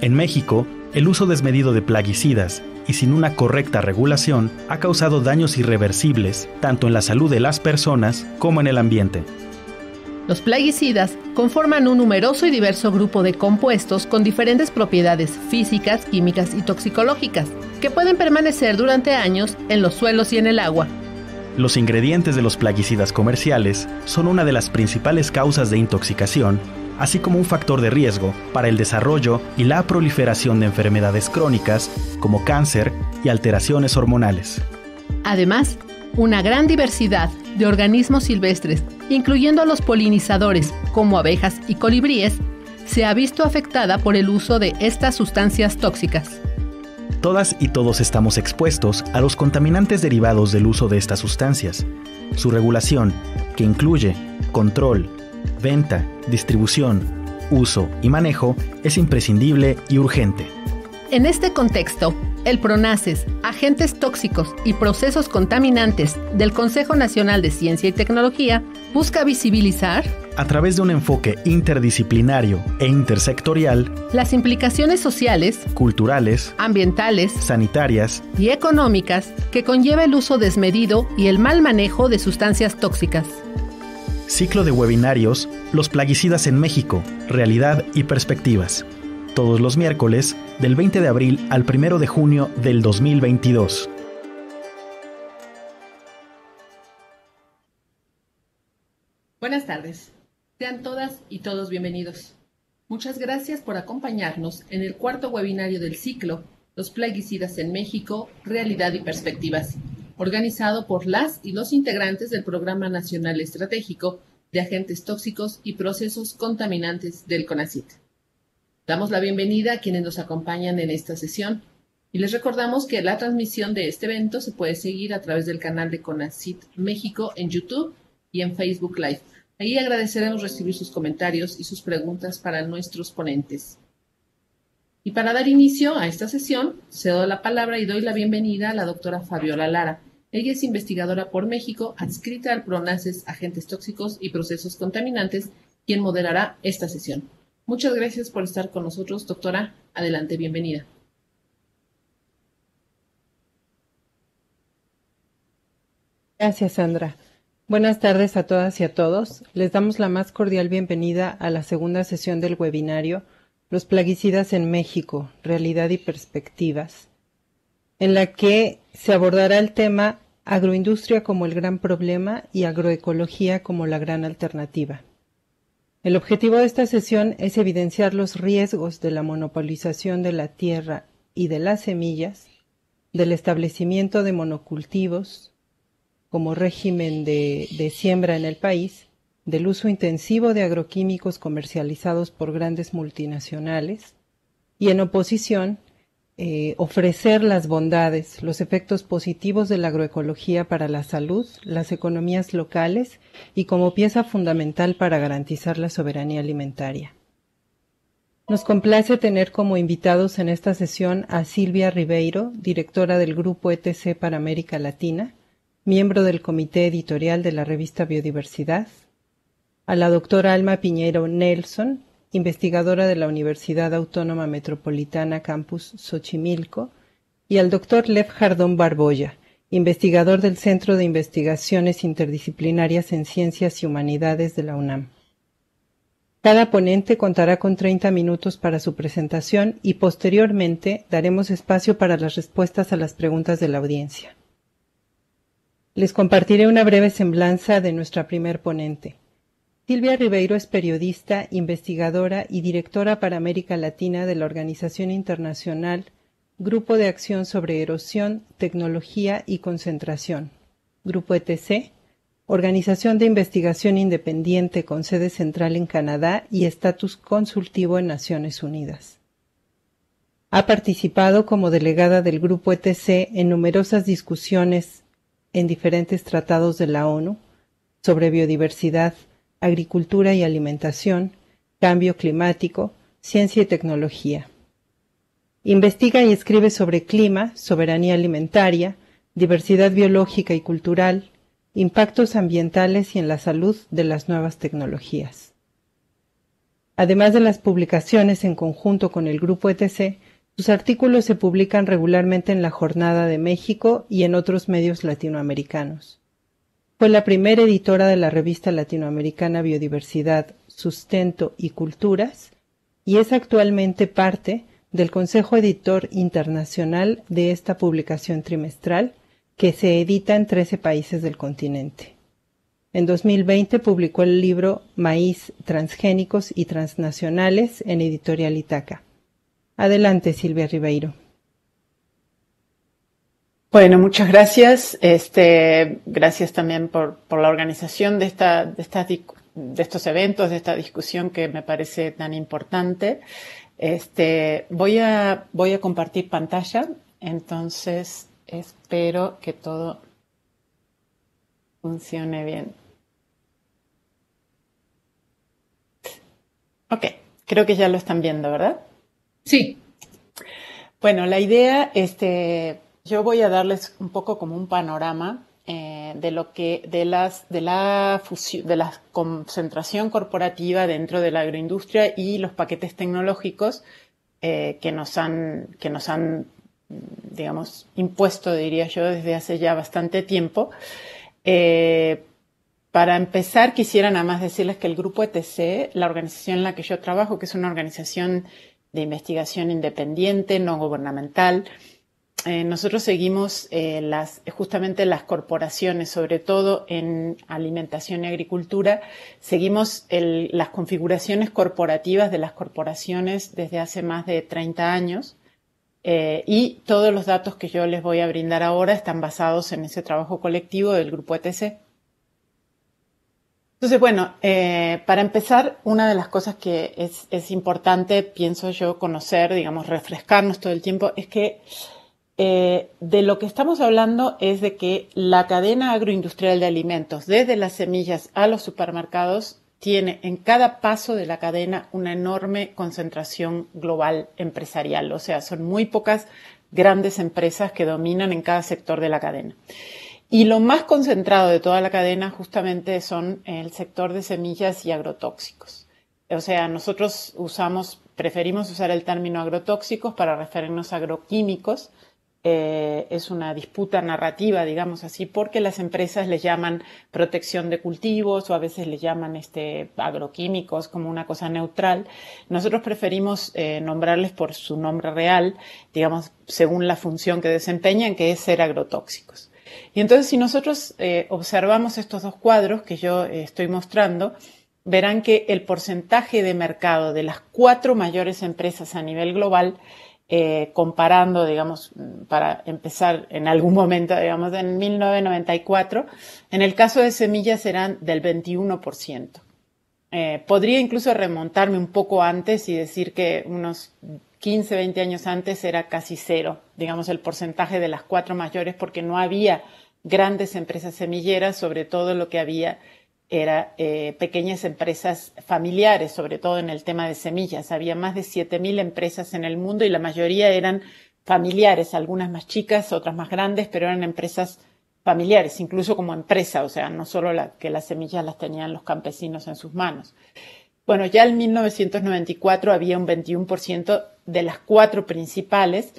En México, el uso desmedido de plaguicidas y sin una correcta regulación ha causado daños irreversibles tanto en la salud de las personas como en el ambiente. Los plaguicidas conforman un numeroso y diverso grupo de compuestos con diferentes propiedades físicas, químicas y toxicológicas, que pueden permanecer durante años en los suelos y en el agua. Los ingredientes de los plaguicidas comerciales son una de las principales causas de intoxicación, así como un factor de riesgo para el desarrollo y la proliferación de enfermedades crónicas como cáncer y alteraciones hormonales. Además, una gran diversidad de organismos silvestres, incluyendo a los polinizadores como abejas y colibríes, se ha visto afectada por el uso de estas sustancias tóxicas. Todas y todos estamos expuestos a los contaminantes derivados del uso de estas sustancias. Su regulación, que incluye control, venta, distribución, uso y manejo, es imprescindible y urgente. En este contexto, el PRONACES, Agentes Tóxicos y Procesos Contaminantes del Consejo Nacional de Ciencia y Tecnología busca visibilizar, a través de un enfoque interdisciplinario e intersectorial, las implicaciones sociales, culturales, ambientales, sanitarias y económicas que conlleva el uso desmedido y el mal manejo de sustancias tóxicas. Ciclo de webinarios Los plaguicidas en México, realidad y perspectivas todos los miércoles, del 20 de abril al 1 de junio del 2022. Buenas tardes. Sean todas y todos bienvenidos. Muchas gracias por acompañarnos en el cuarto webinario del ciclo Los plaguicidas en México, Realidad y Perspectivas, organizado por las y los integrantes del Programa Nacional Estratégico de Agentes Tóxicos y Procesos Contaminantes del CONACIT. Damos la bienvenida a quienes nos acompañan en esta sesión y les recordamos que la transmisión de este evento se puede seguir a través del canal de CONACIT México en YouTube y en Facebook Live. Ahí agradeceremos recibir sus comentarios y sus preguntas para nuestros ponentes. Y para dar inicio a esta sesión, cedo la palabra y doy la bienvenida a la doctora Fabiola Lara. Ella es investigadora por México, adscrita al PRONACES Agentes Tóxicos y Procesos Contaminantes, quien moderará esta sesión. Muchas gracias por estar con nosotros, doctora. Adelante, bienvenida. Gracias, Sandra. Buenas tardes a todas y a todos. Les damos la más cordial bienvenida a la segunda sesión del webinario Los plaguicidas en México, Realidad y Perspectivas, en la que se abordará el tema agroindustria como el gran problema y agroecología como la gran alternativa. El objetivo de esta sesión es evidenciar los riesgos de la monopolización de la tierra y de las semillas, del establecimiento de monocultivos como régimen de, siembra en el país, del uso intensivo de agroquímicos comercializados por grandes multinacionales y en oposición eh, ofrecer las bondades, los efectos positivos de la agroecología para la salud, las economías locales y como pieza fundamental para garantizar la soberanía alimentaria. Nos complace tener como invitados en esta sesión a Silvia Ribeiro, directora del Grupo ETC para América Latina, miembro del comité editorial de la revista Biodiversidad, a la doctora Alma Piñero Nelson, investigadora de la Universidad Autónoma Metropolitana Campus Xochimilco, y al doctor Lev Jardón Barboya, investigador del Centro de Investigaciones Interdisciplinarias en Ciencias y Humanidades de la UNAM. Cada ponente contará con 30 minutos para su presentación y posteriormente daremos espacio para las respuestas a las preguntas de la audiencia. Les compartiré una breve semblanza de nuestra primer ponente. Silvia Ribeiro es periodista, investigadora y directora para América Latina de la Organización Internacional Grupo de Acción sobre Erosión, Tecnología y Concentración, Grupo ETC, organización de investigación independiente con sede central en Canadá y estatus consultivo en Naciones Unidas. Ha participado como delegada del Grupo ETC en numerosas discusiones en diferentes tratados de la ONU sobre biodiversidad, agricultura y alimentación, cambio climático, ciencia y tecnología. Investiga y escribe sobre clima, soberanía alimentaria, diversidad biológica y cultural, impactos ambientales y en la salud de las nuevas tecnologías. Además de las publicaciones en conjunto con el grupo ETC, sus artículos se publican regularmente en la Jornada de México y en otros medios latinoamericanos. Fue la primera editora de la revista latinoamericana Biodiversidad, Sustento y Culturas y es actualmente parte del Consejo Editor Internacional de esta publicación trimestral que se edita en 13 países del continente. En 2020 publicó el libro Maíz Transgénicos y Transnacionales en Editorial Itaca. Adelante, Silvia Ribeiro. Bueno, muchas gracias. Este, gracias también por, la organización de, esta, de, de estos eventos, de esta discusión que me parece tan importante. Este, voy, a, voy a compartir pantalla, entonces espero que todo funcione bien. Ok, creo que ya lo están viendo, ¿verdad? Sí. Bueno, la idea, este, yo voy a darles un poco como un panorama eh, de lo que, de las, de la fusión, de la concentración corporativa dentro de la agroindustria y los paquetes tecnológicos eh, que nos han, que nos han, digamos, impuesto, diría yo, desde hace ya bastante tiempo. Eh, para empezar, quisiera nada más decirles que el grupo ETC, la organización en la que yo trabajo, que es una organización de investigación independiente, no gubernamental, eh, nosotros seguimos eh, justamente las corporaciones, sobre todo en alimentación y agricultura, seguimos las configuraciones corporativas de las corporaciones desde hace más de 30 años. Eh, y todos los datos que yo les voy a brindar ahora están basados en ese trabajo colectivo del grupo ETC. Entonces, bueno, para empezar, una de las cosas que es, importante, pienso yo, conocer, digamos, refrescarnos todo el tiempo, es que eh, de lo que estamos hablando es de que la cadena agroindustrial de alimentos, desde las semillas a los supermercados, tiene en cada paso de la cadena una enorme concentración global empresarial. O sea, son muy pocas grandes empresas que dominan en cada sector de la cadena. Y lo más concentrado de toda la cadena justamente son el sector de semillas y agrotóxicos. O sea, nosotros usamos, preferimos usar el término agrotóxicos para referirnos a agroquímicos. Eh, es una disputa narrativa, digamos así, porque las empresas le llaman protección de cultivos o a veces le llaman este, agroquímicos como una cosa neutral. Nosotros preferimos eh, nombrarles por su nombre real, digamos, según la función que desempeñan, que es ser agrotóxicos. Y entonces si nosotros eh, observamos estos dos cuadros que yo estoy mostrando, verán que el porcentaje de mercado de las cuatro mayores empresas a nivel global, eh, comparando, digamos, para empezar en algún momento, digamos, en 1994, en el caso de semillas eran del 21%. podría incluso remontarme un poco antes y decir que unos 15, 20 años antes era casi cero, digamos, el porcentaje de las cuatro mayores, porque no había grandes empresas semilleras, sobre todo lo que había era eh, pequeñas empresas familiares, sobre todo en el tema de semillas. Había más de 7.000 empresas en el mundo y la mayoría eran familiares, algunas más chicas, otras más grandes, pero eran empresas familiares, incluso como empresa, o sea, no solo que las semillas las tenían los campesinos en sus manos. Bueno, ya en 1994 había un 21% de las cuatro principales.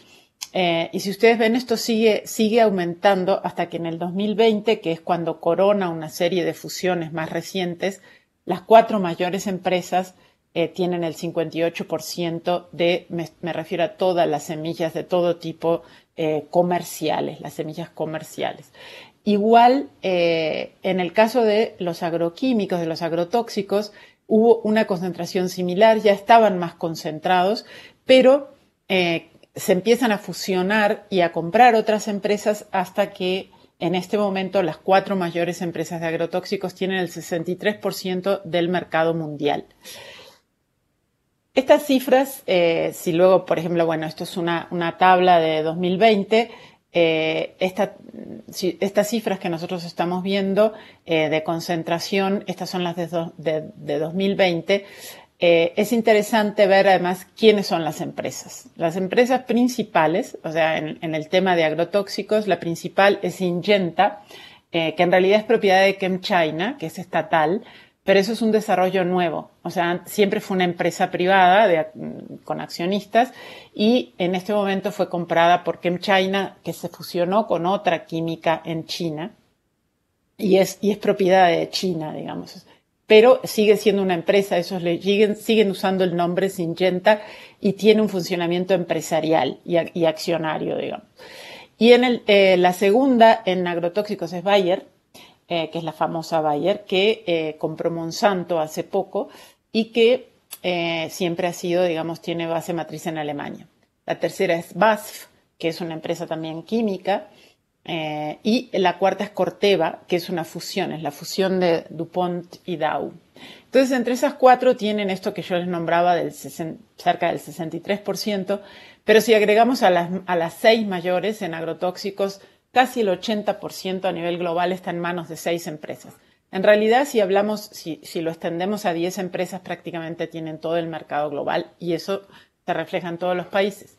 Eh, y si ustedes ven, esto sigue, sigue aumentando hasta que en el 2020, que es cuando corona una serie de fusiones más recientes, las cuatro mayores empresas eh, tienen el 58% de, me, refiero a todas las semillas de todo tipo eh, comerciales, las semillas comerciales. Igual, en el caso de los agroquímicos, de los agrotóxicos, hubo una concentración similar, ya estaban más concentrados, pero se empiezan a fusionar y a comprar otras empresas hasta que en este momento las cuatro mayores empresas de agrotóxicos tienen el 63% del mercado mundial. Estas cifras, eh, si luego, por ejemplo, bueno, esto es una, una tabla de 2020, eh, estas cifras que nosotros estamos viendo eh, de concentración, estas son las de, 2020, eh, es interesante ver además quiénes son las empresas. Las empresas principales, o sea, en, el tema de agrotóxicos, la principal es Ingenta, que en realidad es propiedad de ChemChina, que es estatal, pero eso es un desarrollo nuevo. O sea, siempre fue una empresa privada con accionistas y en este momento fue comprada por ChemChina, que se fusionó con otra química en China y es, y es propiedad de China, digamos. Pero sigue siendo una empresa, esos le siguen, siguen usando el nombre Syngenta y tiene un funcionamiento empresarial y, accionario, digamos. Y en eh, la segunda en agrotóxicos es Bayer, eh, que es la famosa Bayer, que eh, compró Monsanto hace poco y que siempre ha sido, digamos, tiene base matriz en Alemania. La tercera es BASF, que es una empresa también química. Y la cuarta es Corteva, que es una fusión, es la fusión de DuPont y Dow. Entonces, entre esas cuatro tienen esto que yo les nombraba del cerca del 63%, pero si agregamos a las, a las seis mayores en agrotóxicos, casi el 80% a nivel global está en manos de seis empresas. En realidad, si hablamos, si, lo extendemos a 10 empresas, prácticamente tienen todo el mercado global y eso se refleja en todos los países.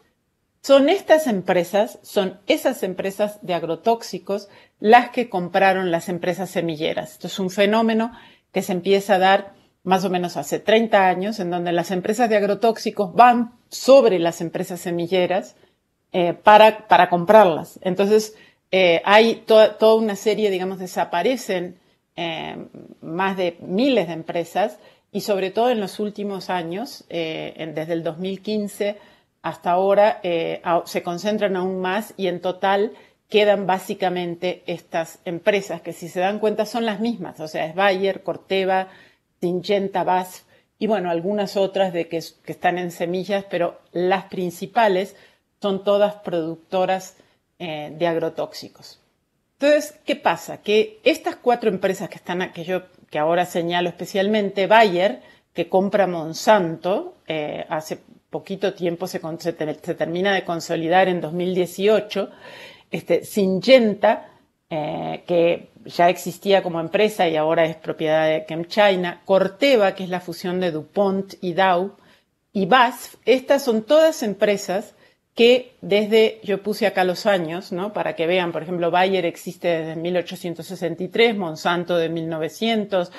Son estas empresas, son esas empresas de agrotóxicos las que compraron las empresas semilleras. Esto es un fenómeno que se empieza a dar más o menos hace 30 años, en donde las empresas de agrotóxicos van sobre las empresas semilleras eh, para, para comprarlas. Entonces, eh, hay toda una serie, digamos, desaparecen eh, más de miles de empresas y sobre todo en los últimos años, desde el 2015 hasta ahora, se concentran aún más y en total quedan básicamente estas empresas que si se dan cuenta son las mismas, o sea, es Bayer, Corteva, Syngenta, BASF y bueno, algunas otras de que están en semillas, pero las principales son todas productoras eh, de agrotóxicos. Entonces, ¿qué pasa? Que estas cuatro empresas que están, que yo que ahora señalo especialmente, Bayer, que compra Monsanto, eh, hace poquito tiempo se, termina de consolidar en 2018, este, Syngenta, eh, que ya existía como empresa y ahora es propiedad de ChemChina, Corteva, que es la fusión de DuPont y Dow, y BASF, estas son todas empresas que desde, yo puse acá los años, ¿no? Para que vean, por ejemplo, Bayer existe desde 1863, Monsanto de 1900,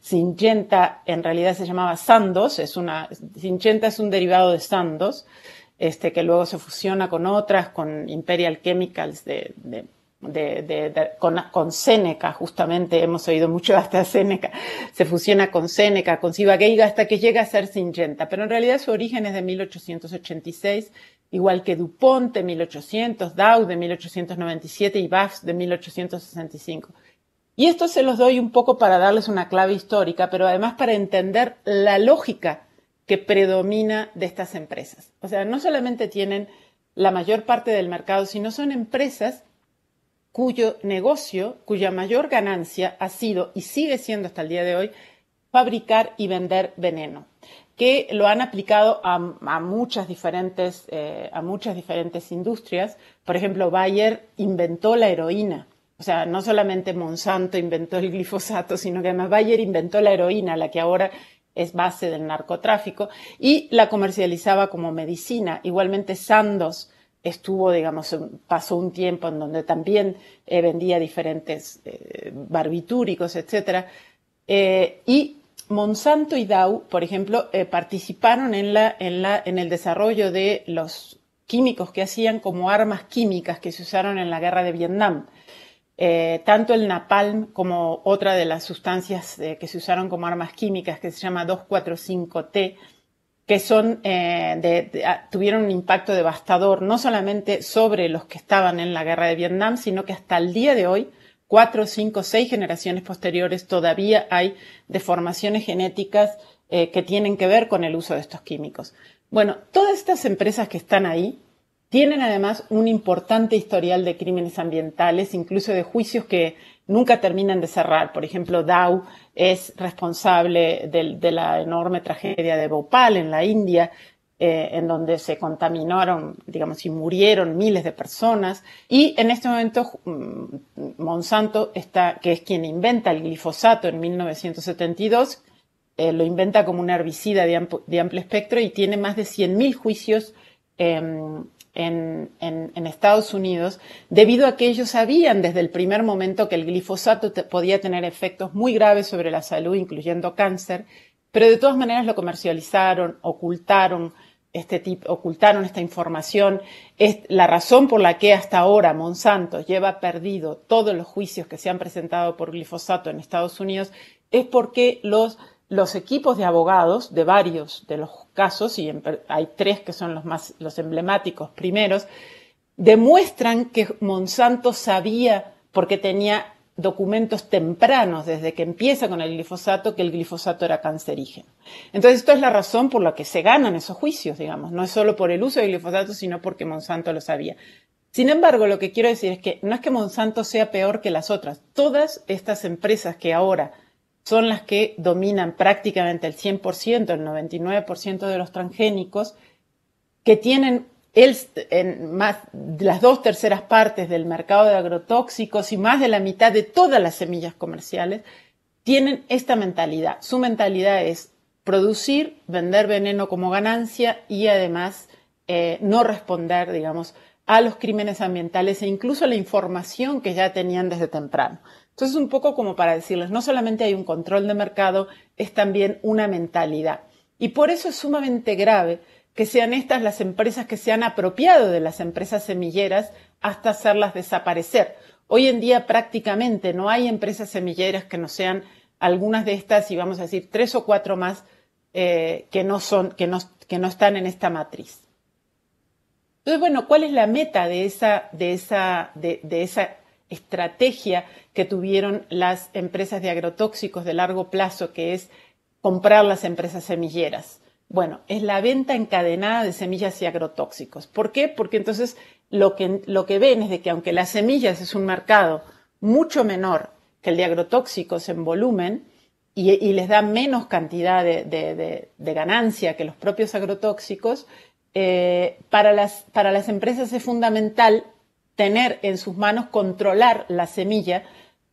Syngenta en realidad se llamaba Sandoz, es una, Syngenta es un derivado de Sandoz, este, que luego se fusiona con otras, con Imperial Chemicals de, de con, con, Seneca, justamente hemos oído mucho hasta Seneca, se fusiona con Seneca, con Ciba-Geigy hasta que llega a ser Syngenta, pero en realidad su origen es de 1886 igual que DuPont de 1800, Dow de 1897 y BASF de 1865. Y esto se los doy un poco para darles una clave histórica, pero además para entender la lógica que predomina de estas empresas. O sea, no solamente tienen la mayor parte del mercado, sino son empresas cuyo negocio, cuya mayor ganancia ha sido y sigue siendo hasta el día de hoy fabricar y vender veneno que lo han aplicado a, muchas, diferentes, eh, a muchas diferentes industrias. Por ejemplo, Bayer inventó la heroína. O sea, no solamente Monsanto inventó el glifosato, sino que además Bayer inventó la heroína, la que ahora es base del narcotráfico, y la comercializaba como medicina. Igualmente Sandoz estuvo, digamos, pasó un tiempo en donde también eh, vendía diferentes eh, barbitúricos, etc. y Monsanto y Dow, por ejemplo, eh, participaron en, el desarrollo de los químicos que hacían como armas químicas que se usaron en la guerra de Vietnam. Eh, tanto el napalm como otra de las sustancias eh, que se usaron como armas químicas que se llama 245T, que ah, tuvieron un impacto devastador no solamente sobre los que estaban en la guerra de Vietnam, sino que hasta el día de hoy cuatro, cinco, seis generaciones posteriores todavía hay deformaciones genéticas eh, que tienen que ver con el uso de estos químicos. Bueno, todas estas empresas que están ahí tienen además un importante historial de crímenes ambientales, incluso de juicios que nunca terminan de cerrar. Por ejemplo, Dow es responsable de la enorme tragedia de Bhopal en la India, eh, en donde se contaminaron, digamos, y murieron miles de personas. Y en este momento mm, Monsanto está, que es quien inventa el glifosato en 1972, eh, lo inventa como un herbicida de, amplio espectro y tiene más de 100.000 juicios em, en, Estados Unidos, debido a que ellos sabían desde el primer momento que el glifosato podía tener efectos muy graves sobre la salud, incluyendo cáncer, pero de todas maneras lo comercializaron, ocultaron, este ocultaron esta información. Es la razón por la que hasta ahora Monsanto lleva perdido todos los juicios que se han presentado por glifosato en Estados Unidos es porque los, los equipos de abogados de varios de los casos, y hay tres que son los más los emblemáticos primeros, demuestran que Monsanto sabía, porque tenía documentos tempranos desde que empieza con el glifosato que el glifosato era cancerígeno. Entonces, esto es la razón por la que se ganan esos juicios, digamos, no es solo por el uso del glifosato, sino porque Monsanto lo sabía. Sin embargo, lo que quiero decir es que no es que Monsanto sea peor que las otras. Todas estas empresas que ahora son las que dominan prácticamente el 100%, el 99% de los transgénicos, que tienen de las dos terceras partes del mercado de agrotóxicos y más de la mitad de todas las semillas comerciales, tienen esta mentalidad. Su mentalidad es producir, vender veneno como ganancia y además eh, no responder, digamos, a los crímenes ambientales e incluso a la información que ya tenían desde temprano. Entonces, un poco como para decirles, no solamente hay un control de mercado, es también una mentalidad. Y por eso es sumamente grave que sean estas las empresas que se han apropiado de las empresas semilleras hasta hacerlas desaparecer. Hoy en día prácticamente no hay empresas semilleras que no sean algunas de estas, y vamos a decir tres o cuatro más, eh, que, no están en esta matriz. Entonces, bueno, ¿cuál es la meta de esa, de esa, de esa estrategia que tuvieron las empresas de agrotóxicos de largo plazo, que es comprar las empresas semilleras. Bueno, es la venta encadenada de semillas y agrotóxicos. ¿Por qué? Porque entonces lo que, lo que ven es de que aunque las semillas es un mercado mucho menor que el de agrotóxicos en volumen y, les da menos cantidad de, ganancia que los propios agrotóxicos, eh, para, las, para las empresas es fundamental tener en sus manos controlar la semilla,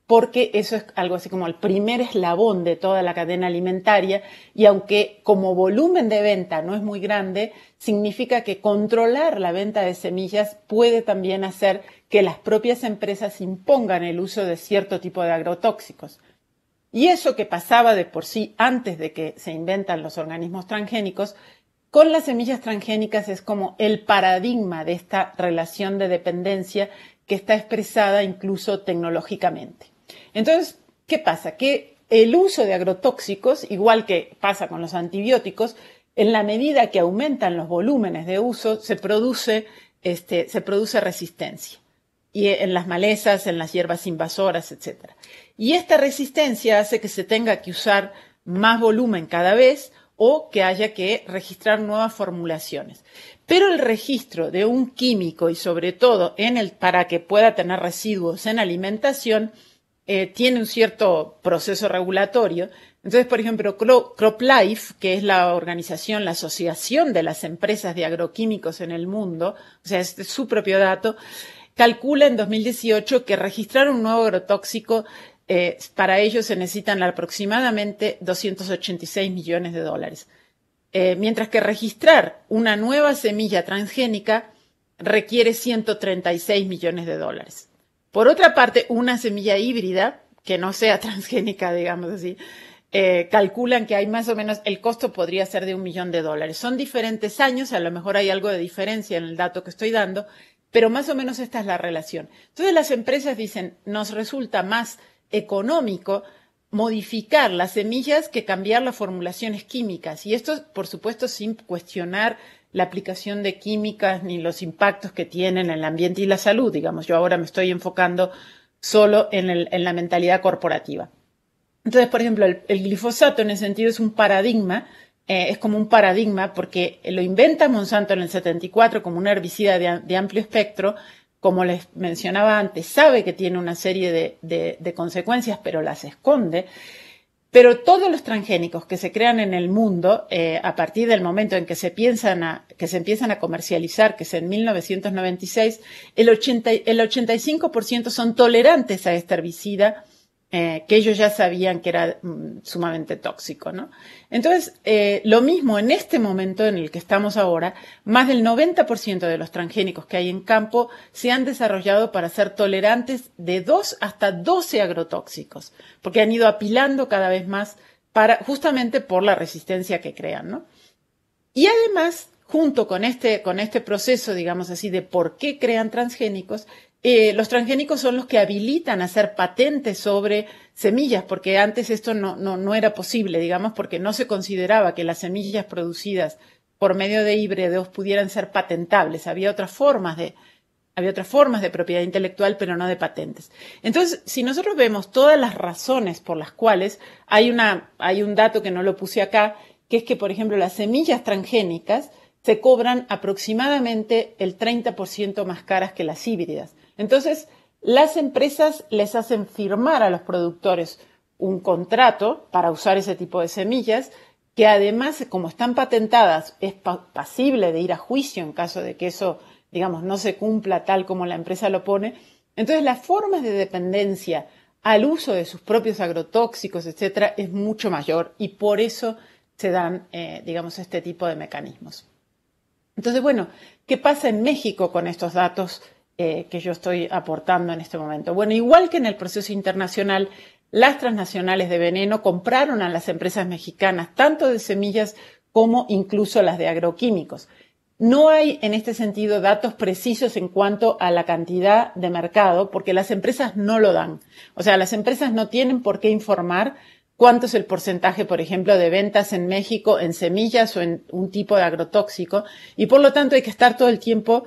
porque eso es algo así como el primer eslabón de toda la cadena alimentaria y aunque como volumen de venta no es muy grande, significa que controlar la venta de semillas puede también hacer que las propias empresas impongan el uso de cierto tipo de agrotóxicos. Y eso que pasaba de por sí antes de que se inventan los organismos transgénicos, con las semillas transgénicas es como el paradigma de esta relación de dependencia que está expresada incluso tecnológicamente. Entonces, ¿qué pasa? Que el uso de agrotóxicos, igual que pasa con los antibióticos, en la medida que aumentan los volúmenes de uso, se produce, este, se produce resistencia. Y en las malezas, en las hierbas invasoras, etc. Y esta resistencia hace que se tenga que usar más volumen cada vez o que haya que registrar nuevas formulaciones. Pero el registro de un químico y sobre todo en el, para que pueda tener residuos en alimentación eh, tiene un cierto proceso regulatorio. Entonces, por ejemplo, CropLife, que es la organización, la asociación de las empresas de agroquímicos en el mundo, o sea, es su propio dato, calcula en 2018 que registrar un nuevo agrotóxico eh, para ello se necesitan aproximadamente 286 millones de dólares. Eh, mientras que registrar una nueva semilla transgénica requiere 136 millones de dólares. Por otra parte, una semilla híbrida, que no sea transgénica, digamos así, eh, calculan que hay más o menos, el costo podría ser de un millón de dólares. Son diferentes años, a lo mejor hay algo de diferencia en el dato que estoy dando, pero más o menos esta es la relación. Entonces las empresas dicen, nos resulta más económico modificar las semillas que cambiar las formulaciones químicas. Y esto, por supuesto, sin cuestionar la aplicación de químicas ni los impactos que tienen en el ambiente y la salud. Digamos, yo ahora me estoy enfocando solo en, la mentalidad corporativa. Entonces, por ejemplo, el, glifosato en ese sentido es un paradigma, eh, es como un paradigma porque lo inventa Monsanto en el 74 como un herbicida de amplio espectro, como les mencionaba antes, sabe que tiene una serie de, consecuencias, pero las esconde. Pero todos los transgénicos que se crean en el mundo, eh, a partir del momento en que se, piensan que se empiezan a comercializar, que es en 1996, el, el 85% son tolerantes a este herbicida eh, que ellos ya sabían que era mm, sumamente tóxico. ¿no? Entonces, eh, lo mismo en este momento en el que estamos ahora, más del 90% de los transgénicos que hay en campo se han desarrollado para ser tolerantes de 2 hasta 12 agrotóxicos, porque han ido apilando cada vez más justamente por la resistencia que crean. ¿no? Y además, junto con este, con este proceso, digamos así, de por qué crean transgénicos, eh, los transgénicos son los que habilitan hacer patentes sobre semillas, porque antes esto no, no, no, era posible, digamos, porque no se consideraba que las semillas producidas por medio de híbridos pudieran ser patentables. Había otras formas de, había otras formas de propiedad intelectual, pero no de patentes. Entonces, si nosotros vemos todas las razones por las cuales hay una, hay un dato que no lo puse acá, que es que, por ejemplo, las semillas transgénicas se cobran aproximadamente el 30% más caras que las híbridas. Entonces, las empresas les hacen firmar a los productores un contrato para usar ese tipo de semillas, que además, como están patentadas, es pasible de ir a juicio en caso de que eso, digamos, no se cumpla tal como la empresa lo pone. Entonces, las formas de dependencia al uso de sus propios agrotóxicos, etcétera, es mucho mayor y por eso se dan, eh, digamos, este tipo de mecanismos. Entonces, bueno, ¿qué pasa en México con estos datos eh, que yo estoy aportando en este momento. Bueno, igual que en el proceso internacional, las transnacionales de veneno compraron a las empresas mexicanas tanto de semillas como incluso las de agroquímicos. No hay en este sentido datos precisos en cuanto a la cantidad de mercado porque las empresas no lo dan. O sea, las empresas no tienen por qué informar cuánto es el porcentaje, por ejemplo, de ventas en México en semillas o en un tipo de agrotóxico y por lo tanto hay que estar todo el tiempo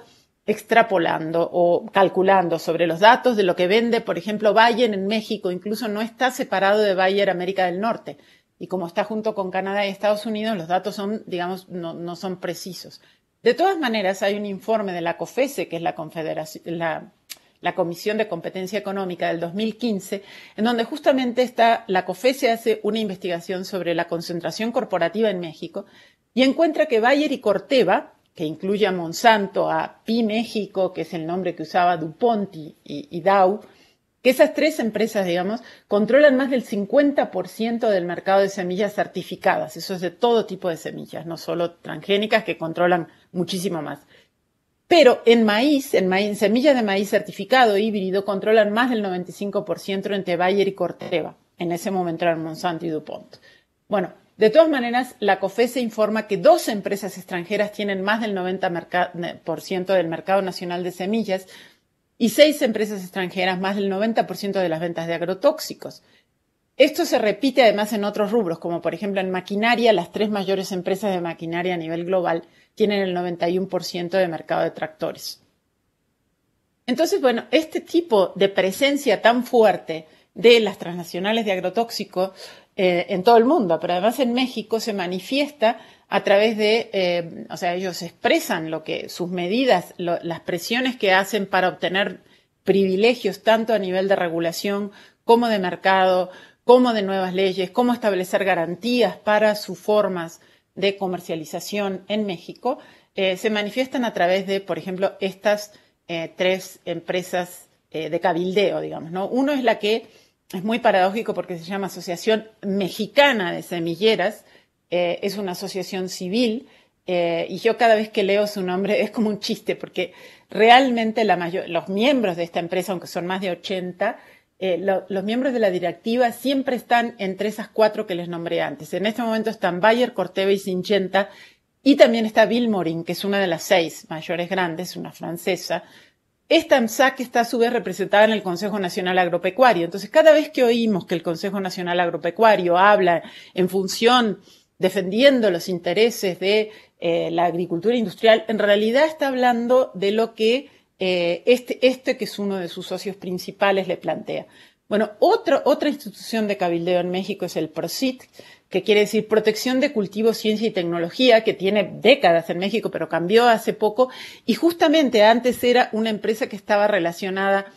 extrapolando o calculando sobre los datos de lo que vende, por ejemplo, Bayer en México, incluso no está separado de Bayer América del Norte. Y como está junto con Canadá y Estados Unidos, los datos son, digamos, no, son precisos. De todas maneras, hay un informe de la COFESE, que es la, la Comisión de Competencia Económica del 2015, en donde justamente está, la COFESE hace una investigación sobre la concentración corporativa en México y encuentra que Bayer y Corteva, que incluye a Monsanto, a Pi México, que es el nombre que usaba DuPont y, Dow, que esas tres empresas, digamos, controlan más del 50% del mercado de semillas certificadas. Eso es de todo tipo de semillas, no solo transgénicas, que controlan muchísimo más. Pero en maíz, en, maíz, semillas de maíz certificado híbrido, controlan más del 95% entre Bayer y Corteva. En ese momento eran Monsanto y DuPont. Bueno, de todas maneras, la COFESE informa que dos empresas extranjeras tienen más del 90% del mercado nacional de semillas y seis empresas extranjeras más del 90% de las ventas de agrotóxicos. Esto se repite además en otros rubros, como por ejemplo en maquinaria, las tres mayores empresas de maquinaria a nivel global tienen el 91% de mercado de tractores. Entonces, bueno, este tipo de presencia tan fuerte de las transnacionales de agrotóxicos eh, en todo el mundo, pero además en México se manifiesta a través de, eh, o sea, ellos expresan lo que sus medidas, las presiones que hacen para obtener privilegios tanto a nivel de regulación como de mercado, como de nuevas leyes, cómo establecer garantías para sus formas de comercialización en México, eh, se manifiestan a través de, por ejemplo, estas tres empresas de cabildeo, digamos, ¿no? Uno es la que es muy paradójico porque se llama Asociación Mexicana de Semilleras, eh, es una asociación civil, eh, y yo cada vez que leo su nombre es como un chiste, porque realmente los miembros de esta empresa, aunque son más de 80, eh, los miembros de la directiva siempre están entre esas cuatro que les nombré antes. En este momento están Bayer, Corteva y Syngenta, y también está Vilmorin, que es una de las seis mayores grandes, una francesa, esta MSAC está a su vez representada en el Consejo Nacional Agropecuario. Entonces, cada vez que oímos que el Consejo Nacional Agropecuario habla en función, defendiendo los intereses de eh, la agricultura industrial, en realidad está hablando de lo que eh, este, este, que es uno de sus socios principales, le plantea. Bueno, otra institución de cabildeo en México es el PROCIT, que quiere decir Protección de Cultivo, Ciencia y Tecnología, que tiene décadas en México, pero cambió hace poco. Y justamente antes era una empresa que estaba relacionada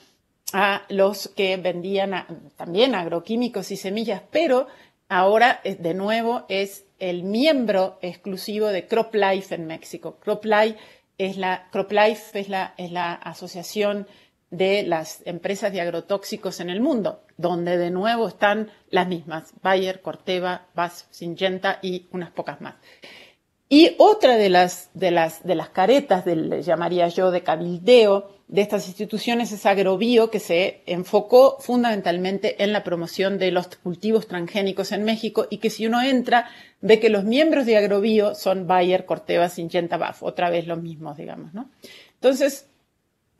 a los que vendían también agroquímicos y semillas, pero ahora eh, de nuevo es el miembro exclusivo de CropLife en México. CropLife es la, CropLife es la, es la asociación de las empresas de agrotóxicos en el mundo, donde de nuevo están las mismas, Bayer, Corteva, Bass, Syngenta y unas pocas más. Y otra de las, de las, de las caretas, le llamaría yo, de cabildeo de estas instituciones es Agrobio, que se enfocó fundamentalmente en la promoción de los cultivos transgénicos en México y que si uno entra ve que los miembros de Agrobio son Bayer, Corteva, Syngenta, BAF, otra vez los mismos, digamos, ¿no? Entonces,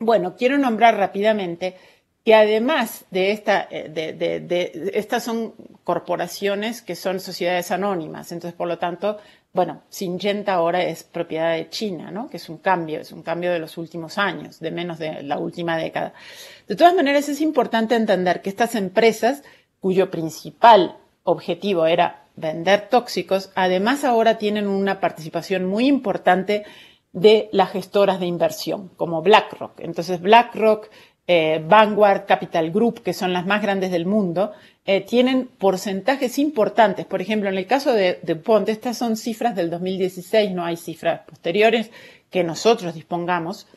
bueno, quiero nombrar rápidamente que además de esta, eh, estas son corporaciones que son sociedades anónimas, entonces por lo tanto bueno, Syngenta ahora es propiedad de China, ¿no? Que es un cambio, es un cambio de los últimos años, de menos de la última década. De todas maneras, es importante entender que estas empresas, cuyo principal objetivo era vender tóxicos, además ahora tienen una participación muy importante de las gestoras de inversión, como BlackRock. Entonces, BlackRock eh, Vanguard Capital Group, que son las más grandes del mundo, eh, tienen porcentajes importantes. Por ejemplo, en el caso de, DuPont, estas son cifras del 2016, no hay cifras posteriores que nosotros dispongamos.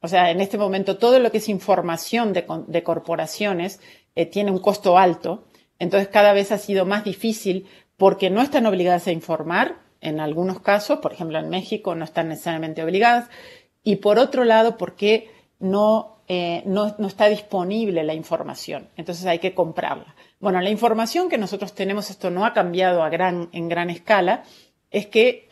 O sea, en este momento todo lo que es información de, corporaciones eh, tiene un costo alto. Entonces cada vez ha sido más difícil porque no están obligadas a informar. En algunos casos, por ejemplo en México, no están necesariamente obligadas. Y por otro lado, porque no eh, no, está disponible la información, entonces hay que comprarla. Bueno, la información que nosotros tenemos, esto no ha cambiado a gran, en gran escala, es que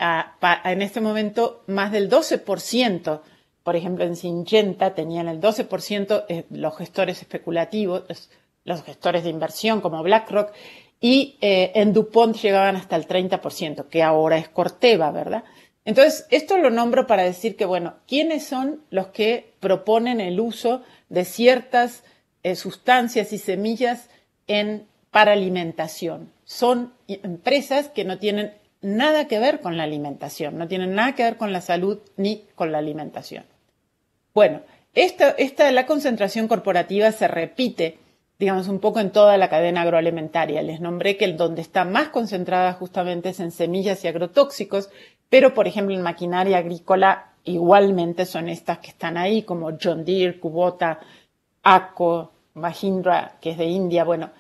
en este momento más del 12%, por ejemplo en Syngenta tenían el 12% eh, los gestores especulativos, los gestores de inversión como BlackRock, y eh, en DuPont llegaban hasta el 30%, que ahora es Corteva, ¿verdad? Entonces, esto lo nombro para decir que, bueno, ¿quiénes son los que proponen el uso de ciertas eh, sustancias y semillas en, para alimentación? Son empresas que no tienen nada que ver con la alimentación, no tienen nada que ver con la salud ni con la alimentación. Bueno, esta, esta, la concentración corporativa se repite, digamos, un poco en toda la cadena agroalimentaria. Les nombré que el donde está más concentrada justamente es en semillas y agrotóxicos, pero, por ejemplo, en maquinaria agrícola igualmente son estas que están ahí, como John Deere, Kubota, ACO, Mahindra, que es de India. Bueno,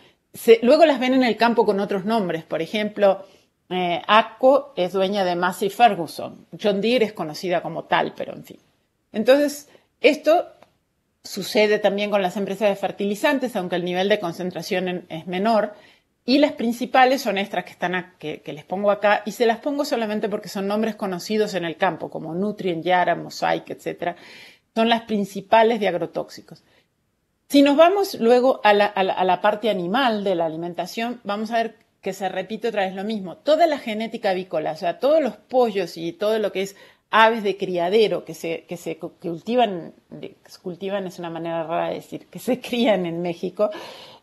luego las ven en el campo con otros nombres. Por ejemplo, eh, ACO es dueña de Massey Ferguson. John Deere es conocida como tal, pero en fin. Entonces, esto sucede también con las empresas de fertilizantes, aunque el nivel de concentración es menor. Y las principales son estas que, están que, les pongo acá, y se las pongo solamente porque son nombres conocidos en el campo, como Nutrien, Yara, Mosaic, etc. Son las principales de agrotóxicos. Si nos vamos luego a la, a la parte animal de la alimentación, vamos a ver que se repite otra vez lo mismo. Toda la genética avícola, o sea, todos los pollos y todo lo que es aves de criadero que se, que se cultivan, cultivan es una manera rara de decir, que se crían en México,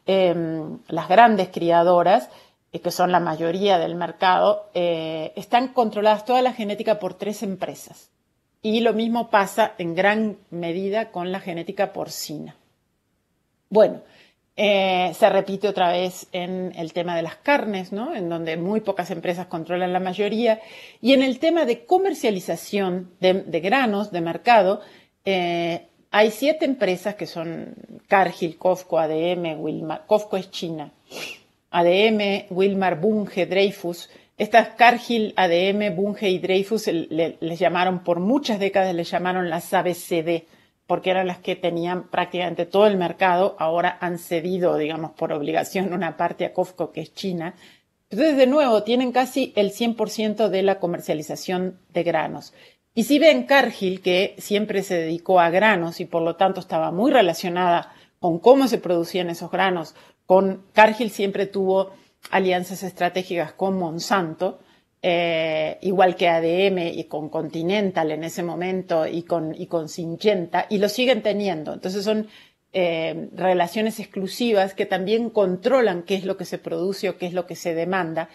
Em, las grandes criadoras, eh, que son la mayoría del mercado, eh, están controladas toda la genética por tres empresas. Y lo mismo pasa en gran medida con la genética porcina. Bueno, eh, se repite otra vez en el tema de las carnes, ¿no? en donde muy pocas empresas controlan la mayoría, y en el tema de comercialización de, granos, de mercado, hay siete empresas que son Cargill, Cofco, ADM, Wilmar. Cofco es China. ADM, Wilmar, Bunge, Dreyfus. Estas Cargill, ADM, Bunge y Dreyfus les llamaron, por muchas décadas les llamaron las ABCD, porque eran las que tenían prácticamente todo el mercado. Ahora han cedido, digamos, por obligación una parte a Cofco, que es China. Entonces, de nuevo, tienen casi el 100% de la comercialización de granos. Y si ven Cargill, que siempre se dedicó a granos y por lo tanto estaba muy relacionada con cómo se producían esos granos, con Cargill siempre tuvo alianzas estratégicas con Monsanto, eh, igual que ADM y con Continental en ese momento y con, y con Syngenta, y lo siguen teniendo. Entonces son eh, relaciones exclusivas que también controlan qué es lo que se produce o qué es lo que se demanda.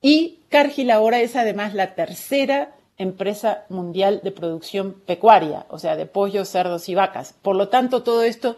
Y Cargill ahora es además la tercera empresa mundial de producción pecuaria, o sea, de pollos, cerdos y vacas. Por lo tanto, todo esto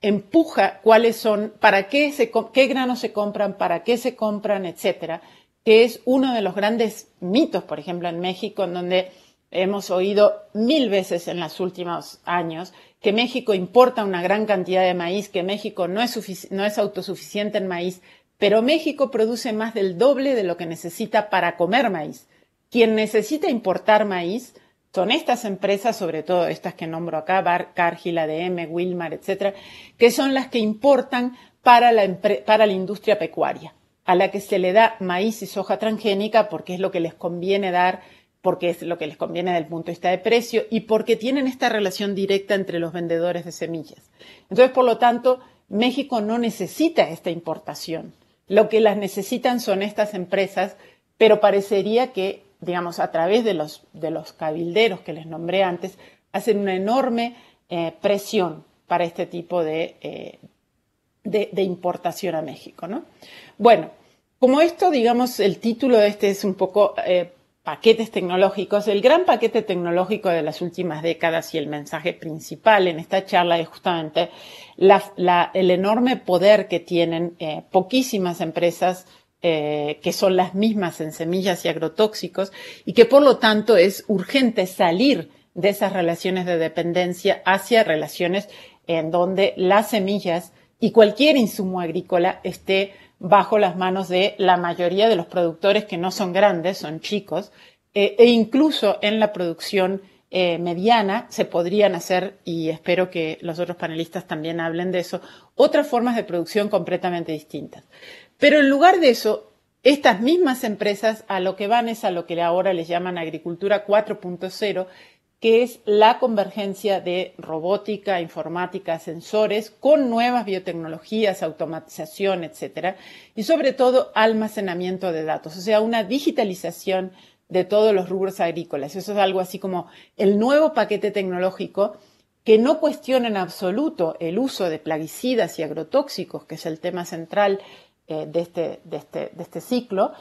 empuja cuáles son, para qué, se, qué granos se compran, para qué se compran, etcétera, que es uno de los grandes mitos, por ejemplo, en México, en donde hemos oído mil veces en los últimos años que México importa una gran cantidad de maíz, que México no es, no es autosuficiente en maíz, pero México produce más del doble de lo que necesita para comer maíz. Quien necesita importar maíz son estas empresas, sobre todo estas que nombro acá, Bar, Cargill, ADM, Wilmar, etcétera, que son las que importan para la, para la industria pecuaria, a la que se le da maíz y soja transgénica porque es lo que les conviene dar, porque es lo que les conviene desde el punto de vista de precio y porque tienen esta relación directa entre los vendedores de semillas. Entonces, por lo tanto, México no necesita esta importación. Lo que las necesitan son estas empresas, pero parecería que, digamos, a través de los, de los cabilderos que les nombré antes, hacen una enorme eh, presión para este tipo de, eh, de, importación a México. ¿no? Bueno, como esto, digamos, el título de este es un poco eh, paquetes tecnológicos, el gran paquete tecnológico de las últimas décadas y el mensaje principal en esta charla es justamente el enorme poder que tienen eh, poquísimas empresas eh, que son las mismas en semillas y agrotóxicos y que por lo tanto es urgente salir de esas relaciones de dependencia hacia relaciones en donde las semillas y cualquier insumo agrícola esté bajo las manos de la mayoría de los productores que no son grandes, son chicos, eh, e incluso en la producción eh, mediana se podrían hacer, y espero que los otros panelistas también hablen de eso, otras formas de producción completamente distintas. Pero en lugar de eso, estas mismas empresas a lo que van es a lo que ahora les llaman agricultura 4.0, que es la convergencia de robótica, informática, sensores con nuevas biotecnologías, automatización, etcétera, y sobre todo almacenamiento de datos, o sea, una digitalización de todos los rubros agrícolas. Eso es algo así como el nuevo paquete tecnológico que no cuestiona en absoluto el uso de plaguicidas y agrotóxicos, que es el tema central eh, de, este, este, de este ciclo,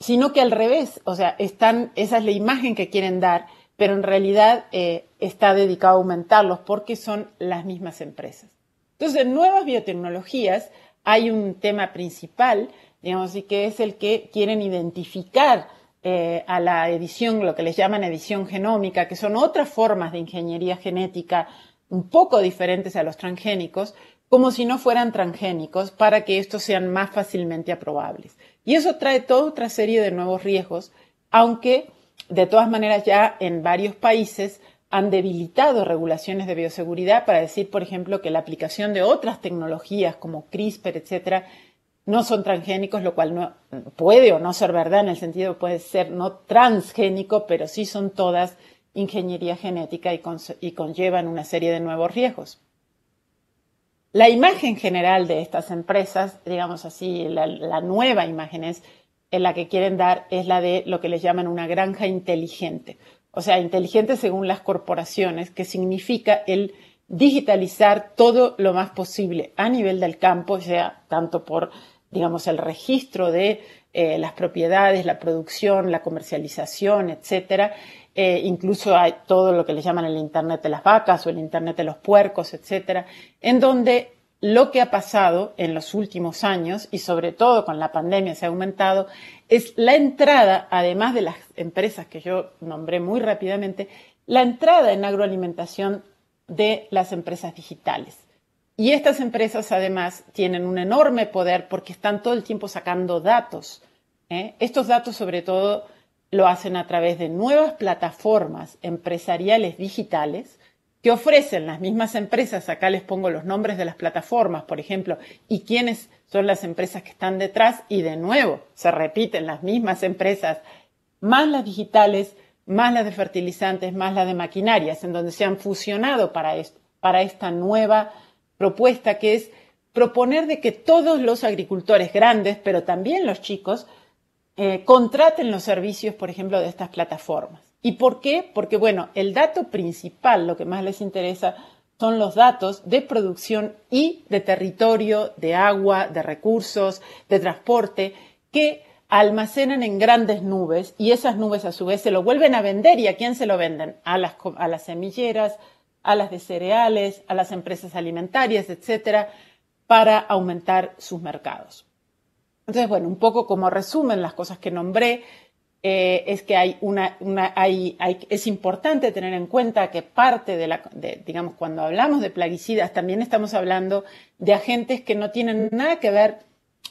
sino que al revés, o sea, esa es la imagen que quieren dar pero en realidad eh, está dedicado a aumentarlos porque son las mismas empresas. Entonces, en nuevas biotecnologías hay un tema principal, digamos, y que es el que quieren identificar eh, a la edición, lo que les llaman edición genómica, que son otras formas de ingeniería genética un poco diferentes a los transgénicos, como si no fueran transgénicos, para que estos sean más fácilmente aprobables. Y eso trae toda otra serie de nuevos riesgos, aunque de todas maneras, ya en varios países han debilitado regulaciones de bioseguridad para decir, por ejemplo, que la aplicación de otras tecnologías como CRISPR, etcétera, no son transgénicos, lo cual no, puede o no ser verdad en el sentido puede ser no transgénico, pero sí son todas ingeniería genética y, conllevan una serie de nuevos riesgos. La imagen general de estas empresas, digamos así, la nueva imagen es en la que quieren dar es la de lo que les llaman una granja inteligente. O sea, inteligente según las corporaciones, que significa el digitalizar todo lo más posible a nivel del campo, sea tanto por, digamos, el registro de eh, las propiedades, la producción, la comercialización, etcétera. Eh, incluso hay todo lo que le llaman el Internet de las vacas o el Internet de los puercos, etcétera, en donde lo que ha pasado en los últimos años y sobre todo con la pandemia se ha aumentado es la entrada, además de las empresas que yo nombré muy rápidamente, la entrada en agroalimentación de las empresas digitales. Y estas empresas además tienen un enorme poder porque están todo el tiempo sacando datos. ¿eh? Estos datos sobre todo lo hacen a través de nuevas plataformas empresariales digitales que ofrecen las mismas empresas, acá les pongo los nombres de las plataformas, por ejemplo, y quiénes son las empresas que están detrás, y de nuevo se repiten las mismas empresas, más las digitales, más las de fertilizantes, más las de maquinarias, en donde se han fusionado para, para esta nueva propuesta que es proponer de que todos los agricultores grandes, pero también los chicos, eh, contraten los servicios, por ejemplo, de estas plataformas. ¿Y por qué? Porque, bueno, el dato principal, lo que más les interesa, son los datos de producción y de territorio, de agua, de recursos, de transporte, que almacenan en grandes nubes y esas nubes a su vez se lo vuelven a vender. ¿Y a quién se lo venden? A las, semilleras, a las de cereales, a las empresas alimentarias, etcétera, para aumentar sus mercados. Entonces, bueno, un poco como resumen las cosas que nombré, eh, es que hay una, hay, es importante tener en cuenta que parte de la, digamos, cuando hablamos de plaguicidas, también estamos hablando de agentes que no tienen nada que ver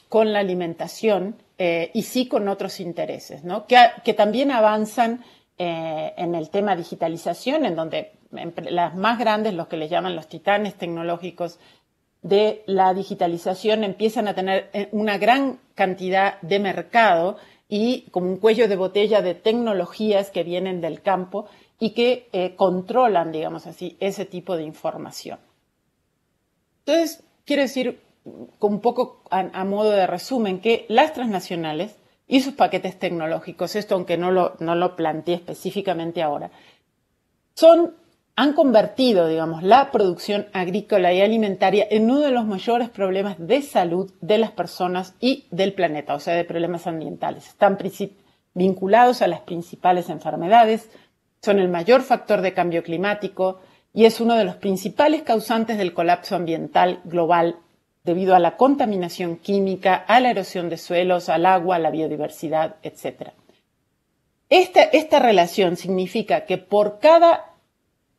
con la alimentación eh, y sí con otros intereses, que, también avanzan eh, en el tema digitalización, en donde las más grandes, los que les llaman los titanes tecnológicos de la digitalización, empiezan a tener una gran cantidad de mercado y como un cuello de botella de tecnologías que vienen del campo y que eh, controlan, digamos así, ese tipo de información. Entonces, quiero decir, con un poco a, modo de resumen, que las transnacionales y sus paquetes tecnológicos, esto aunque no lo, no lo planteé específicamente ahora, son han convertido, digamos, la producción agrícola y alimentaria en uno de los mayores problemas de salud de las personas y del planeta, o sea, de problemas ambientales. Están vinculados a las principales enfermedades, son el mayor factor de cambio climático y es uno de los principales causantes del colapso ambiental global debido a la contaminación química, a la erosión de suelos, al agua, a la biodiversidad, etc. Esta, esta relación significa que por cada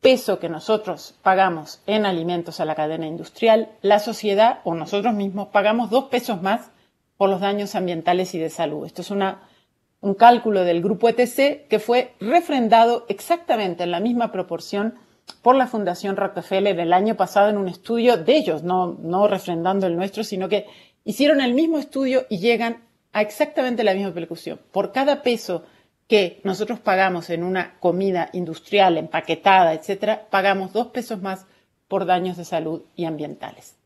peso que nosotros pagamos en alimentos a la cadena industrial, la sociedad o nosotros mismos pagamos dos pesos más por los daños ambientales y de salud. Esto es un cálculo del grupo ETC que fue refrendado exactamente en la misma proporción por la Fundación Rockefeller el año pasado en un estudio de ellos, no, no refrendando el nuestro, sino que hicieron el mismo estudio y llegan a exactamente la misma percusión. Por cada peso que nosotros pagamos en una comida industrial, empaquetada, etcétera, pagamos dos pesos más por daños de salud y ambientales.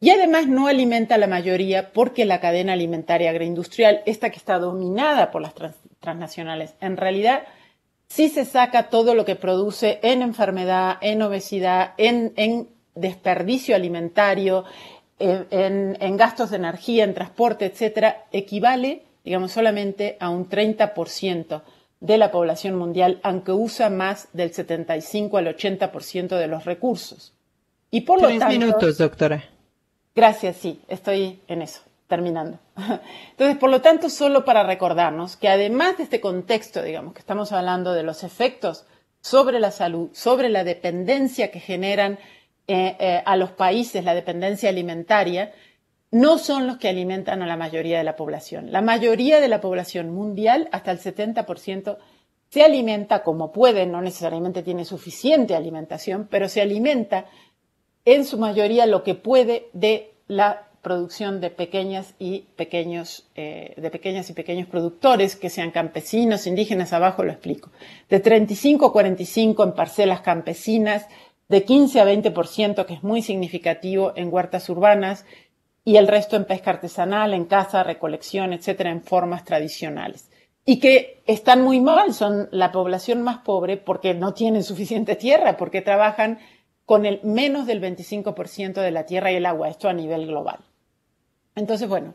Y además no alimenta a la mayoría porque la cadena alimentaria agroindustrial, esta que está dominada por las transnacionales, en realidad sí se saca todo lo que produce en enfermedad, en obesidad, en, desperdicio alimentario, en, en, gastos de energía, en transporte, etcétera, equivale digamos, solamente a un 30% de la población mundial, aunque usa más del 75 al 80% de los recursos. Y por Tres lo tanto, minutos, doctora. Gracias, sí, estoy en eso, terminando. Entonces, por lo tanto, solo para recordarnos que además de este contexto, digamos, que estamos hablando de los efectos sobre la salud, sobre la dependencia que generan eh, eh, a los países, la dependencia alimentaria, no son los que alimentan a la mayoría de la población. La mayoría de la población mundial, hasta el 70%, se alimenta como puede, no necesariamente tiene suficiente alimentación, pero se alimenta en su mayoría lo que puede de la producción de pequeñas y pequeños, eh, de pequeñas y pequeños productores, que sean campesinos, indígenas, abajo lo explico. De 35 a 45 en parcelas campesinas, de 15 a 20%, que es muy significativo en huertas urbanas, y el resto en pesca artesanal, en caza, recolección, etcétera, en formas tradicionales. Y que están muy mal, son la población más pobre porque no tienen suficiente tierra, porque trabajan con el menos del 25% de la tierra y el agua, esto a nivel global. Entonces, bueno,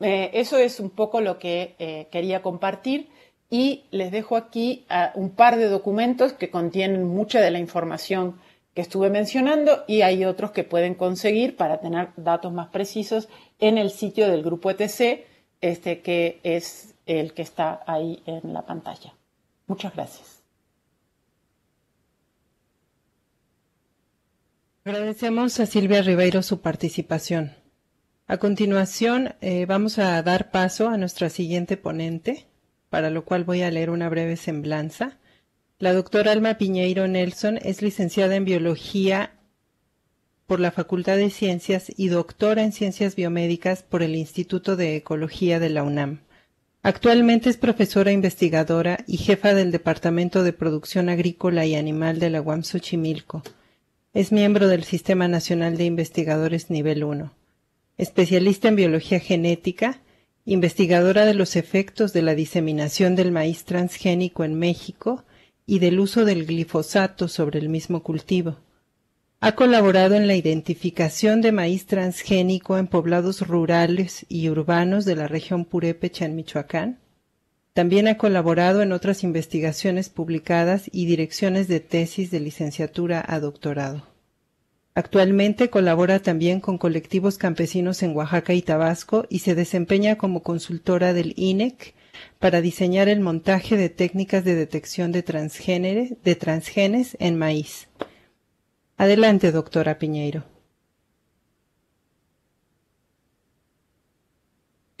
eh, eso es un poco lo que eh, quería compartir y les dejo aquí ah, un par de documentos que contienen mucha de la información que estuve mencionando y hay otros que pueden conseguir para tener datos más precisos en el sitio del grupo ETC, este que es el que está ahí en la pantalla. Muchas gracias. Agradecemos a Silvia Ribeiro su participación. A continuación, eh, vamos a dar paso a nuestra siguiente ponente, para lo cual voy a leer una breve semblanza. La doctora Alma Piñeiro Nelson es licenciada en Biología por la Facultad de Ciencias y doctora en Ciencias Biomédicas por el Instituto de Ecología de la UNAM. Actualmente es profesora investigadora y jefa del Departamento de Producción Agrícola y Animal de la UAM Xochimilco. Es miembro del Sistema Nacional de Investigadores Nivel 1. Especialista en biología genética, investigadora de los efectos de la diseminación del maíz transgénico en México y del uso del glifosato sobre el mismo cultivo. Ha colaborado en la identificación de maíz transgénico en poblados rurales y urbanos de la región Purépecha en Michoacán. También ha colaborado en otras investigaciones publicadas y direcciones de tesis de licenciatura a doctorado. Actualmente colabora también con colectivos campesinos en Oaxaca y Tabasco y se desempeña como consultora del INEC para diseñar el montaje de técnicas de detección de, de transgenes en maíz. Adelante, doctora Piñeiro.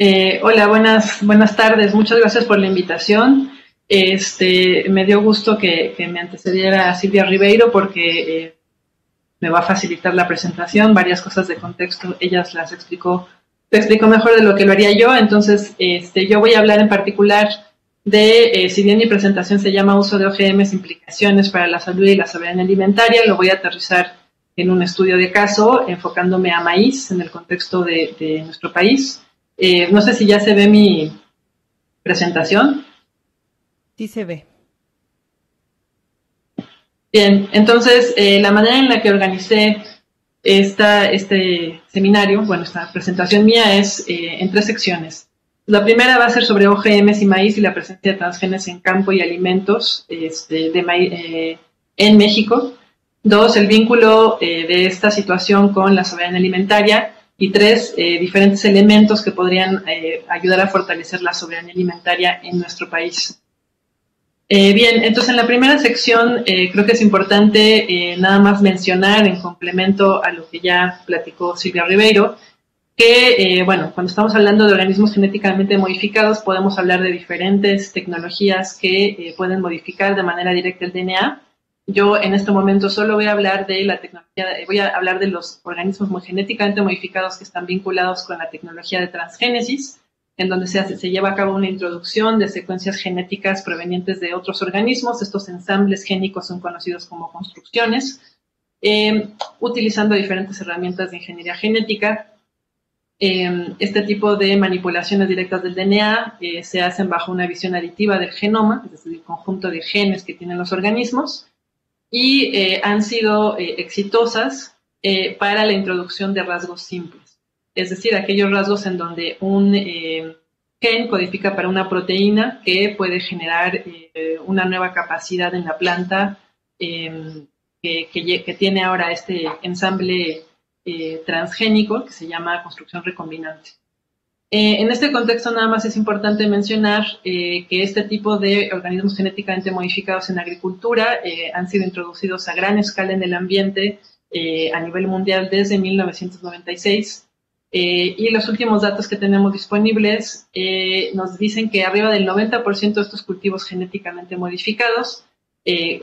Eh, hola, buenas, buenas tardes. Muchas gracias por la invitación. Este, me dio gusto que, me antecediera Silvia Ribeiro porque eh, me va a facilitar la presentación. Varias cosas de contexto, ellas las explicó, te explicó mejor de lo que lo haría yo. Entonces, este, yo voy a hablar en particular de, eh, si bien mi presentación se llama Uso de OGMs, implicaciones para la salud y la soberanía alimentaria, lo voy a aterrizar en un estudio de caso, enfocándome a maíz en el contexto de nuestro país. Eh, no sé si ya se ve mi presentación. Sí se ve. Bien, entonces eh, la manera en la que organicé esta, este seminario, bueno, esta presentación mía es eh, en tres secciones. La primera va a ser sobre OGMs y maíz y la presencia de transgenes en campo y alimentos este, de en México. Dos, el vínculo de esta situación con la soberanía alimentaria y tres, eh, diferentes elementos que podrían eh, ayudar a fortalecer la soberanía alimentaria en nuestro país. Eh, bien, entonces en la primera sección creo que es importante nada más mencionar en complemento a lo que ya platicó Silvia Ribeiro, que, bueno, cuando estamos hablando de organismos genéticamente modificados, podemos hablar de diferentes tecnologías que pueden modificar de manera directa el DNA yo en este momento solo voy a hablar de la tecnología, voy a hablar de los organismos genéticamente modificados que están vinculados con la tecnología de transgénesis, en donde se, hace, se lleva a cabo una introducción de secuencias genéticas provenientes de otros organismos. Estos ensambles génicos son conocidos como construcciones, eh, utilizando diferentes herramientas de ingeniería genética. Eh, este tipo de manipulaciones directas del DNA eh, se hacen bajo una visión aditiva del genoma, es decir, el conjunto de genes que tienen los organismos y han sido exitosas para la introducción de rasgos simples, es decir, aquellos rasgos en donde un gen codifica para una proteína que puede generar una nueva capacidad en la planta em, que, que, tiene ahora este ensamble transgénico que se llama construcción recombinante. Eh, en este contexto nada más es importante mencionar eh, que este tipo de organismos genéticamente modificados en agricultura eh, han sido introducidos a gran escala en el ambiente a nivel mundial desde 1996 y los últimos datos que tenemos disponibles nos dicen que arriba del 90% de estos cultivos genéticamente modificados,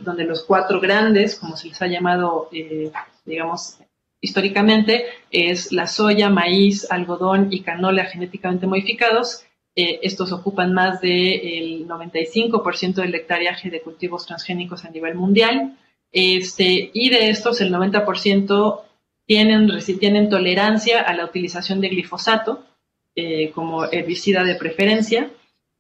donde los cuatro grandes, como se les ha llamado, digamos, históricamente es la soya, maíz, algodón y canola genéticamente modificados. Eh, estos ocupan más del 95% del hectareaje de cultivos transgénicos a nivel mundial. Este, y de estos, el 90% tienen, tienen tolerancia a la utilización de glifosato eh, como herbicida de preferencia.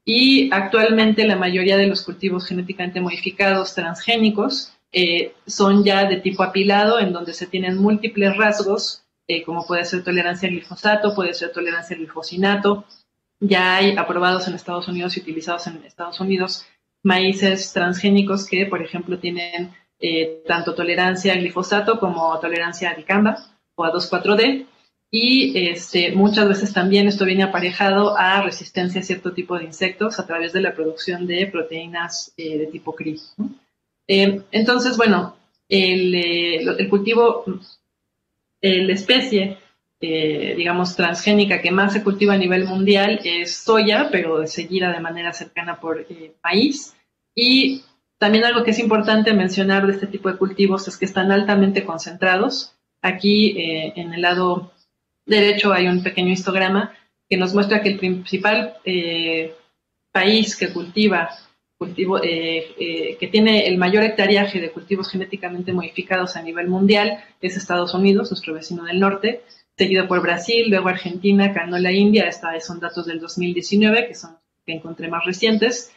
Y actualmente la mayoría de los cultivos genéticamente modificados transgénicos eh, son ya de tipo apilado, en donde se tienen múltiples rasgos, eh, como puede ser tolerancia al glifosato, puede ser tolerancia al glifosinato. Ya hay aprobados en Estados Unidos y utilizados en Estados Unidos maíces transgénicos que, por ejemplo, tienen eh, tanto tolerancia al glifosato como tolerancia a dicamba o a 2,4-D. Y este, muchas veces también esto viene aparejado a resistencia a cierto tipo de insectos a través de la producción de proteínas de tipo CRI. Eh, entonces, bueno, el, eh, cultivo, la especie, eh, digamos, transgénica que más se cultiva a nivel mundial es soya, pero seguida de manera cercana por maíz. Y también algo que es importante mencionar de este tipo de cultivos es que están altamente concentrados. Aquí en el lado derecho hay un pequeño histograma que nos muestra que el principal país que cultiva cultivo, eh, eh, que tiene el mayor hectareaje de cultivos genéticamente modificados a nivel mundial es Estados Unidos, nuestro vecino del norte, seguido por Brasil, luego Argentina, Canola, India, estos son datos del 2019, que son que encontré más recientes,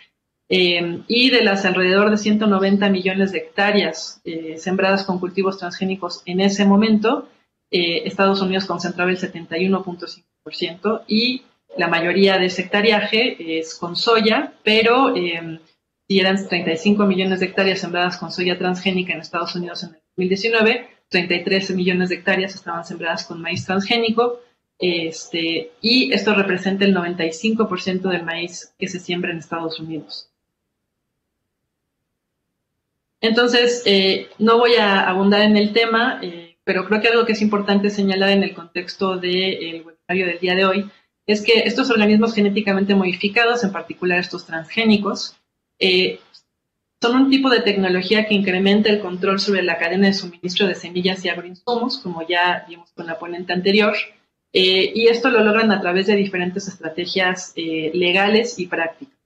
eh, y de las alrededor de 190 millones de hectáreas sembradas con cultivos transgénicos en ese momento, Estados Unidos concentraba el 71.5% y la mayoría de ese hectareaje es con soya, pero si eran 35 millones de hectáreas sembradas con soya transgénica en Estados Unidos en el 2019, 33 millones de hectáreas estaban sembradas con maíz transgénico Este, y esto representa el 95% del maíz que se siembra en Estados Unidos. Entonces, eh, no voy a abundar en el tema, eh, pero creo que algo que es importante señalar en el contexto del webinario del día de hoy es que estos organismos genéticamente modificados, en particular estos transgénicos, eh, son un tipo de tecnología que incrementa el control sobre la cadena de suministro de semillas y agroinsumos, como ya vimos con la ponente anterior, y esto lo logran a través de diferentes estrategias legales y prácticas.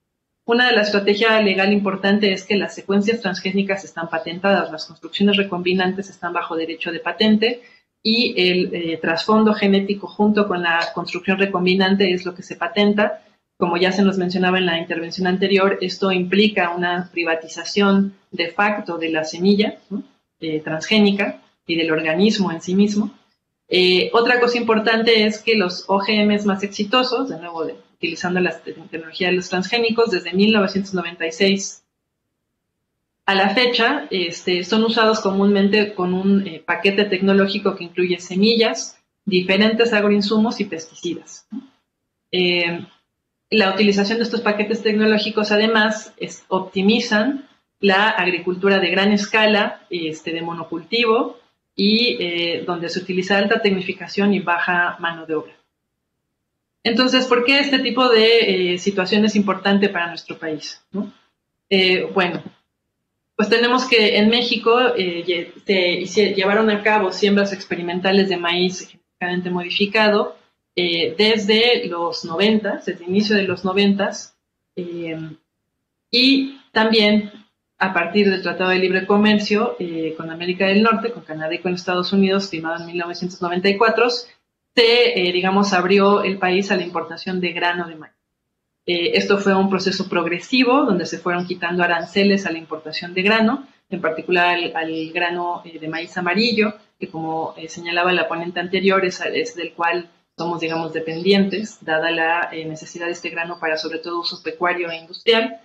Una de las estrategias legal importante es que las secuencias transgénicas están patentadas, las construcciones recombinantes están bajo derecho de patente y el eh, trasfondo genético junto con la construcción recombinante es lo que se patenta. Como ya se nos mencionaba en la intervención anterior, esto implica una privatización de facto de la semilla eh, transgénica y del organismo en sí mismo. Eh, otra cosa importante es que los OGMs más exitosos, de nuevo de utilizando la tecnología de los transgénicos desde 1996 a la fecha, este, son usados comúnmente con un eh, paquete tecnológico que incluye semillas, diferentes agroinsumos y pesticidas. Eh, la utilización de estos paquetes tecnológicos además optimizan la agricultura de gran escala, este, de monocultivo y eh, donde se utiliza alta tecnificación y baja mano de obra. Entonces, ¿por qué este tipo de eh, situación es importante para nuestro país? Eh, bueno, pues tenemos que en México eh, se llevaron a cabo siembras experimentales de maíz genéticamente modificado desde los 90, desde el inicio de los 90, y también a partir del Tratado de Libre Comercio con América del Norte, con Canadá y con Estados Unidos, firmado en 1994, se, eh, digamos, abrió el país a la importación de grano de maíz. Eh, esto fue un proceso progresivo donde se fueron quitando aranceles a la importación de grano, en particular al, grano eh, de maíz amarillo, que como señalaba la ponente anterior, es, es, del cual somos, digamos, dependientes, dada la necesidad de este grano para sobre todo uso pecuario e industrial.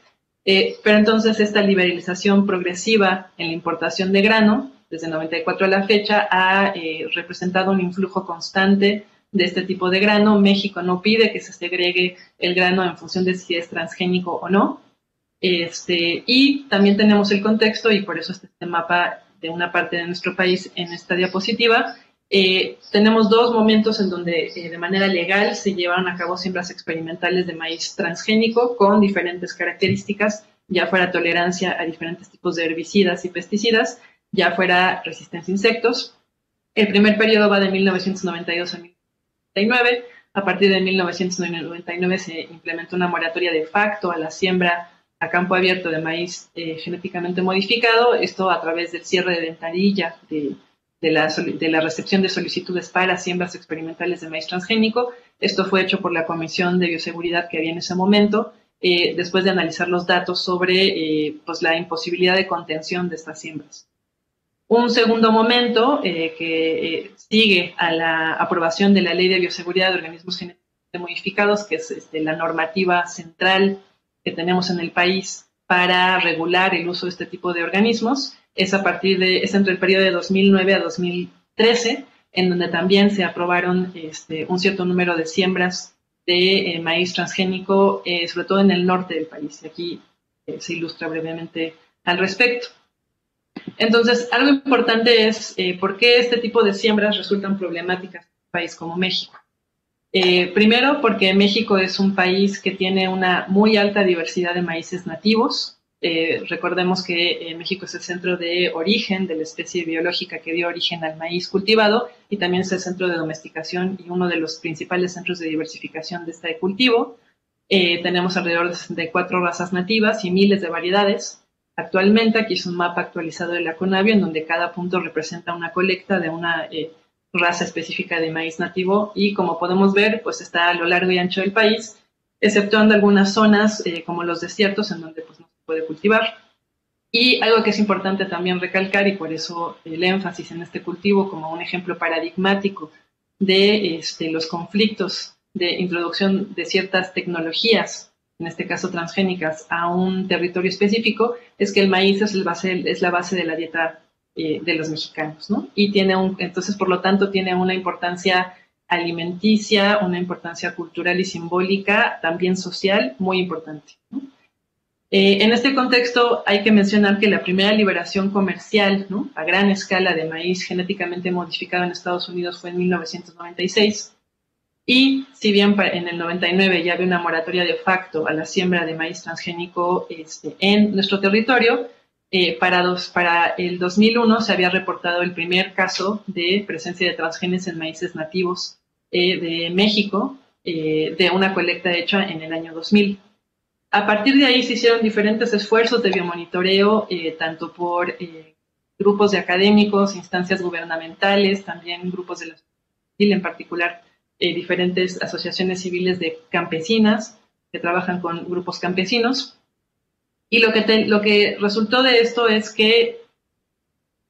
pero entonces esta liberalización progresiva en la importación de grano desde 94 a la fecha, ha eh, representado un influjo constante de este tipo de grano. México no pide que se segregue el grano en función de si es transgénico o no. Este, y también tenemos el contexto, y por eso este mapa de una parte de nuestro país en esta diapositiva. Eh, tenemos dos momentos en donde eh, de manera legal se llevaron a cabo siembras experimentales de maíz transgénico con diferentes características, ya fuera tolerancia a diferentes tipos de herbicidas y pesticidas, ya fuera resistencia a insectos. El primer periodo va de 1992 a 1999. A partir de 1999 se implementó una moratoria de facto a la siembra a campo abierto de maíz eh, genéticamente modificado, esto a través del cierre de ventanilla de, la, recepción de solicitudes para siembras experimentales de maíz transgénico. Esto fue hecho por la Comisión de Bioseguridad que había en ese momento, eh, después de analizar los datos sobre eh, pues, la imposibilidad de contención de estas siembras. Un segundo momento eh, que eh, sigue a la aprobación de la Ley de Bioseguridad de Organismos Genéticamente Modificados, que es este, la normativa central que tenemos en el país para regular el uso de este tipo de organismos, es a partir de, es entre el periodo de 2009 a 2013, en donde también se aprobaron este, un cierto número de siembras de eh, maíz transgénico, sobre todo en el norte del país. Y aquí se ilustra brevemente al respecto. Entonces, algo importante es eh, por qué este tipo de siembras resultan problemáticas en un país como México. Eh, primero, porque México es un país que tiene una muy alta diversidad de maíces nativos. Eh, recordemos que México es el centro de origen de la especie biológica que dio origen al maíz cultivado y también es el centro de domesticación y uno de los principales centros de diversificación de este cultivo. tenemos alrededor de 64 razas nativas y miles de variedades. Actualmente aquí es un mapa actualizado de la Conavio en donde cada punto representa una colecta de una eh, raza específica de maíz nativo y como podemos ver pues está a lo largo y ancho del país, exceptuando algunas zonas eh, como los desiertos en donde pues no se puede cultivar. Y algo que es importante también recalcar y por eso el énfasis en este cultivo como un ejemplo paradigmático de este, los conflictos de introducción de ciertas tecnologías en este caso transgénicas, a un territorio específico, es que el maíz es, la base de la dieta eh, de los mexicanos, ¿no? Y tiene un, entonces, por lo tanto, tiene una importancia alimenticia, una importancia cultural y simbólica, también social, muy importante. Eh, en este contexto hay que mencionar que la primera liberación comercial a gran escala de maíz genéticamente modificado en Estados Unidos fue en 1996 y si bien en el 99 ya había una moratoria de facto a la siembra de maíz transgénico este, en nuestro territorio, eh, para, para el 2001 se había reportado el primer caso de presencia de transgenes en maíces nativos eh, de México, de una colecta hecha en el año 2000. A partir de ahí se hicieron diferentes esfuerzos de biomonitoreo, eh, tanto por eh, grupos de académicos, instancias gubernamentales, también grupos de la sociedad civil, en particular eh, diferentes asociaciones civiles de campesinas que trabajan con grupos campesinos. Y lo que, lo que resultó de esto es que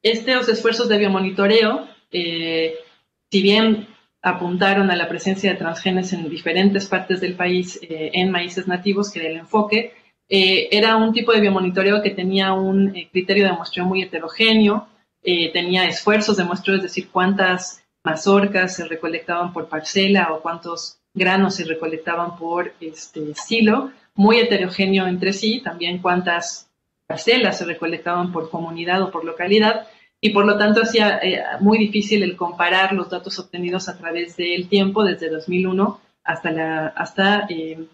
estos esfuerzos de biomonitoreo, si bien apuntaron a la presencia de transgenes en diferentes partes del país eh, en maíces nativos, que era el enfoque. Eh, era un tipo de biomonitoreo que tenía un eh, criterio de muestreo muy heterogéneo, tenía esfuerzos de muestreo, es decir, cuántas mazorcas se recolectaban por parcela o cuántos granos se recolectaban por este, silo, muy heterogéneo entre sí, también cuántas parcelas se recolectaban por comunidad o por localidad, y por lo tanto hacía eh, muy difícil el comparar los datos obtenidos a través del tiempo desde 2001 hasta, la, hasta, eh,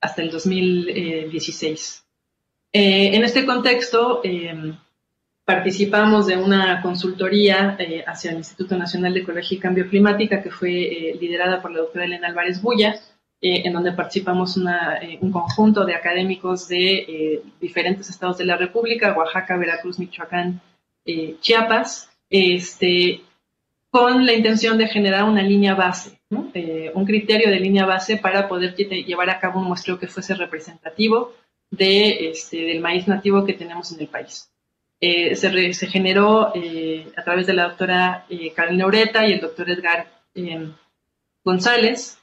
hasta el 2016. Eh, en este contexto, participamos de una consultoría hacia el Instituto Nacional de Ecología y Cambio Climática que fue liderada por la doctora Elena Álvarez Bulla, en donde participamos un conjunto de académicos de diferentes estados de la República, Oaxaca, Veracruz, Michoacán, eh, Chiapas, este, con la intención de generar una línea base, eh, un criterio de línea base para poder llevar a cabo un muestreo que fuese representativo este, del maíz nativo que tenemos en el país. Eh, se, generó a través de la doctora Carolina Ureta y el doctor Edgar González,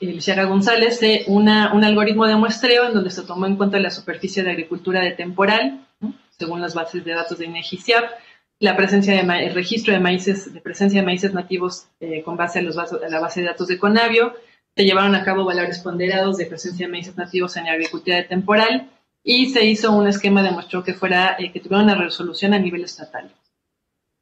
Luciana González, un algoritmo de muestreo en donde se tomó en cuenta la superficie de agricultura de temporal, según las bases de datos de INEGI-SIAP, la presencia de el registro de maíces, de presencia de maíces nativos eh, con base a, a, la base de datos de Conavio, se llevaron a cabo valores ponderados de presencia de maíces nativos en la agricultura de temporal y se hizo un esquema de muestreo que fuera eh, que tuviera una resolución a nivel estatal.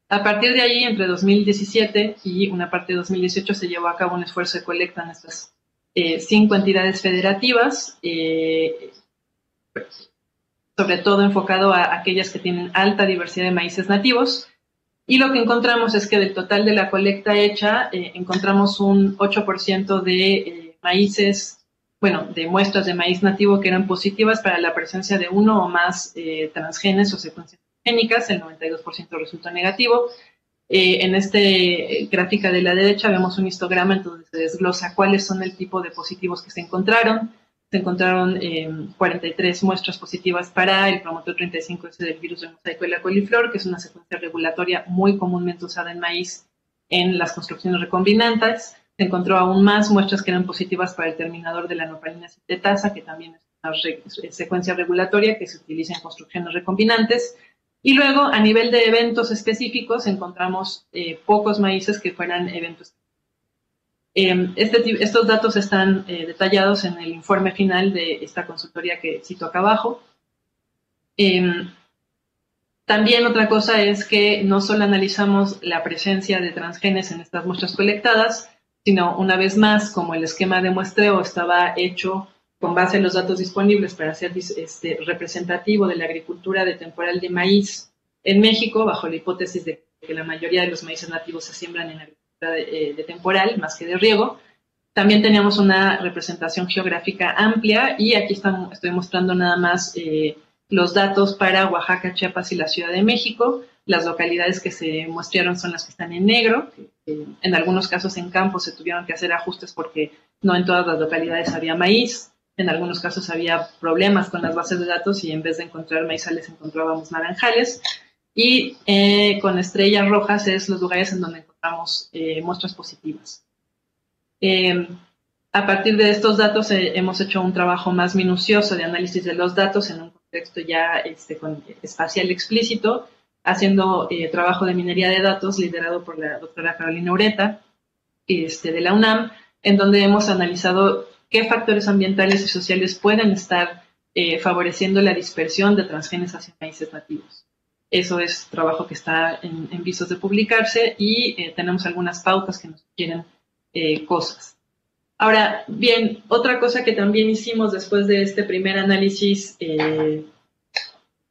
A partir de ahí, entre 2017 y una parte de 2018, se llevó a cabo un esfuerzo de colecta en estas eh, cinco entidades federativas sobre todo enfocado a aquellas que tienen alta diversidad de maíces nativos. Y lo que encontramos es que del total de la colecta hecha, eh, encontramos un 8% de eh, maíces, bueno, de muestras de maíz nativo que eran positivas para la presencia de uno o más eh, transgenes o secuencias génicas, el 92% resultó negativo. en esta gráfica de la derecha vemos un histograma en donde se desglosa cuáles son el tipo de positivos que se encontraron se encontraron 43 eh, muestras positivas para el promotor 35S del virus del mosaico de la coliflor, que es una secuencia regulatoria muy comúnmente usada en maíz en las construcciones recombinantes. Se encontró aún más muestras que eran positivas para el terminador de la nopalina sintetasa, que también es una secuencia regulatoria que se utiliza en construcciones recombinantes. Y luego, a nivel de eventos específicos, encontramos eh, pocos maíces que fueran eventos Em, este, estos datos están eh, detallados en el informe final de esta consultoría que cito acá abajo. Em, también otra cosa es que no solo analizamos la presencia de transgenes en estas muestras colectadas, sino una vez más, como el esquema de muestreo estaba hecho con base en los datos disponibles para ser este, representativo de la agricultura de temporal de maíz en México, bajo la hipótesis de que la mayoría de los maíces nativos se siembran en agricultura eh, de, temporal más que de riego. También teníamos una representación geográfica amplia y aquí estoy mostrando nada más eh, los datos para Oaxaca, Chiapas y la Ciudad de México. Las localidades que se mostraron son las que están en negro. en algunos casos en campo se tuvieron que hacer ajustes porque no en todas las localidades había maíz. En algunos casos había problemas con las bases de datos y en vez de encontrar maizales encontrábamos naranjales. Y eh, con estrellas rojas es los lugares en donde encontramos eh, muestras positivas. Eh, a partir de estos datos hemos hecho un trabajo más minucioso de análisis de los datos en un contexto ya este, espacial explícito, haciendo trabajo de minería de datos liderado por la doctora Carolina Ureta. este, de la UNAM, en donde hemos analizado qué factores ambientales y sociales pueden estar eh, favoreciendo la dispersión de transgenes hacia maíces nativos. Eso es trabajo que está en, visos de publicarse y eh, tenemos algunas pautas que nos quieren eh, cosas. Ahora, bien, otra cosa que también hicimos después de este primer análisis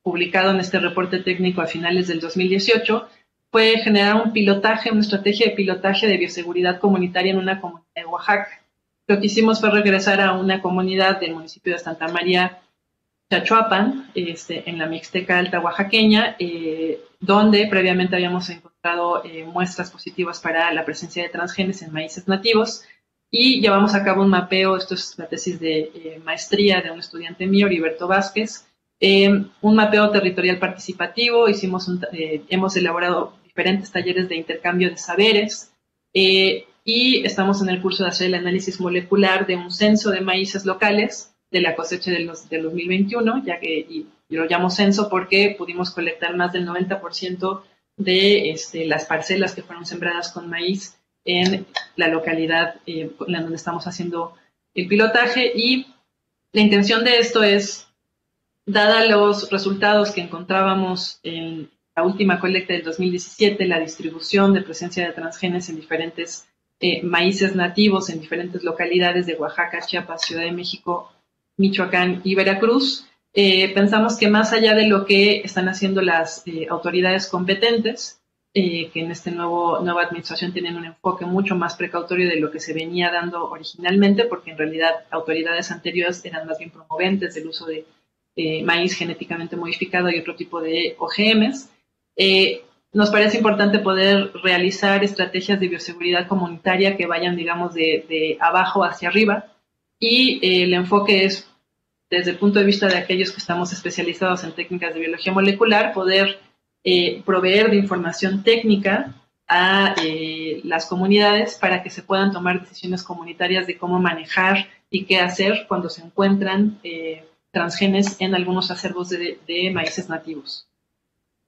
publicado en este reporte técnico a finales del 2018 fue generar un pilotaje, una estrategia de pilotaje de bioseguridad comunitaria en una comunidad de Oaxaca. Lo que hicimos fue regresar a una comunidad del municipio de Santa María Chachuapan, este, en la Mixteca Alta Oaxaqueña, eh, donde previamente habíamos encontrado eh, muestras positivas para la presencia de transgenes en maíces nativos y llevamos a cabo un mapeo, esto es la tesis de eh, maestría de un estudiante mío, Heriberto Vázquez, un mapeo territorial participativo, hicimos hemos elaborado diferentes talleres de intercambio de saberes y estamos en el curso de hacer el análisis molecular de un censo de maíces locales de la cosecha del, 2021, ya que yo lo llamo censo porque pudimos colectar más del 90% de este, las parcelas que fueron sembradas con maíz en la localidad eh, en donde estamos haciendo el pilotaje y la intención de esto es, dada los resultados que encontrábamos en la última colecta del 2017, la distribución de presencia de transgenes en diferentes eh, maíces nativos en diferentes localidades de Oaxaca, Chiapas, Ciudad de México Michoacán y Veracruz. Eh, pensamos que más allá de lo que están haciendo las eh, autoridades competentes, que en esta nueva administración tienen un enfoque mucho más precautorio de lo que se venía dando originalmente, porque en realidad autoridades anteriores eran más bien promoventes del uso de maíz genéticamente modificado y otro tipo de OGMs. nos parece importante poder realizar estrategias de bioseguridad comunitaria que vayan, digamos, de abajo hacia arriba, y eh, el enfoque es, desde el punto de vista de aquellos que estamos especializados en técnicas de biología molecular, poder eh, proveer de información técnica a eh, las comunidades para que se puedan tomar decisiones comunitarias de cómo manejar y qué hacer cuando se encuentran transgenes en algunos acervos de, maíces nativos.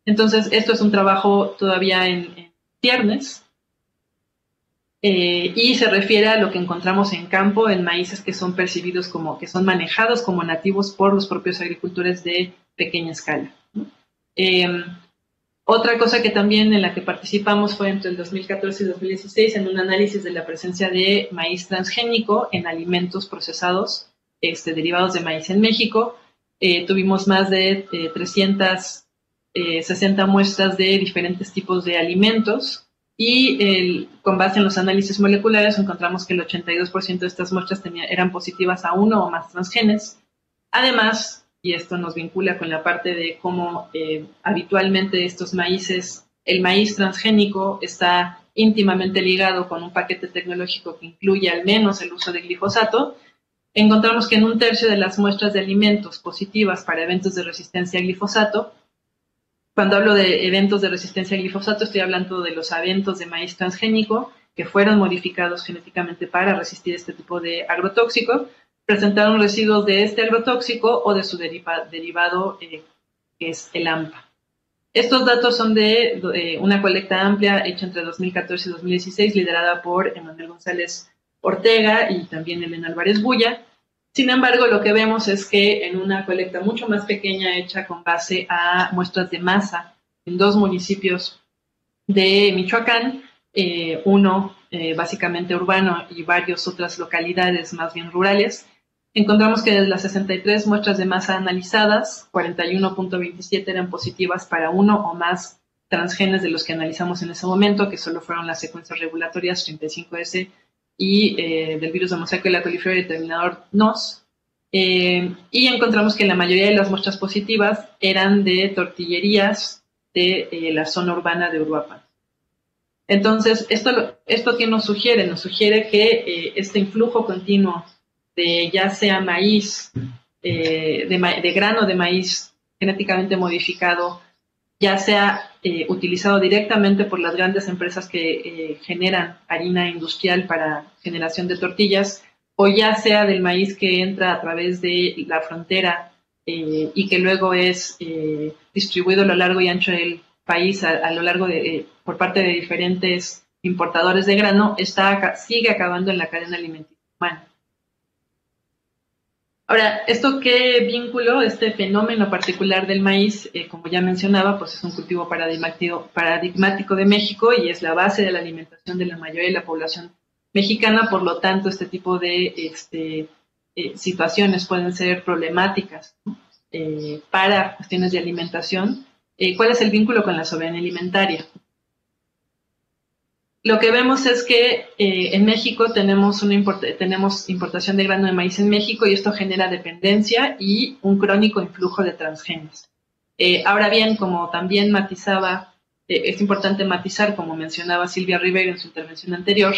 Entonces, esto es un trabajo todavía en, en eh, y se refiere a lo que encontramos en campo en maíces que son percibidos como, que son manejados como nativos por los propios agricultores de pequeña escala. Em, otra cosa que también en la que participamos fue entre el 2014 y 2016 en un análisis de la presencia de maíz transgénico en alimentos procesados este, derivados de maíz en México. Eh, tuvimos más de 360 eh, muestras de diferentes tipos de alimentos y con base en los análisis moleculares encontramos que el 82% de estas muestras eran positivas a uno o más transgenes. Además, y esto nos vincula con la parte de cómo eh, habitualmente estos maíces, el maíz transgénico está íntimamente ligado con un paquete tecnológico que incluye al menos el uso de glifosato, encontramos que en un tercio de las muestras de alimentos positivas para eventos de resistencia a glifosato cuando hablo de eventos de resistencia al glifosato, estoy hablando de los eventos de maíz transgénico que fueron modificados genéticamente para resistir este tipo de agrotóxico, presentaron residuos de este agrotóxico o de su derivado, eh, que es el AMPA. Estos datos son de, de, una colecta amplia hecha entre 2014 y 2016, liderada por Emanuel González Ortega y también Elena Álvarez Bulla, sin embargo, lo que vemos es que en una colecta mucho más pequeña hecha con base a muestras de masa en dos municipios de Michoacán, eh, uno eh, básicamente urbano y varias otras localidades más bien rurales, encontramos que de las 63 muestras de masa analizadas, 41.27 eran positivas para uno o más transgenes de los que analizamos en ese momento, que solo fueron las secuencias regulatorias 35S y eh, del virus de mosaico y la coliflor determinador NOS. Eh, y encontramos que la mayoría de las muestras positivas eran de tortillerías de eh, la zona urbana de Uruapan. Entonces, esto, esto que nos sugiere, nos sugiere que este influjo continuo de ya sea maíz, de, de grano de maíz genéticamente modificado, ya sea eh, utilizado directamente por las grandes empresas que eh, generan harina industrial para generación de tortillas, o ya sea del maíz que entra a través de la frontera eh, y que luego es distribuido a lo largo y ancho del país, a, lo largo de, por parte de diferentes importadores de grano está, sigue acabando en la cadena alimenticia humana. Ahora, ¿esto qué vínculo, este fenómeno particular del maíz, eh, como ya mencionaba, pues es un cultivo paradigmático, de México y es la base de la alimentación de la mayoría de la población mexicana, por lo tanto, este tipo de este, eh, situaciones pueden ser problemáticas eh, para cuestiones de alimentación. ¿Cuál es el vínculo con la soberanía alimentaria? Lo que vemos es que eh, en México tenemos, una tenemos importación de grano de maíz en México y esto genera dependencia y un crónico influjo de transgenes. Eh, ahora bien, como también matizaba, eh, es importante matizar, como mencionaba Silvia Rivero en su intervención anterior,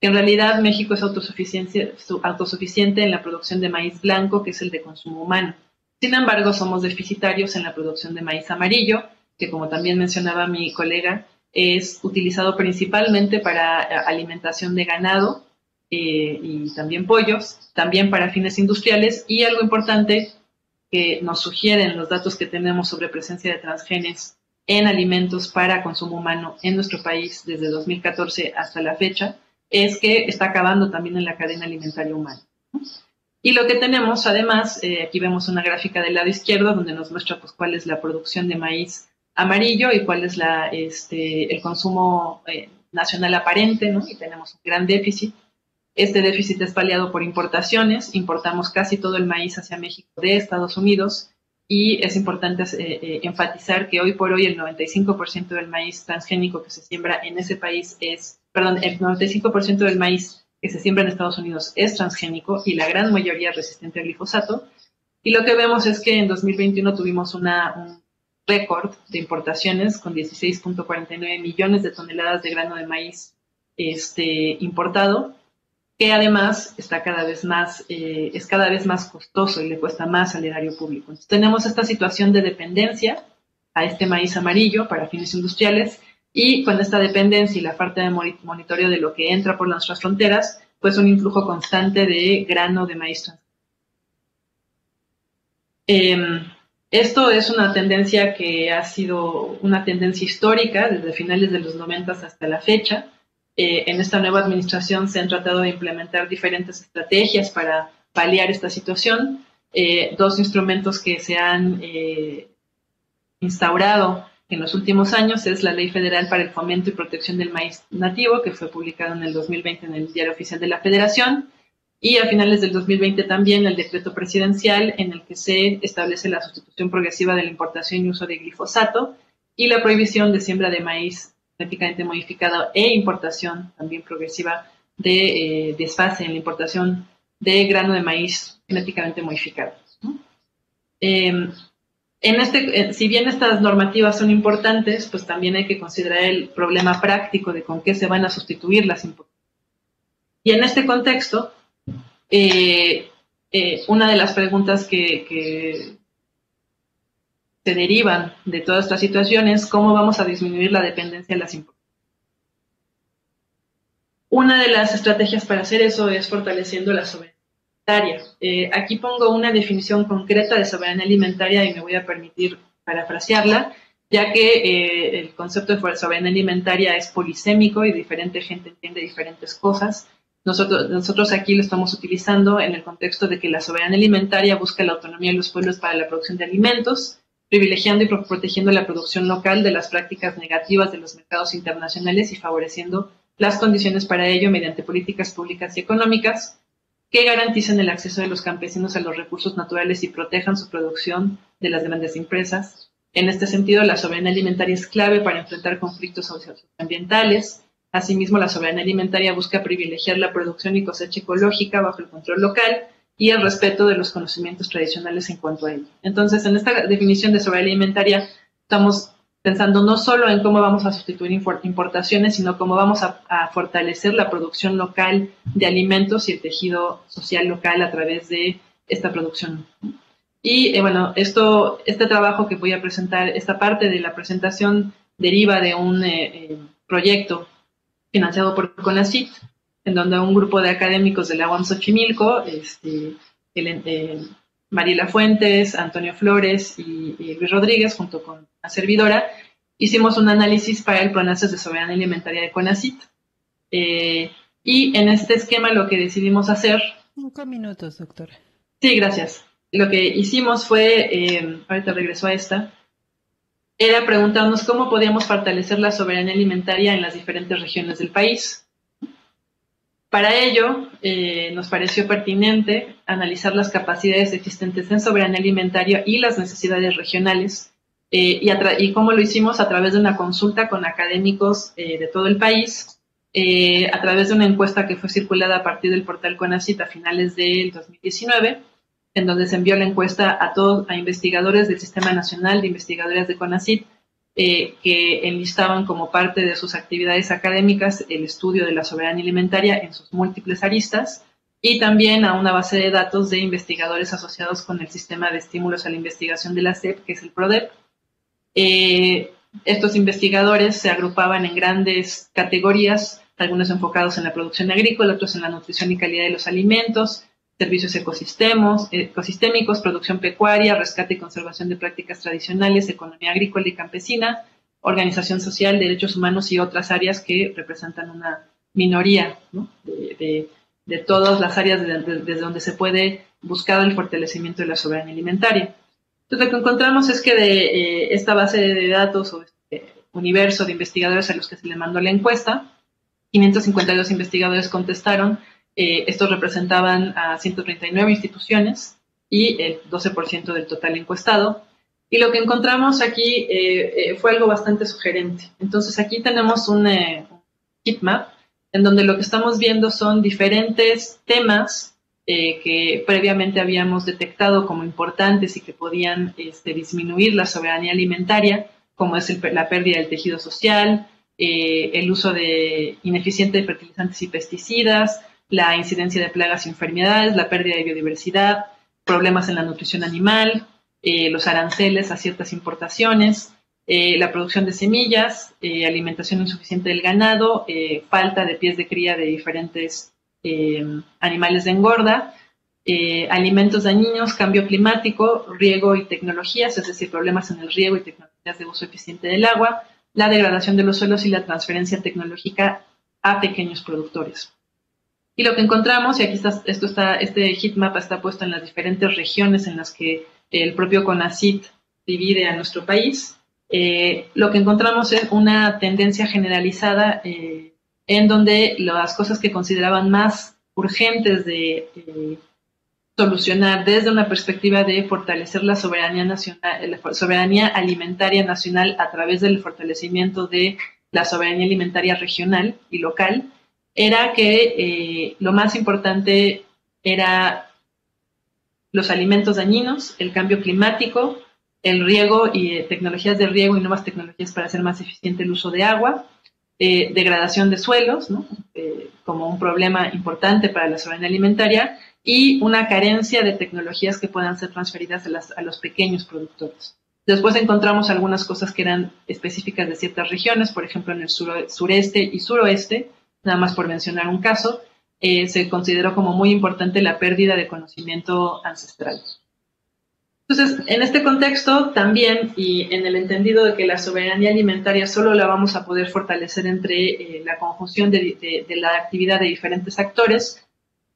que en realidad México es autosuficiente, autosuficiente en la producción de maíz blanco, que es el de consumo humano. Sin embargo, somos deficitarios en la producción de maíz amarillo, que como también mencionaba mi colega, es utilizado principalmente para eh, alimentación de ganado eh, y también pollos, también para fines industriales y algo importante que nos sugieren los datos que tenemos sobre presencia de transgenes en alimentos para consumo humano en nuestro país desde 2014 hasta la fecha, es que está acabando también en la cadena alimentaria humana. Y lo que tenemos, además, eh, aquí vemos una gráfica del lado izquierdo donde nos muestra pues, cuál es la producción de maíz amarillo y cuál es la, este, el consumo eh, nacional aparente, ¿no? Y tenemos un gran déficit. Este déficit es paliado por importaciones. Importamos casi todo el maíz hacia México de Estados Unidos y es importante eh, eh, enfatizar que hoy por hoy el 95% del maíz transgénico que se siembra en ese país es, perdón, el 95% del maíz que se siembra en Estados Unidos es transgénico y la gran mayoría resistente al glifosato. Y lo que vemos es que en 2021 tuvimos una, récord de importaciones con 16.49 millones de toneladas de grano de maíz este, importado, que además está cada vez más, eh, es cada vez más costoso y le cuesta más al erario público. Entonces, tenemos esta situación de dependencia a este maíz amarillo para fines industriales y con esta dependencia y la falta de monitoreo de lo que entra por nuestras fronteras, pues un influjo constante de grano de maíz. Eh, esto es una tendencia que ha sido una tendencia histórica desde finales de los 90 hasta la fecha. Eh, en esta nueva administración se han tratado de implementar diferentes estrategias para paliar esta situación. Eh, dos instrumentos que se han eh, instaurado en los últimos años es la Ley Federal para el Fomento y Protección del Maíz Nativo, que fue publicada en el 2020 en el Diario Oficial de la Federación, y a finales del 2020 también el decreto presidencial en el que se establece la sustitución progresiva de la importación y uso de glifosato y la prohibición de siembra de maíz genéticamente modificado e importación también progresiva de eh, desfase en la importación de grano de maíz genéticamente modificado. Em, en este, eh, si bien estas normativas son importantes, pues también hay que considerar el problema práctico de con qué se van a sustituir las importaciones. Y en este contexto, eh, eh, una de las preguntas que, se derivan de toda esta situación es cómo vamos a disminuir la dependencia de las importaciones. Una de las estrategias para hacer eso es fortaleciendo la soberanía alimentaria. Eh, aquí pongo una definición concreta de soberanía alimentaria y me voy a permitir parafrasearla, ya que el concepto de soberanía alimentaria es polisémico y diferente gente entiende diferentes cosas. Nosotros, nosotros aquí lo estamos utilizando en el contexto de que la soberanía alimentaria busca la autonomía de los pueblos para la producción de alimentos, privilegiando y protegiendo la producción local de las prácticas negativas de los mercados internacionales y favoreciendo las condiciones para ello mediante políticas públicas y económicas que garanticen el acceso de los campesinos a los recursos naturales y protejan su producción de las grandes empresas. En este sentido, la soberanía alimentaria es clave para enfrentar conflictos socioambientales, Asimismo, la soberanía alimentaria busca privilegiar la producción y cosecha ecológica bajo el control local y el respeto de los conocimientos tradicionales en cuanto a ello. Entonces, en esta definición de soberanía alimentaria, estamos pensando no solo en cómo vamos a sustituir importaciones, sino cómo vamos a, fortalecer la producción local de alimentos y el tejido social local a través de esta producción. Y eh, bueno, esto, este trabajo que voy a presentar, esta parte de la presentación deriva de un eh, eh, proyecto financiado por CONACYT, en donde un grupo de académicos de la UAM Xochimilco, este, eh, Mariela Fuentes, Antonio Flores y, Luis Rodríguez, junto con la servidora, hicimos un análisis para el Pronaces de Soberanía Alimentaria de CONACYT. y en este esquema lo que decidimos hacer... Cinco minutos, doctora. Sí, gracias. Lo que hicimos fue, ahorita regreso a esta, era preguntarnos cómo podíamos fortalecer la soberanía alimentaria en las diferentes regiones del país. Para ello, eh, nos pareció pertinente analizar las capacidades existentes en soberanía alimentaria y las necesidades regionales, eh, y, cómo lo hicimos a través de una consulta con académicos eh, de todo el país, a través de una encuesta que fue circulada a partir del portal CONACIT a finales del 2019, en donde se envió la encuesta a todos, a investigadores del Sistema Nacional de Investigadores de CONACYT, eh, que enlistaban como parte de sus actividades académicas el estudio de la soberanía alimentaria en sus múltiples aristas y también a una base de datos de investigadores asociados con el sistema de estímulos a la investigación de la SEP, que es el PRODEP. Eh, estos investigadores se agrupaban en grandes categorías, algunos enfocados en la producción agrícola, otros en la nutrición y calidad de los alimentos, servicios ecosistemas, ecosistémicos, producción pecuaria, rescate y conservación de prácticas tradicionales, economía agrícola y campesina, organización social, derechos humanos y otras áreas que representan una minoría de, todas las áreas desde donde se puede buscar el fortalecimiento de la soberanía alimentaria. Entonces, lo que encontramos es que de eh, esta base de datos o este universo de investigadores a los que se le mandó la encuesta, 552 investigadores contestaron eh, estos representaban a 139 instituciones y el 12% del total encuestado. Y lo que encontramos aquí eh, eh, fue algo bastante sugerente. Entonces aquí tenemos un heatmap en donde lo que estamos viendo son diferentes temas que previamente habíamos detectado como importantes y que podían este, disminuir la soberanía alimentaria, como es la pérdida del tejido social, el uso de ineficiente de fertilizantes y pesticidas, la incidencia de plagas y enfermedades, la pérdida de biodiversidad, problemas en la nutrición animal, eh, los aranceles a ciertas importaciones, eh, la producción de semillas, eh, alimentación insuficiente del ganado, falta de pies de cría de diferentes animales de engorda, alimentos dañinos, cambio climático, riego y tecnologías, es decir, problemas en el riego y tecnologías de uso eficiente del agua, la degradación de los suelos y la transferencia tecnológica a pequeños productores. Y lo que encontramos, y aquí está, esto está, este heatmap está puesto en las diferentes regiones en las que el propio CONACIT divide a nuestro país, eh, lo que encontramos es una tendencia generalizada eh, en donde las cosas que consideraban más urgentes de eh, solucionar desde una perspectiva de fortalecer la soberanía nacional, la soberanía alimentaria nacional a través del fortalecimiento de la soberanía alimentaria regional y local, era que eh, lo más importante era los alimentos dañinos, el cambio climático, el riego y eh, tecnologías de riego y nuevas tecnologías para hacer más eficiente el uso de agua, eh, degradación de suelos, como un problema importante para la soberanía alimentaria, y una carencia de tecnologías que puedan ser transferidas a, los pequeños productores. Después encontramos algunas cosas que eran específicas de ciertas regiones, por ejemplo en el sureste y suroeste, nada más por mencionar un caso, eh, se consideró como muy importante la pérdida de conocimiento ancestral. Entonces, en este contexto también, y en el entendido de que la soberanía alimentaria solo la vamos a poder fortalecer entre eh, la conjunción de, de, la actividad de diferentes actores,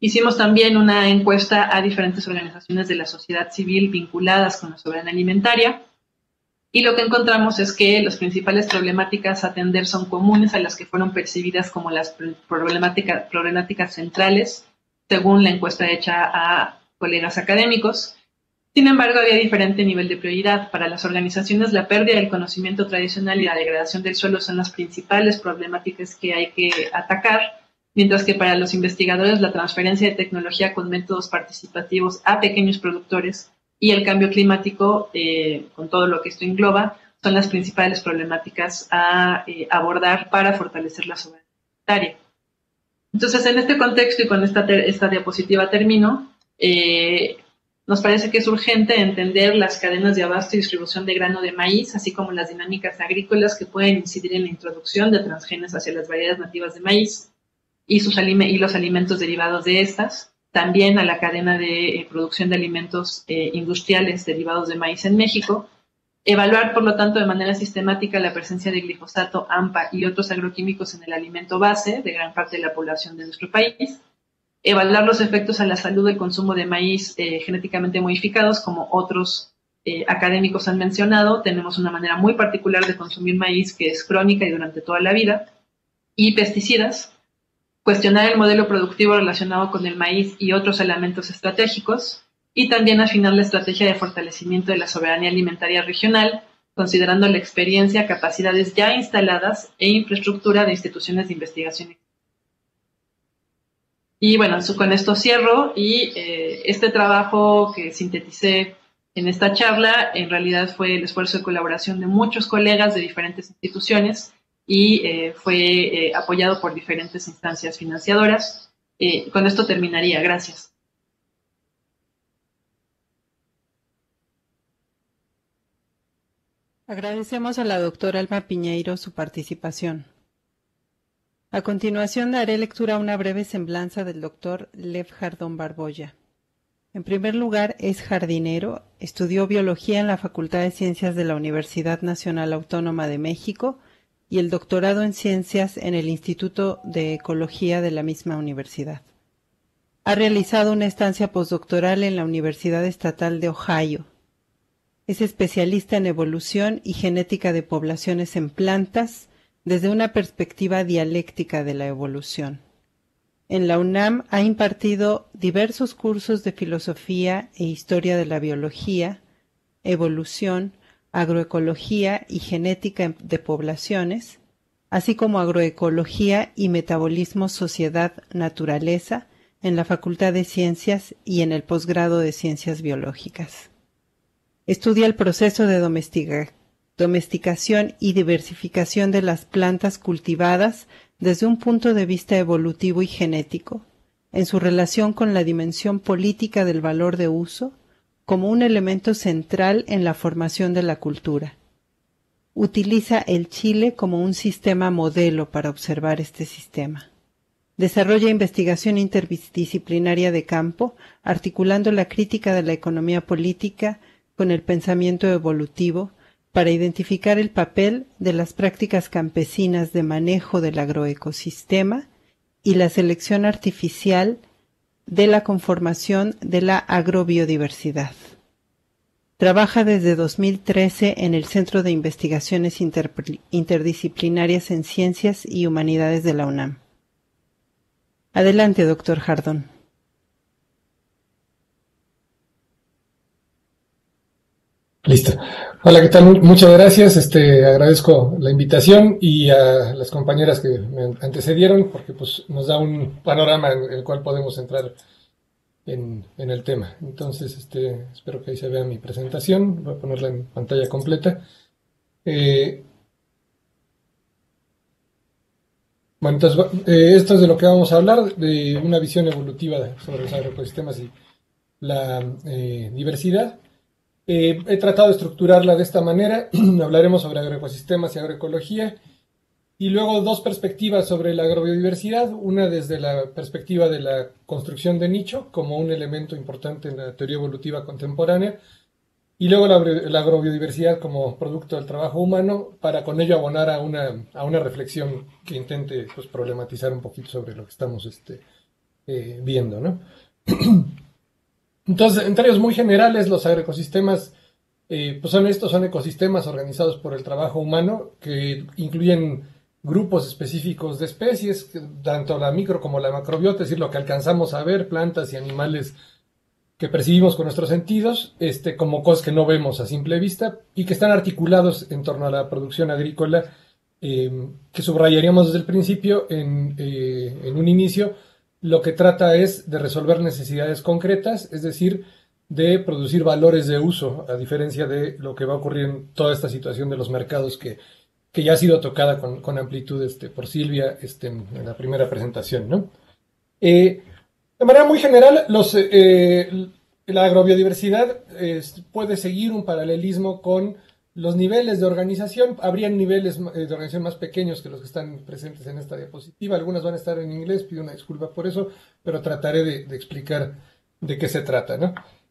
hicimos también una encuesta a diferentes organizaciones de la sociedad civil vinculadas con la soberanía alimentaria, y lo que encontramos es que las principales problemáticas a atender son comunes a las que fueron percibidas como las problemáticas centrales, según la encuesta hecha a colegas académicos. Sin embargo, había diferente nivel de prioridad. Para las organizaciones, la pérdida del conocimiento tradicional y la degradación del suelo son las principales problemáticas que hay que atacar, mientras que para los investigadores, la transferencia de tecnología con métodos participativos a pequeños productores y el cambio climático, eh, con todo lo que esto engloba, son las principales problemáticas a eh, abordar para fortalecer la soberanía. Entonces, en este contexto y con esta, esta diapositiva termino, eh, nos parece que es urgente entender las cadenas de abasto y distribución de grano de maíz, así como las dinámicas agrícolas que pueden incidir en la introducción de transgenes hacia las variedades nativas de maíz y, sus y los alimentos derivados de estas también a la cadena de eh, producción de alimentos eh, industriales derivados de maíz en México, Evaluar, por lo tanto, de manera sistemática la presencia de glifosato, AMPA y otros agroquímicos en el alimento base de gran parte de la población de nuestro país. Evaluar los efectos a la salud del consumo de maíz eh, genéticamente modificados, como otros académicos han mencionado. Tenemos una manera muy particular de consumir maíz que es crónica y durante toda la vida. Y pesticidas. Cuestionar el modelo productivo relacionado con el maíz y otros elementos estratégicos y también afinar la estrategia de fortalecimiento de la soberanía alimentaria regional, considerando la experiencia, capacidades ya instaladas e infraestructura de instituciones de investigación. Y bueno, con esto cierro y eh, este trabajo que sinteticé en esta charla en realidad fue el esfuerzo de colaboración de muchos colegas de diferentes instituciones y eh, fue eh, apoyado por diferentes instancias financiadoras. con esto terminaría. Gracias. Agradecemos a la doctora Alma Piñeiro su participación. A continuación daré lectura a una breve semblanza del doctor Lev Jardón Barboya. En primer lugar, es jardinero, estudió biología en la Facultad de Ciencias de la Universidad Nacional Autónoma de México y el doctorado en ciencias en el Instituto de Ecología de la misma universidad. Ha realizado una estancia postdoctoral en la Universidad Estatal de Ohio, es especialista en evolución y genética de poblaciones en plantas desde una perspectiva dialéctica de la evolución. En la UNAM ha impartido diversos cursos de filosofía e historia de la biología, evolución, agroecología y genética de poblaciones, así como agroecología y metabolismo sociedad-naturaleza en la Facultad de Ciencias y en el posgrado de Ciencias Biológicas. Estudia el proceso de domesticación y diversificación de las plantas cultivadas desde un punto de vista evolutivo y genético, en su relación con la dimensión política del valor de uso, como un elemento central en la formación de la cultura. Utiliza el Chile como un sistema modelo para observar este sistema. Desarrolla investigación interdisciplinaria de campo, articulando la crítica de la economía política, con el pensamiento evolutivo para identificar el papel de las prácticas campesinas de manejo del agroecosistema y la selección artificial de la conformación de la agrobiodiversidad. Trabaja desde 2013 en el Centro de Investigaciones Interdisciplinarias en Ciencias y Humanidades de la UNAM. Adelante, doctor Jardón. Listo. Hola, ¿qué tal? Muchas gracias. Este, agradezco la invitación y a las compañeras que me antecedieron porque pues, nos da un panorama en el cual podemos entrar en, el tema. Entonces, este, espero que ahí se vea mi presentación. Voy a ponerla en pantalla completa. Eh, bueno, entonces, eh, esto es de lo que vamos a hablar, de una visión evolutiva sobre los agroecosistemas y la eh, diversidad. Eh, he tratado de estructurarla de esta manera. Hablaremos sobre agroecosistemas y agroecología. Y luego dos perspectivas sobre la agrobiodiversidad. Una desde la perspectiva de la construcción de nicho como un elemento importante en la teoría evolutiva contemporánea. Y luego la, agrobiodiversidad como producto del trabajo humano para con ello abonar a una, a una reflexión que intente pues, problematizar un poquito sobre lo que estamos este, eh, viendo. ¿no? Entonces, en términos muy generales, los agroecosistemas eh, pues son estos, son ecosistemas organizados por el trabajo humano que incluyen grupos específicos de especies, tanto la micro como la macrobiota, es decir, lo que alcanzamos a ver, plantas y animales que percibimos con nuestros sentidos, este, como cosas que no vemos a simple vista y que están articulados en torno a la producción agrícola, eh, que subrayaríamos desde el principio en, eh, en un inicio, lo que trata es de resolver necesidades concretas, es decir, de producir valores de uso, a diferencia de lo que va a ocurrir en toda esta situación de los mercados que, ya ha sido tocada con, amplitud este, por Silvia este, en, la primera presentación. ¿no? Eh, de manera muy general, eh, la agrobiodiversidad puede seguir un paralelismo con los niveles de organización, habrían niveles eh, de organización más pequeños que los que están presentes en esta diapositiva. Algunas van a estar en inglés, pido una disculpa por eso, pero trataré de, explicar de qué se trata.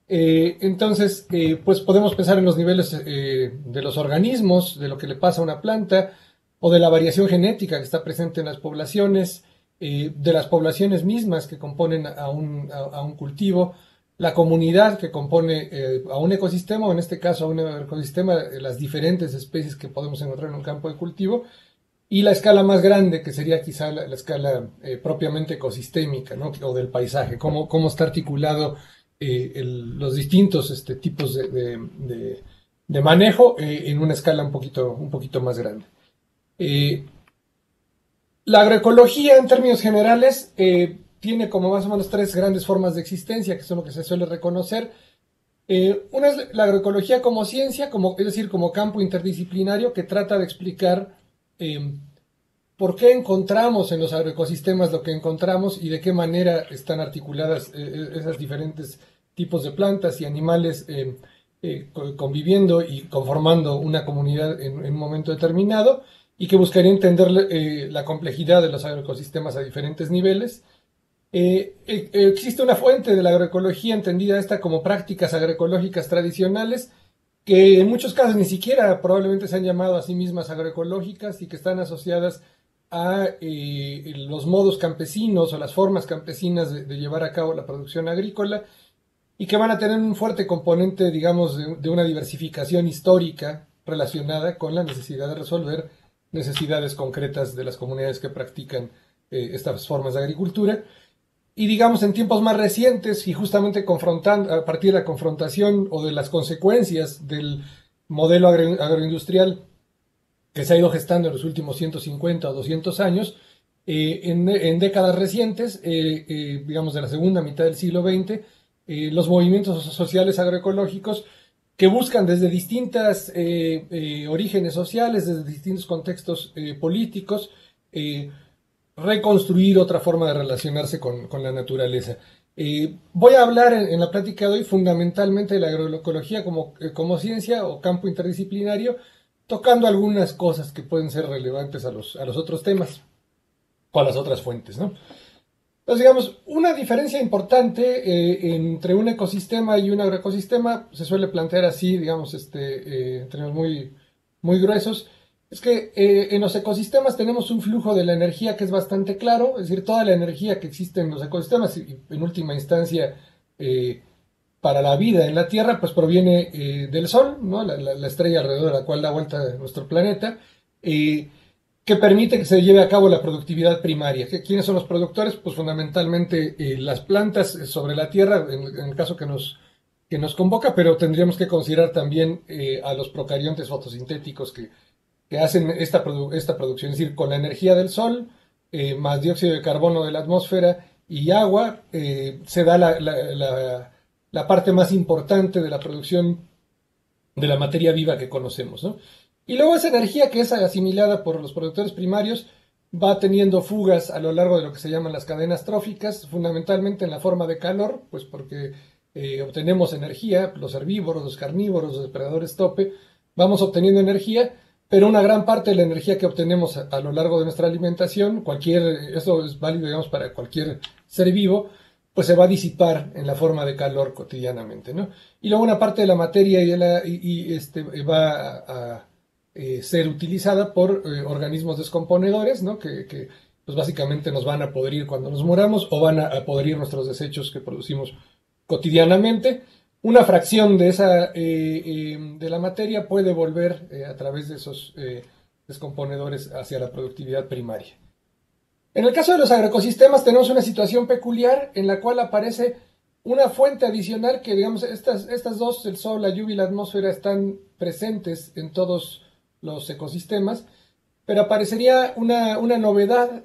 Eh, entonces, eh, pues podemos pensar en los niveles de los organismos, de lo que le pasa a una planta, o de la variación genética que está presente en las poblaciones, de las poblaciones mismas que componen a un cultivo, la comunidad que compone a un ecosistema, o en este caso a un ecosistema, las diferentes especies que podemos encontrar en un campo de cultivo, y la escala más grande, que sería quizá la, escala eh, propiamente ecosistémica, ¿no? o del paisaje, cómo, cómo está articulado eh, los distintos este, tipos de, manejo eh, en una escala un poquito, un poquito más grande. la agroecología, en términos generales, tiene como más o menos tres grandes formas de existencia, que son lo que se suele reconocer. una es la agroecología como ciencia, como, es decir, como campo interdisciplinario que trata de explicar Em, por qué encontramos en los agroecosistemas lo que encontramos y de qué manera están articuladas eh, eh, esos diferentes tipos de plantas y animales em, eh, conviviendo y conformando una comunidad en, un momento determinado y que buscaría entender la complejidad de los agroecosistemas a diferentes niveles. Existe una fuente de la agroecología entendida esta como prácticas agroecológicas tradicionales que en muchos casos ni siquiera probablemente se han llamado a sí mismas agroecológicas y que están asociadas a eh, los modos campesinos o las formas campesinas de, llevar a cabo la producción agrícola y que van a tener un fuerte componente, digamos, de, una diversificación histórica relacionada con la necesidad de resolver necesidades concretas de las comunidades que practican eh, estas formas de agricultura. Y digamos en tiempos más recientes y justamente confrontando, a partir de la confrontación o de las consecuencias del modelo agroindustrial que se ha ido gestando en los últimos 150 o 200 años, eh, en, décadas recientes, eh, eh, digamos de la segunda mitad del siglo XX, los movimientos sociales agroecológicos que buscan desde distintos orígenes sociales, desde distintos contextos políticos, reconstruir otra forma de relacionarse con, la naturaleza. Eh, voy a hablar en, la plática de hoy fundamentalmente de la agroecología como, eh, como ciencia o campo interdisciplinario, tocando algunas cosas que pueden ser relevantes a los, a los otros temas o a las otras fuentes. ¿no? Entonces, digamos, una diferencia importante eh, entre un ecosistema y un agroecosistema se suele plantear así, digamos, este, en términos muy, muy gruesos, es que eh, en los ecosistemas tenemos un flujo de la energía que es bastante claro, es decir, toda la energía que existe en los ecosistemas, y en última instancia, eh, para la vida en la Tierra, pues proviene eh, del Sol, ¿no? La, estrella alrededor de la cual da vuelta nuestro planeta, que permite que se lleve a cabo la productividad primaria. ¿Quiénes son los productores? Pues fundamentalmente las plantas sobre la Tierra, en, en, el caso que nos, que nos convoca, pero tendríamos que considerar también a los procariontes fotosintéticos que que hacen esta, esta producción, es decir, con la energía del sol, eh, más dióxido de carbono de la atmósfera y agua, eh, se da la, la, parte más importante de la producción de la materia viva que conocemos. ¿no? Y luego esa energía que es asimilada por los productores primarios va teniendo fugas a lo largo de lo que se llaman las cadenas tróficas, fundamentalmente en la forma de calor, pues porque eh, obtenemos energía, los herbívoros, los carnívoros, los depredadores tope, vamos obteniendo energía pero una gran parte de la energía que obtenemos a, lo largo de nuestra alimentación, cualquier, eso es válido, digamos, para cualquier ser vivo, pues se va a disipar en la forma de calor cotidianamente, ¿no? Y luego una parte de la materia y, este, va a, eh, ser utilizada por eh, organismos descomponedores, ¿no? Que, pues básicamente nos van a podrir cuando nos moramos o van a, a podrir nuestros desechos que producimos cotidianamente una fracción de esa eh, eh, de la materia puede volver eh, a través de esos descomponedores hacia la productividad primaria. En el caso de los agroecosistemas tenemos una situación peculiar en la cual aparece una fuente adicional que, digamos, estas, estas dos, el sol, la lluvia y la atmósfera, están presentes en todos los ecosistemas, pero aparecería una, una novedad,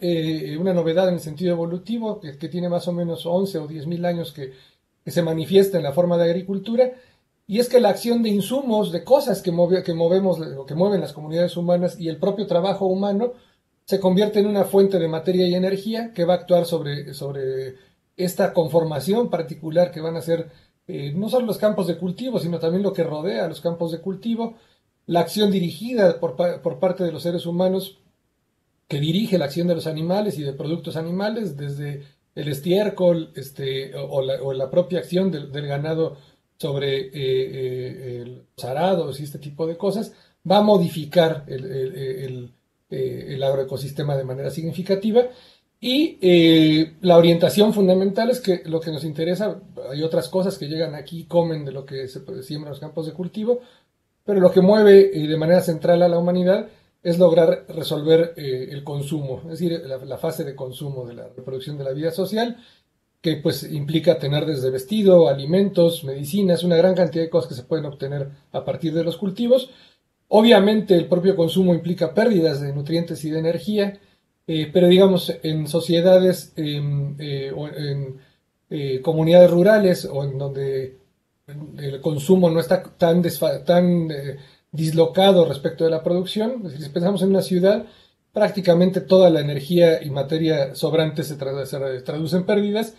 una novedad en el sentido evolutivo, que, que, tiene más o menos 11 o 10 mil años que que se manifiesta en la forma de agricultura, y es que la acción de insumos, de cosas que, que movemos, que mueven las comunidades humanas y el propio trabajo humano, se convierte en una fuente de materia y energía que va a actuar sobre, sobre esta conformación particular que van a ser eh, no solo los campos de cultivo, sino también lo que rodea a los campos de cultivo, la acción dirigida por, por parte de los seres humanos que dirige la acción de los animales y de productos animales, desde el estiércol este, o, la, propia acción del, ganado sobre los arados y este tipo de cosas, va a modificar el, el agroecosistema de manera significativa. Y eh, la orientación fundamental es que lo que nos interesa, hay otras cosas que llegan aquí, comen de lo que se siembra en los campos de cultivo, pero lo que mueve eh, de manera central a la humanidad es lograr resolver eh, el consumo, es decir, la, fase de consumo de la reproducción de la vida social, que pues implica tener desde vestido, alimentos, medicinas, una gran cantidad de cosas que se pueden obtener a partir de los cultivos. Obviamente el propio consumo implica pérdidas de nutrientes y de energía, eh, pero digamos, en sociedades em, eh, o en comunidades rurales o en donde el consumo no está tan, tan dislocado respecto de la producción, si pensamos en una ciudad, prácticamente toda la energía y materia sobrante se, traduce en pérdidas,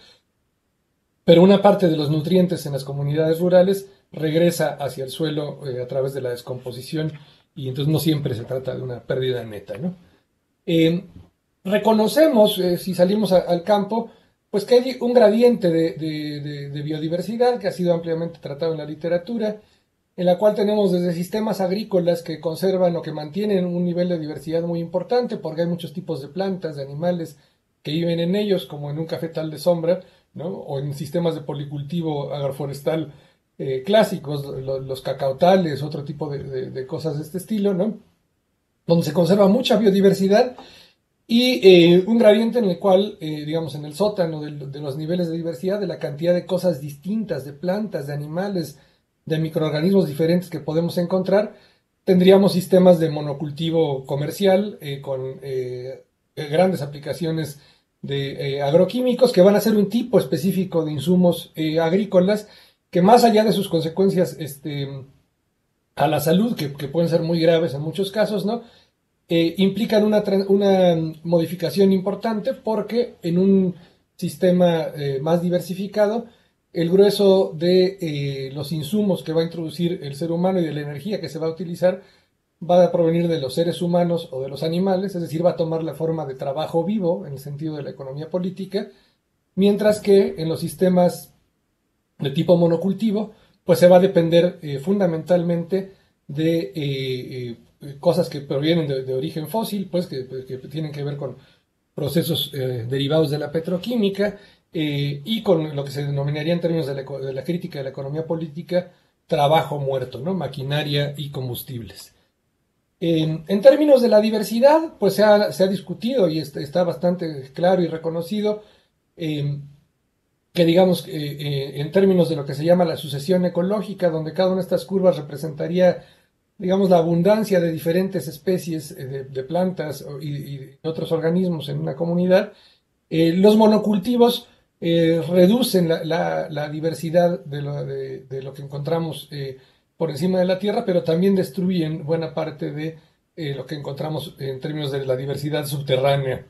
pero una parte de los nutrientes en las comunidades rurales regresa hacia el suelo a través de la descomposición y entonces no siempre se trata de una pérdida neta. ¿no? reconocemos, eh, si salimos al campo, pues que hay un gradiente de, biodiversidad que ha sido ampliamente tratado en la literatura, en la cual tenemos desde sistemas agrícolas que conservan o que mantienen un nivel de diversidad muy importante, porque hay muchos tipos de plantas, de animales que viven en ellos, como en un cafetal de sombra, ¿no? o en sistemas de policultivo agroforestal eh, clásicos, los, cacautales, otro tipo de, cosas de este estilo, ¿no? donde se conserva mucha biodiversidad y eh, un gradiente en el cual, eh, digamos, en el sótano de, los niveles de diversidad, de la cantidad de cosas distintas, de plantas, de animales, de microorganismos diferentes que podemos encontrar, tendríamos sistemas de monocultivo comercial eh, con grandes aplicaciones de agroquímicos que van a ser un tipo específico de insumos agrícolas que más allá de sus consecuencias este, a la salud, que, que pueden ser muy graves en muchos casos, ¿no? eh, implican una, modificación importante porque en un sistema eh, más diversificado, el grueso de eh, los insumos que va a introducir el ser humano y de la energía que se va a utilizar va a provenir de los seres humanos o de los animales, es decir, va a tomar la forma de trabajo vivo en el sentido de la economía política, mientras que en los sistemas de tipo monocultivo, pues se va a depender eh, fundamentalmente de cosas que provienen de, origen fósil, pues que, tienen que ver con procesos eh, derivados de la petroquímica eh, y con lo que se denominaría en términos de la, crítica de la economía política trabajo muerto, ¿no? maquinaria y combustibles. en términos de la diversidad, pues se ha, discutido y está, bastante claro y reconocido que digamos, eh, en términos de lo que se llama la sucesión ecológica, donde cada una de estas curvas representaría digamos, la abundancia de diferentes especies eh, de, plantas y, otros organismos en una comunidad, eh, los monocultivos eh, reducen la, diversidad de lo, que encontramos por encima de la Tierra, pero también destruyen buena parte de lo que encontramos en términos de la diversidad subterránea,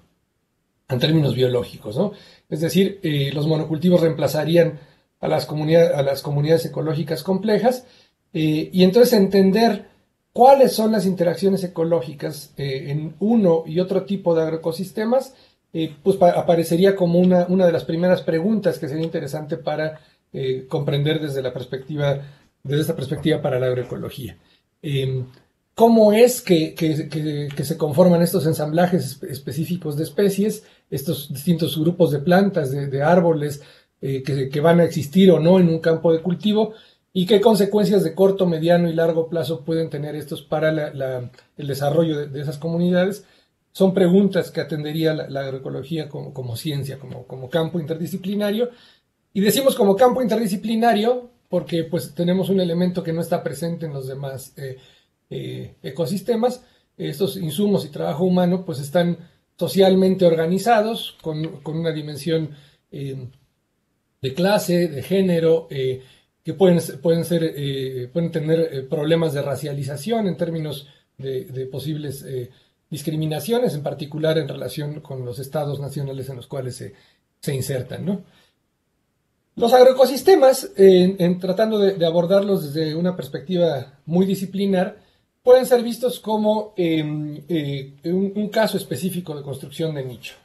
en términos biológicos. ¿no? Es decir, los monocultivos reemplazarían a las, a las comunidades ecológicas complejas y entonces entender cuáles son las interacciones ecológicas eh, en uno y otro tipo de agroecosistemas, eh, pues aparecería como una, una, de las primeras preguntas que sería interesante para eh, comprender desde la perspectiva, desde esta perspectiva para la agroecología. Em, ¿Cómo es que, se conforman estos ensamblajes específicos de especies, estos distintos grupos de plantas, de, árboles, que, van a existir o no en un campo de cultivo? ¿Y qué consecuencias de corto, mediano y largo plazo pueden tener estos para el desarrollo de, esas comunidades? Son preguntas que atendería la, agroecología como, ciencia, como, campo interdisciplinario. Y decimos como campo interdisciplinario porque pues tenemos un elemento que no está presente en los demás eh, eh, ecosistemas. Estos insumos y trabajo humano pues están socialmente organizados con, una dimensión eh, de clase, de género, que pueden, pueden, ser, pueden tener problemas de racialización en términos de, posibles discriminaciones, en particular en relación con los estados nacionales en los cuales se, insertan. Los agroecosistemas, tratando de, abordarlos desde una perspectiva muy disciplinar, pueden ser vistos como em, un, un caso específico de construcción de nicho.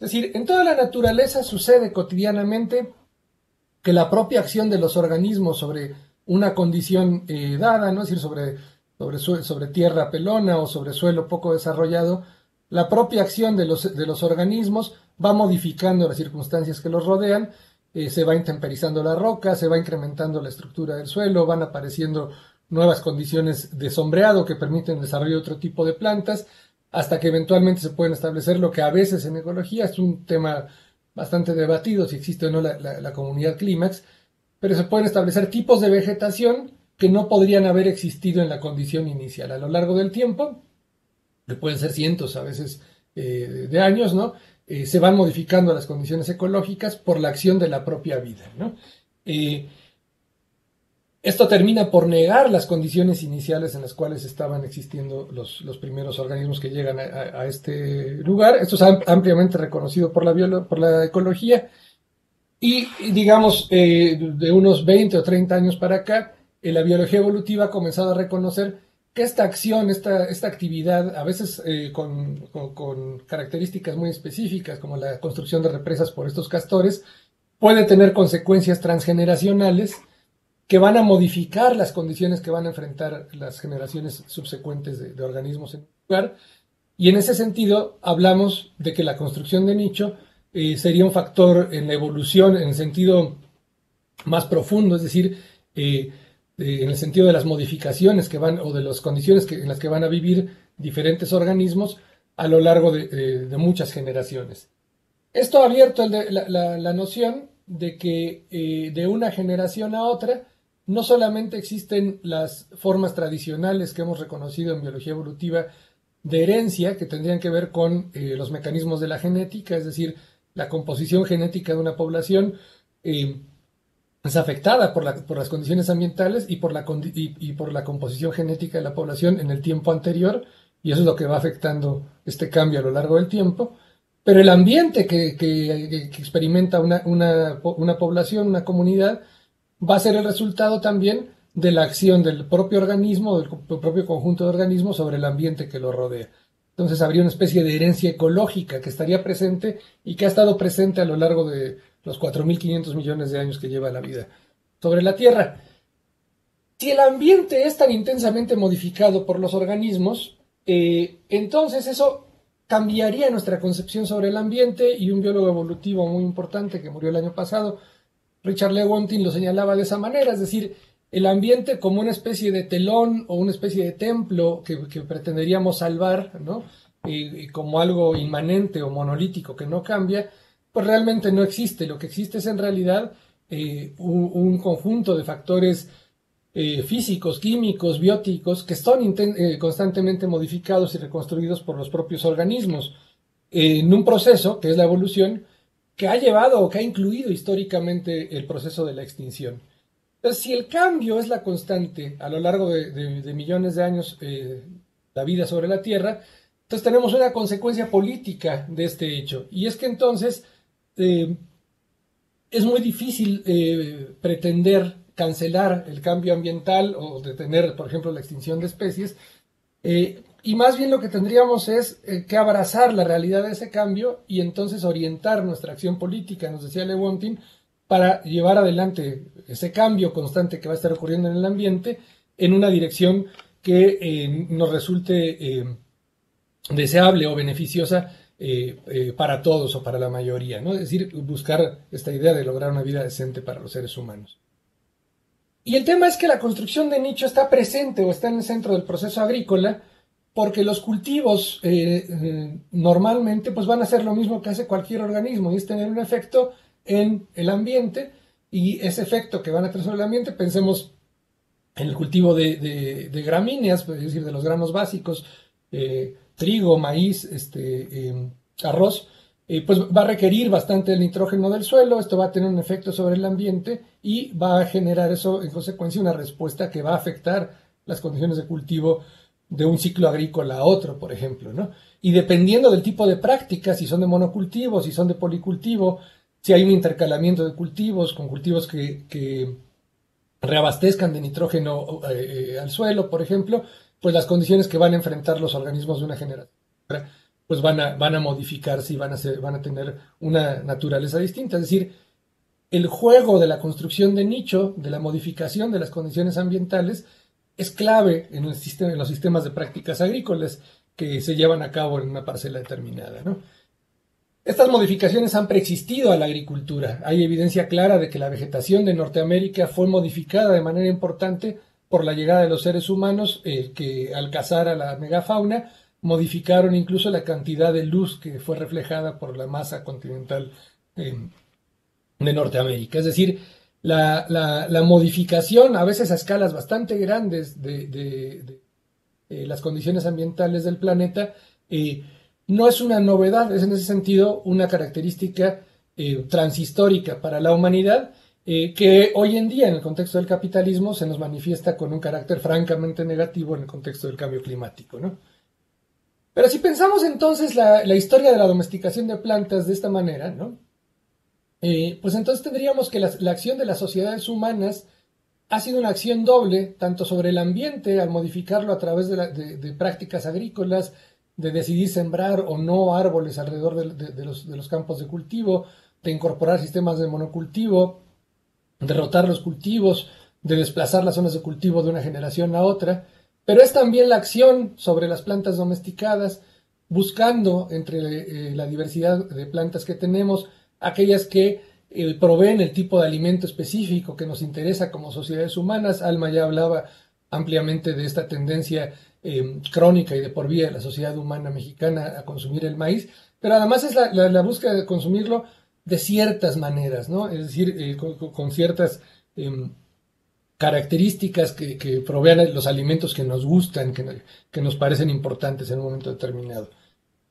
Es decir, en toda la naturaleza sucede cotidianamente que la propia acción de los organismos sobre una condición eh, dada, ¿no? es decir, sobre, sobre, sobre tierra pelona o sobre suelo poco desarrollado, la propia acción de los, de los organismos va modificando las circunstancias que los rodean, eh, se va intemperizando la roca, se va incrementando la estructura del suelo, van apareciendo nuevas condiciones de sombreado que permiten el desarrollo de otro tipo de plantas, hasta que eventualmente se pueden establecer lo que a veces en ecología es un tema bastante debatido, si existe o no la, comunidad clímax, pero se pueden establecer tipos de vegetación que no podrían haber existido en la condición inicial. A lo largo del tiempo, que pueden ser cientos a veces eh, de años, ¿no? Eh, se van modificando las condiciones ecológicas por la acción de la propia vida, ¿no? Eh, esto termina por negar las condiciones iniciales en las cuales estaban existiendo los, los primeros organismos que llegan a, este lugar. Esto es ampliamente reconocido por la, por la ecología. Y, digamos, de unos 20 o 30 años para acá, la biología evolutiva ha comenzado a reconocer que esta acción, esta, esta actividad, a veces eh, con, con características muy específicas, como la construcción de represas por estos castores, puede tener consecuencias transgeneracionales que van a modificar las condiciones que van a enfrentar las generaciones subsecuentes de, organismos en el lugar. Y en ese sentido hablamos de que la construcción de nicho eh, sería un factor en la evolución en el sentido más profundo, es decir, eh, en el sentido de las modificaciones que van o de las condiciones que, en las que van a vivir diferentes organismos a lo largo de, muchas generaciones. Esto ha abierto la, noción de que eh, de una generación a otra no solamente existen las formas tradicionales que hemos reconocido en biología evolutiva de herencia, que tendrían que ver con eh, los mecanismos de la genética, es decir, la composición genética de una población eh, es afectada por, las condiciones ambientales y por, la, composición genética de la población en el tiempo anterior, y eso es lo que va afectando este cambio a lo largo del tiempo. Pero el ambiente que, experimenta una, una población, una comunidad, va a ser el resultado también de la acción del propio organismo, del propio conjunto de organismos sobre el ambiente que lo rodea. Entonces habría una especie de herencia ecológica que estaría presente y que ha estado presente a lo largo de los 4.500 millones de años que lleva la vida sobre la Tierra. Si el ambiente es tan intensamente modificado por los organismos, eh, entonces eso cambiaría nuestra concepción sobre el ambiente y un biólogo evolutivo muy importante que murió el año pasado, Richard Lewontin lo señalaba de esa manera, es decir, el ambiente como una especie de telón o una especie de templo que, pretenderíamos salvar, ¿no? Como algo inmanente o monolítico que no cambia, pues realmente no existe. Lo que existe es en realidad eh, un, conjunto de factores eh, físicos, químicos, bióticos, que son eh, constantemente modificados y reconstruidos por los propios organismos en un proceso, que es la evolución, que ha llevado o que ha incluido históricamente el proceso de la extinción. Entonces, si el cambio es la constante a lo largo de, millones de años la vida sobre la Tierra, entonces tenemos una consecuencia política de este hecho. Y es que entonces eh, es muy difícil eh, pretender cancelar el cambio ambiental o detener, por ejemplo, la extinción de especies, y más bien lo que tendríamos es eh, que abrazar la realidad de ese cambio y entonces orientar nuestra acción política, nos decía Lewontin, para llevar adelante ese cambio constante que va a estar ocurriendo en el ambiente en una dirección que eh, nos resulte eh, deseable o beneficiosa para todos o para la mayoría, ¿no? Es decir, buscar esta idea de lograr una vida decente para los seres humanos. Y el tema es que la construcción de nicho está presente o está en el centro del proceso agrícola, porque los cultivos eh, eh, normalmente pues van a hacer lo mismo que hace cualquier organismo y es tener un efecto en el ambiente y ese efecto que van a tener sobre el ambiente, pensemos en el cultivo de, gramíneas, es decir, de los granos básicos, eh, trigo, maíz, este, em, arroz, pues va a requerir bastante el nitrógeno del suelo, esto va a tener un efecto sobre el ambiente y va a generar eso en consecuencia una respuesta que va a afectar las condiciones de cultivo de un ciclo agrícola a otro, por ejemplo, ¿no? Y dependiendo del tipo de prácticas, si son de monocultivo, si son de policultivo, si hay un intercalamiento de cultivos con cultivos que, reabastezcan de nitrógeno eh, al suelo, por ejemplo, pues las condiciones que van a enfrentar los organismos de una generación pues van a, van a modificarse y van a, van a tener una naturaleza distinta. Es decir, el juego de la construcción de nicho, de la modificación de las condiciones ambientales, es clave en, el sistema, en los sistemas de prácticas agrícolas que se llevan a cabo en una parcela determinada. Estas modificaciones han preexistido a la agricultura. Hay evidencia clara de que la vegetación de Norteamérica fue modificada de manera importante por la llegada de los seres humanos eh, que al cazar a la megafauna modificaron incluso la cantidad de luz que fue reflejada por la masa continental eh, de Norteamérica. Es decir, la, modificación, a veces a escalas bastante grandes de, eh, las condiciones ambientales del planeta, eh, no es una novedad, es en ese sentido una característica transhistórica para la humanidad que hoy en día en el contexto del capitalismo se nos manifiesta con un carácter francamente negativo en el contexto del cambio climático. Pero si pensamos entonces la, la historia de la domesticación de plantas de esta manera, ¿no? Eh, pues entonces tendríamos que la, acción de las sociedades humanas ha sido una acción doble, tanto sobre el ambiente, al modificarlo a través de, prácticas agrícolas, de decidir sembrar o no árboles alrededor de, los, campos de cultivo, de incorporar sistemas de monocultivo, de rotar los cultivos, de desplazar las zonas de cultivo de una generación a otra, pero es también la acción sobre las plantas domesticadas, buscando entre eh, la diversidad de plantas que tenemos, aquellas que eh, proveen el tipo de alimento específico que nos interesa como sociedades humanas. Alma ya hablaba ampliamente de esta tendencia em, crónica y de por vida de la sociedad humana mexicana a consumir el maíz, pero además es la, búsqueda de consumirlo de ciertas maneras, ¿no? Es decir, con, ciertas em, características que, provean los alimentos que nos gustan, que, que nos parecen importantes en un momento determinado.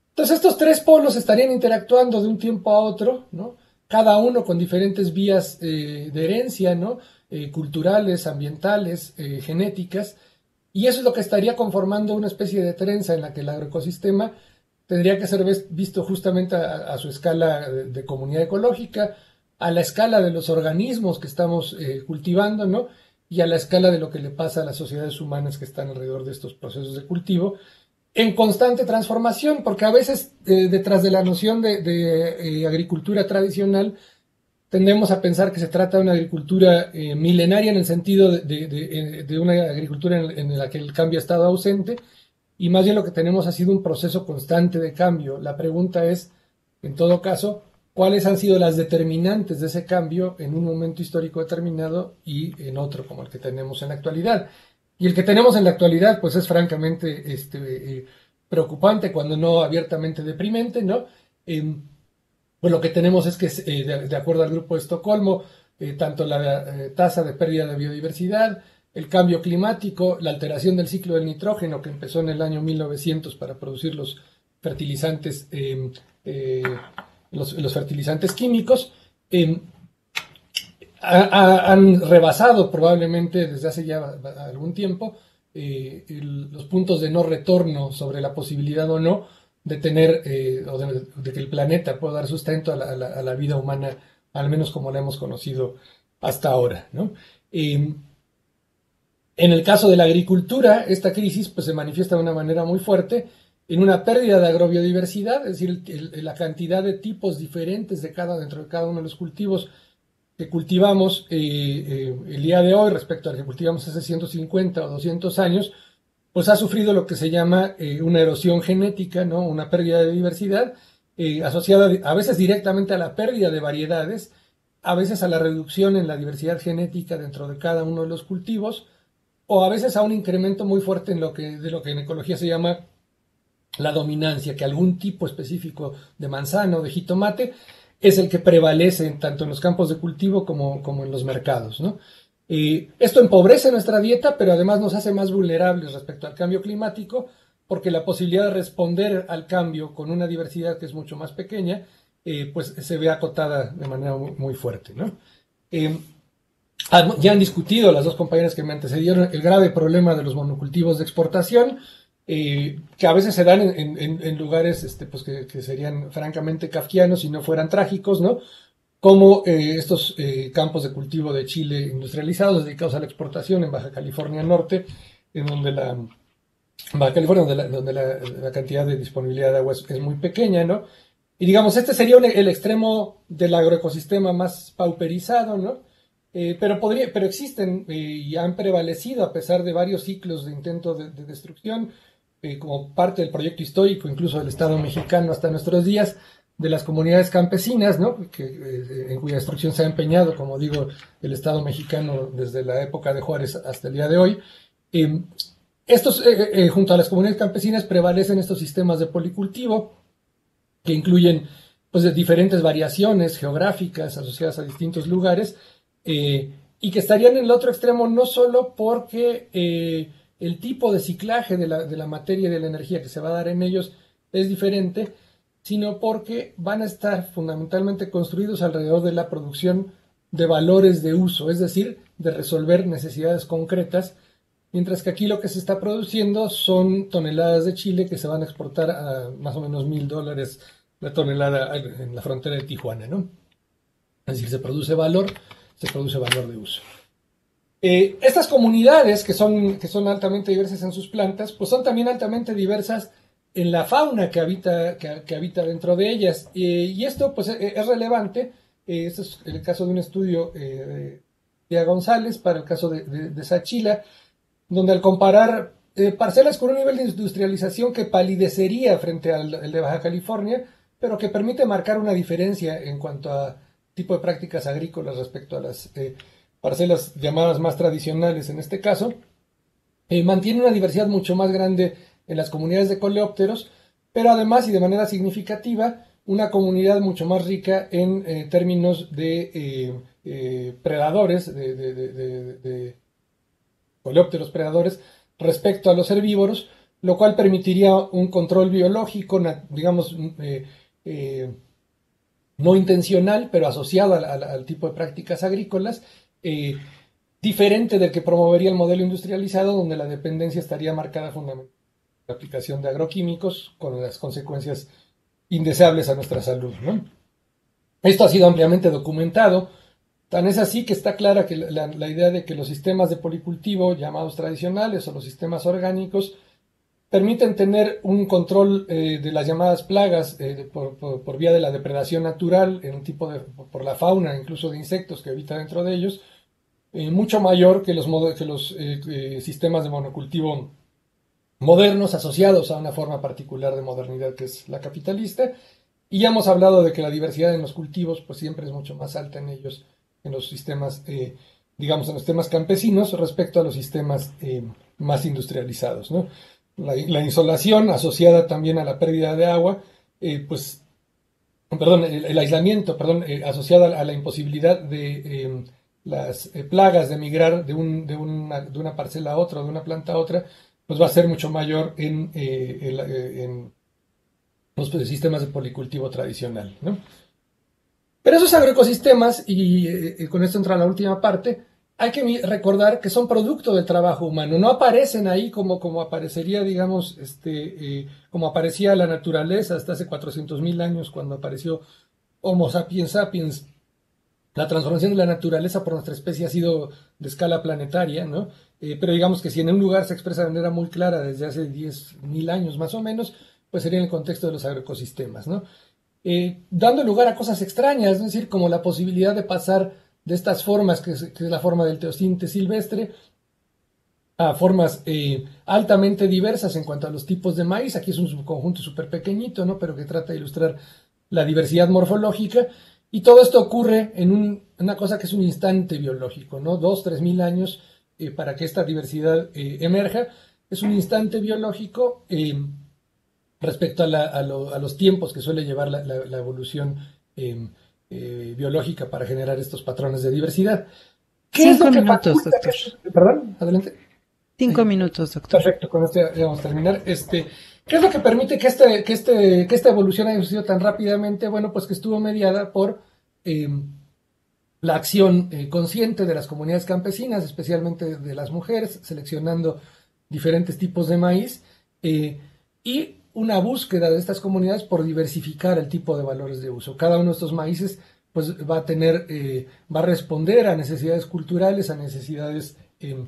Entonces estos tres polos estarían interactuando de un tiempo a otro, ¿no? cada uno con diferentes vías eh, de herencia, ¿no? Eh, culturales, ambientales, eh, genéticas, y eso es lo que estaría conformando una especie de trenza en la que el agroecosistema tendría que ser visto justamente a, su escala de, comunidad ecológica, a la escala de los organismos que estamos cultivando, ¿no? y a la escala de lo que le pasa a las sociedades humanas que están alrededor de estos procesos de cultivo, en constante transformación, porque a veces eh, detrás de la noción de, eh, agricultura tradicional tendemos a pensar que se trata de una agricultura eh, milenaria en el sentido de, una agricultura en, la que el cambio ha estado ausente, y más bien lo que tenemos ha sido un proceso constante de cambio. La pregunta es, en todo caso, cuáles han sido las determinantes de ese cambio en un momento histórico determinado y en otro como el que tenemos en la actualidad. Y el que tenemos en la actualidad, pues es francamente este, eh, preocupante, cuando no abiertamente deprimente, ¿no? Em, pues lo que tenemos es que, eh, de, acuerdo al Grupo de Estocolmo, eh, tanto la tasa de pérdida de biodiversidad, el cambio climático, la alteración del ciclo del nitrógeno que empezó en el año 1900 para producir los fertilizantes, em, los, los, fertilizantes químicos, em, han rebasado probablemente desde hace ya algún tiempo eh, los puntos de no retorno sobre la posibilidad o no de tener eh, o de, que el planeta pueda dar sustento a la, vida humana, al menos como la hemos conocido hasta ahora. En el caso de la agricultura, esta crisis pues, se manifiesta de una manera muy fuerte en una pérdida de agrobiodiversidad, es decir, la cantidad de tipos diferentes de cada, dentro de cada uno de los cultivos que cultivamos eh, eh, el día de hoy respecto al que cultivamos hace 150 o 200 años, pues ha sufrido lo que se llama eh, una erosión genética, ¿no? una pérdida de diversidad, asociada a veces directamente a la pérdida de variedades, a veces a la reducción en la diversidad genética dentro de cada uno de los cultivos, o a veces a un incremento muy fuerte en lo que, de lo que en ecología se llama la dominancia, que algún tipo específico de manzana o de jitomate es el que prevalece tanto en los campos de cultivo como, como en los mercados. ¿no? esto empobrece nuestra dieta, pero además nos hace más vulnerables respecto al cambio climático, porque la posibilidad de responder al cambio con una diversidad que es mucho más pequeña, eh, pues se ve acotada de manera muy, fuerte. ¿no? Eh, ya han discutido las dos compañeras que me antecedieron el grave problema de los monocultivos de exportación, eh, que a veces se dan en, lugares este, pues que, serían francamente kafkianos si no fueran trágicos, ¿no? Como eh, estos eh, campos de cultivo de Chile industrializados dedicados a la exportación en Baja California Norte, en donde la Baja California, donde la, cantidad de disponibilidad de agua es, muy pequeña, ¿no? Y digamos, este sería el extremo del agroecosistema más pauperizado, ¿no? Eh, pero, podría, pero existen eh, y han prevalecido a pesar de varios ciclos de intento de, destrucción, eh, como parte del proyecto histórico, incluso del Estado mexicano hasta nuestros días, de las comunidades campesinas, ¿no? que, en cuya destrucción se ha empeñado, como digo, el Estado mexicano desde la época de Juárez hasta el día de hoy. estos, junto a las comunidades campesinas, prevalecen estos sistemas de policultivo, que incluyen pues, de diferentes variaciones geográficas asociadas a distintos lugares, eh, y que estarían en el otro extremo no solo porque eh, el tipo de ciclaje de la, de la materia y de la energía que se va a dar en ellos es diferente, sino porque van a estar fundamentalmente construidos alrededor de la producción de valores de uso, es decir, de resolver necesidades concretas, mientras que aquí lo que se está produciendo son toneladas de chile que se van a exportar a más o menos mil dólares la tonelada en la frontera de Tijuana, ¿no? Es decir, se produce valor se produce valor de uso. Eh, estas comunidades, que son, que son altamente diversas en sus plantas, pues son también altamente diversas en la fauna que habita, que, habita dentro de ellas. y esto pues, e, es relevante. Eh, este es el caso de un estudio eh, de A. González para el caso de, de, Sachila, donde al comparar parcelas con un nivel de industrialización que palidecería frente al de Baja California, pero que permite marcar una diferencia en cuanto a tipo de prácticas agrícolas respecto a las eh, parcelas llamadas más tradicionales en este caso, eh, mantiene una diversidad mucho más grande en las comunidades de coleópteros, pero además y de manera significativa, una comunidad mucho más rica en eh, términos de predadores, de, coleópteros predadores, respecto a los herbívoros, lo cual permitiría un control biológico, digamos, no intencional, pero asociado al, tipo de prácticas agrícolas, eh, diferente del que promovería el modelo industrializado, donde la dependencia estaría marcada fundamentalmente por la aplicación de agroquímicos, con las consecuencias indeseables a nuestra salud. Esto ha sido ampliamente documentado, tan es así que está clara que la idea de que los sistemas de policultivo llamados tradicionales o los sistemas orgánicos permiten tener un control eh, de las llamadas plagas eh, por, vía de la depredación natural en un tipo de, por la fauna, incluso de insectos que habita dentro de ellos, eh, mucho mayor que los, que los sistemas de monocultivo modernos asociados a una forma particular de modernidad que es la capitalista. Y ya hemos hablado de que la diversidad en los cultivos pues siempre es mucho más alta en ellos, en los sistemas, digamos, en los sistemas campesinos respecto a los sistemas más industrializados, ¿no? La, insolación asociada también a la pérdida de agua, eh, pues, perdón, el, aislamiento, perdón, eh, asociada a la imposibilidad de em, las eh, plagas de migrar de, un, de, una, de, una, parcela a otra, de una planta a otra, pues va a ser mucho mayor en, los pues, sistemas de policultivo tradicional. ¿no? Pero esos agroecosistemas, y con esto entra la última parte, hay que recordar que son producto del trabajo humano, no aparecen ahí como, como aparecería, digamos, este, eh, como aparecía la naturaleza hasta hace 400.000 años cuando apareció Homo sapiens sapiens. La transformación de la naturaleza por nuestra especie ha sido de escala planetaria, ¿no? Eh, pero digamos que si en un lugar se expresa de manera muy clara desde hace 10.000 años más o menos, pues sería en el contexto de los agroecosistemas, ¿no? Eh, dando lugar a cosas extrañas, es decir, como la posibilidad de pasar de estas formas, que es, la forma del teocinte silvestre, a formas eh, altamente diversas en cuanto a los tipos de maíz. Aquí es un subconjunto súper pequeñito, ¿no? pero que trata de ilustrar la diversidad morfológica. Y todo esto ocurre en una cosa que es un instante biológico, ¿no? Dos, tres mil años eh, para que esta diversidad eh, emerja. Es un instante biológico respecto a, los tiempos que suele llevar la, la evolución eh, biológica para generar estos patrones de diversidad. Cinco minutos, doctor. Perdón, adelante. Cinco minutos, doctor. Perfecto, con esto ya vamos a terminar. Este, ¿Qué es lo que permite que, este, que, este, que esta evolución haya sucedido tan rápidamente? Bueno, pues que estuvo mediada por em, la acción eh, consciente de las comunidades campesinas, especialmente de las mujeres, seleccionando diferentes tipos de maíz, eh, y una búsqueda de estas comunidades por diversificar el tipo de valores de uso. Cada uno de estos maíces pues va a tener, eh, va a responder a necesidades culturales, a necesidades em,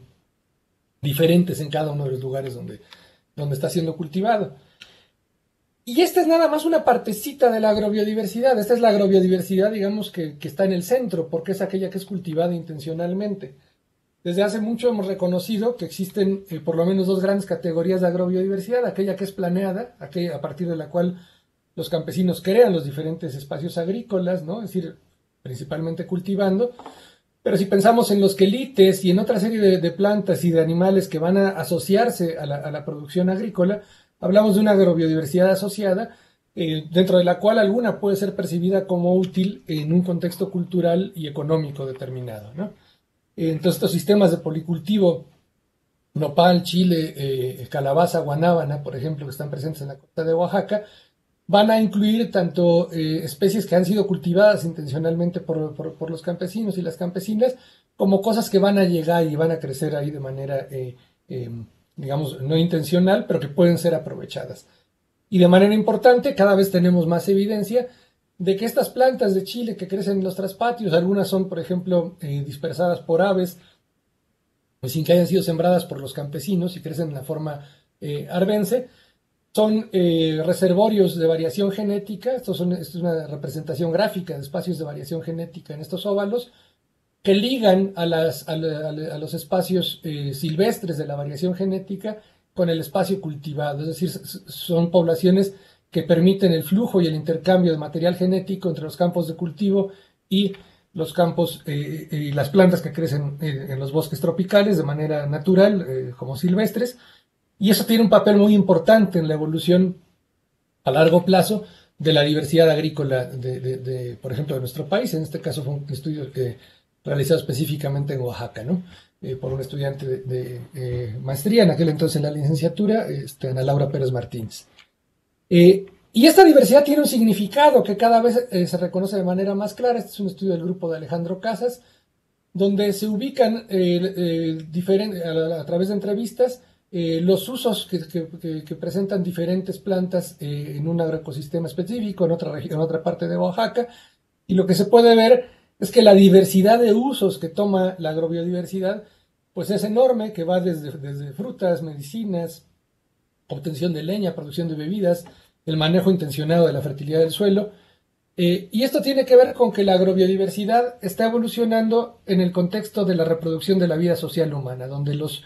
diferentes en cada uno de los lugares donde, donde está siendo cultivado. Y esta es nada más una partecita de la agrobiodiversidad. Esta es la agrobiodiversidad, digamos, que, está en el centro, porque es aquella que es cultivada intencionalmente. Desde hace mucho hemos reconocido que existen eh, por lo menos dos grandes categorías de agrobiodiversidad, aquella que es planeada, aquella a partir de la cual los campesinos crean los diferentes espacios agrícolas, ¿no? Es decir, principalmente cultivando. Pero si pensamos en los quelites y en otra serie de, plantas y de animales que van a asociarse a la producción agrícola, Hablamos de una agrobiodiversidad asociada, eh, dentro de la cual alguna puede ser percibida como útil en un contexto cultural y económico determinado. Entonces, estos sistemas de policultivo, nopal, chile, eh, calabaza, guanábana, por ejemplo, que están presentes en la costa de Oaxaca, van a incluir tanto eh, especies que han sido cultivadas intencionalmente por, los campesinos y las campesinas, como cosas que van a llegar y van a crecer ahí de manera em, digamos, no intencional, pero que pueden ser aprovechadas. Y de manera importante, cada vez tenemos más evidencia de que estas plantas de Chile que crecen en los traspatios, algunas son, por ejemplo, eh, dispersadas por aves, sin que hayan sido sembradas por los campesinos y crecen en la forma eh, arbense, son eh, reservorios de variación genética, esto, son, esto es una representación gráfica de espacios de variación genética en estos óvalos, que ligan a, las, a, los espacios eh, silvestres de la variación genética con el espacio cultivado, es decir, son poblaciones que permiten el flujo y el intercambio de material genético entre los campos de cultivo y los campos eh, y las plantas que crecen en los bosques tropicales de manera natural, eh, como silvestres, y eso tiene un papel muy importante en la evolución a largo plazo de la diversidad agrícola, de, por ejemplo, de nuestro país. En este caso fue un estudio que realizado específicamente en Oaxaca, ¿no? Eh, por un estudiante de, eh, maestría, en aquel entonces en la licenciatura, este, Ana Laura Pérez Martínez. Eh, y esta diversidad tiene un significado que cada vez se reconoce de manera más clara. Este es un estudio del grupo de Alejandro Casas, donde se ubican a, través de entrevistas los usos que, presentan diferentes plantas en un agroecosistema específico, en otra, en otra parte de Oaxaca, y lo que se puede ver es que la diversidad de usos que toma la agrobiodiversidad, pues es enorme, que va desde frutas, medicinas, obtención de leña, producción de bebidas, el manejo intencionado de la fertilidad del suelo. Eh, y esto tiene que ver con que la agrobiodiversidad está evolucionando en el contexto de la reproducción de la vida social humana, donde los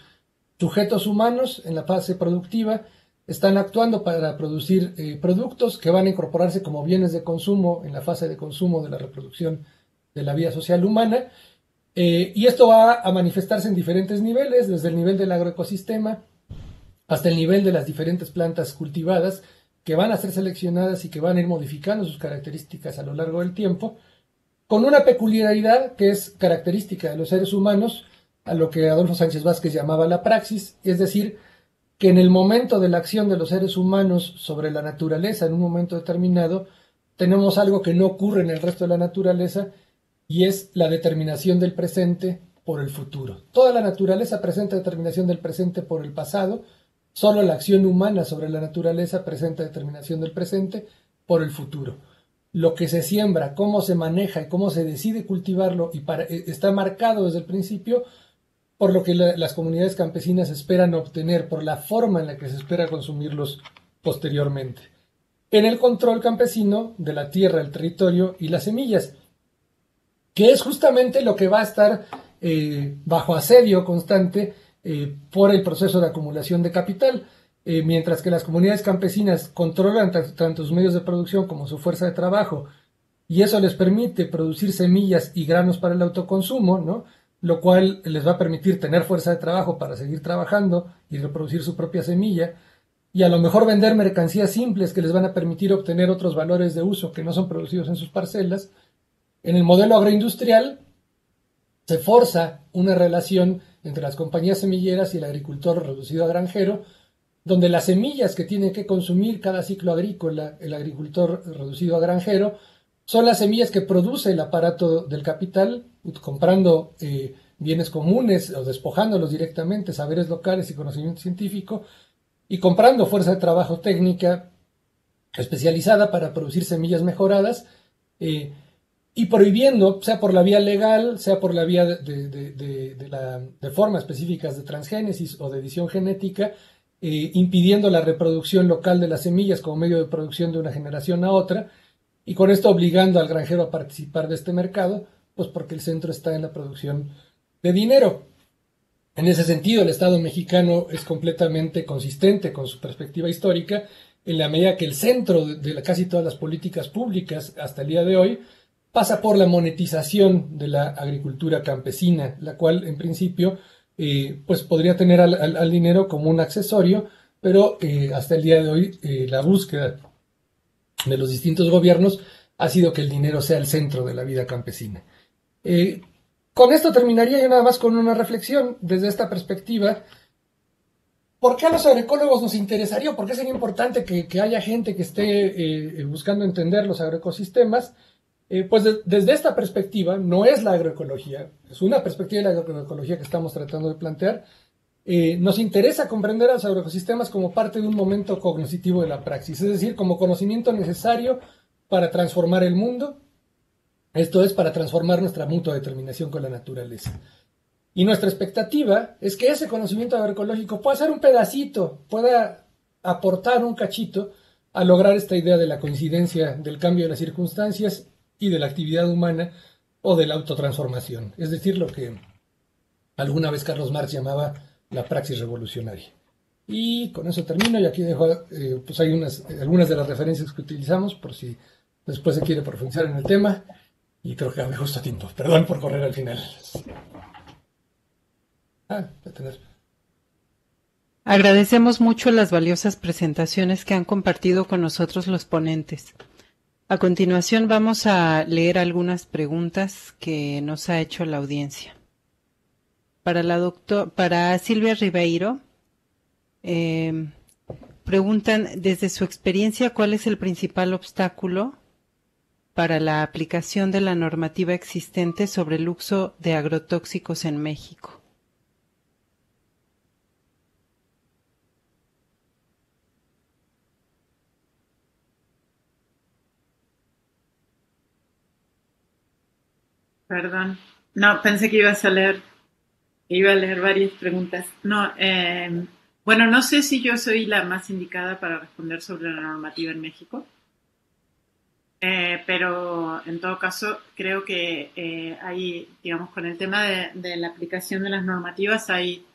sujetos humanos en la fase productiva están actuando para producir eh, productos que van a incorporarse como bienes de consumo en la fase de consumo de la reproducción de la vida social humana. Eh, y esto va a manifestarse en diferentes niveles, desde el nivel del agroecosistema hasta el nivel de las diferentes plantas cultivadas que van a ser seleccionadas y que van a ir modificando sus características a lo largo del tiempo, con una peculiaridad que es característica de los seres humanos, a lo que Adolfo Sánchez Vázquez llamaba la praxis, es decir, que en el momento de la acción de los seres humanos sobre la naturaleza, en un momento determinado, tenemos algo que no ocurre en el resto de la naturaleza y es la determinación del presente por el futuro. Toda la naturaleza presenta determinación del presente por el pasado, solo la acción humana sobre la naturaleza presenta determinación del presente por el futuro. Lo que se siembra, cómo se maneja y cómo se decide cultivarlo y e, está marcado desde el principio por lo que las comunidades campesinas esperan obtener, por la forma en la que se espera consumirlos posteriormente. En el control campesino de la tierra, el territorio y las semillas, que es justamente lo que va a estar eh, bajo asedio constante eh, por el proceso de acumulación de capital. Eh, mientras que las comunidades campesinas controlan tanto sus medios de producción como su fuerza de trabajo, y eso les permite producir semillas y granos para el autoconsumo, ¿no? lo cual les va a permitir tener fuerza de trabajo para seguir trabajando y reproducir su propia semilla, y a lo mejor vender mercancías simples que les van a permitir obtener otros valores de uso que no son producidos en sus parcelas, en el modelo agroindustrial se forza una relación entre las compañías semilleras y el agricultor reducido a granjero, donde las semillas que tiene que consumir cada ciclo agrícola el agricultor reducido a granjero son las semillas que produce el aparato del capital, comprando eh, bienes comunes o despojándolos directamente, saberes locales y conocimiento científico, y comprando fuerza de trabajo técnica especializada para producir semillas mejoradas, eh, y prohibiendo, sea por la vía legal, sea por la vía de, de, de, de, formas específicas de transgénesis o de edición genética, eh, impidiendo la reproducción local de las semillas como medio de producción de una generación a otra, y con esto obligando al granjero a participar de este mercado, pues porque el centro está en la producción de dinero. En ese sentido, el Estado mexicano es completamente consistente con su perspectiva histórica, en la medida que el centro de, casi todas las políticas públicas hasta el día de hoy pasa por la monetización de la agricultura campesina, la cual en principio eh, pues podría tener al, dinero como un accesorio, pero eh, hasta el día de hoy eh, la búsqueda de los distintos gobiernos ha sido que el dinero sea el centro de la vida campesina. con esto terminaría yo nada más con una reflexión desde esta perspectiva. ¿Por qué a los agroecólogos nos interesaría? ¿Por qué sería importante que haya gente que esté buscando entender los agroecosistemas? Eh, pues desde esta perspectiva, no es la agroecología, es una perspectiva de la agroecología que estamos tratando de plantear. Eh, nos interesa comprender a los agroecosistemas como parte de un momento cognitivo de la praxis, es decir, como conocimiento necesario para transformar el mundo, esto es, para transformar nuestra mutua determinación con la naturaleza. Y nuestra expectativa es que ese conocimiento agroecológico pueda ser un pedacito, pueda aportar un cachito a lograr esta idea de la coincidencia del cambio de las circunstancias y de la actividad humana o de la autotransformación, es decir, lo que alguna vez Carlos Marx llamaba la praxis revolucionaria. Y con eso termino y aquí dejo, eh, pues unas, algunas de las referencias que utilizamos por si después se quiere profundizar en el tema y creo que me justo a tiempo. Perdón por correr al final. Ah. Agradecemos mucho las valiosas presentaciones que han compartido con nosotros los ponentes. A continuación vamos a leer algunas preguntas que nos ha hecho la audiencia. Para la doctor, para Silvia Ribeiro, eh, preguntan desde su experiencia cuál es el principal obstáculo para la aplicación de la normativa existente sobre el uso de agrotóxicos en México. Perdón. No, pensé que ibas a leer, iba a leer varias preguntas. No, eh, bueno, no sé si yo soy la más indicada para responder sobre la normativa en México. Eh, pero en todo caso, creo que eh, hay, digamos, con el tema de, de, la aplicación de las normativas, hay,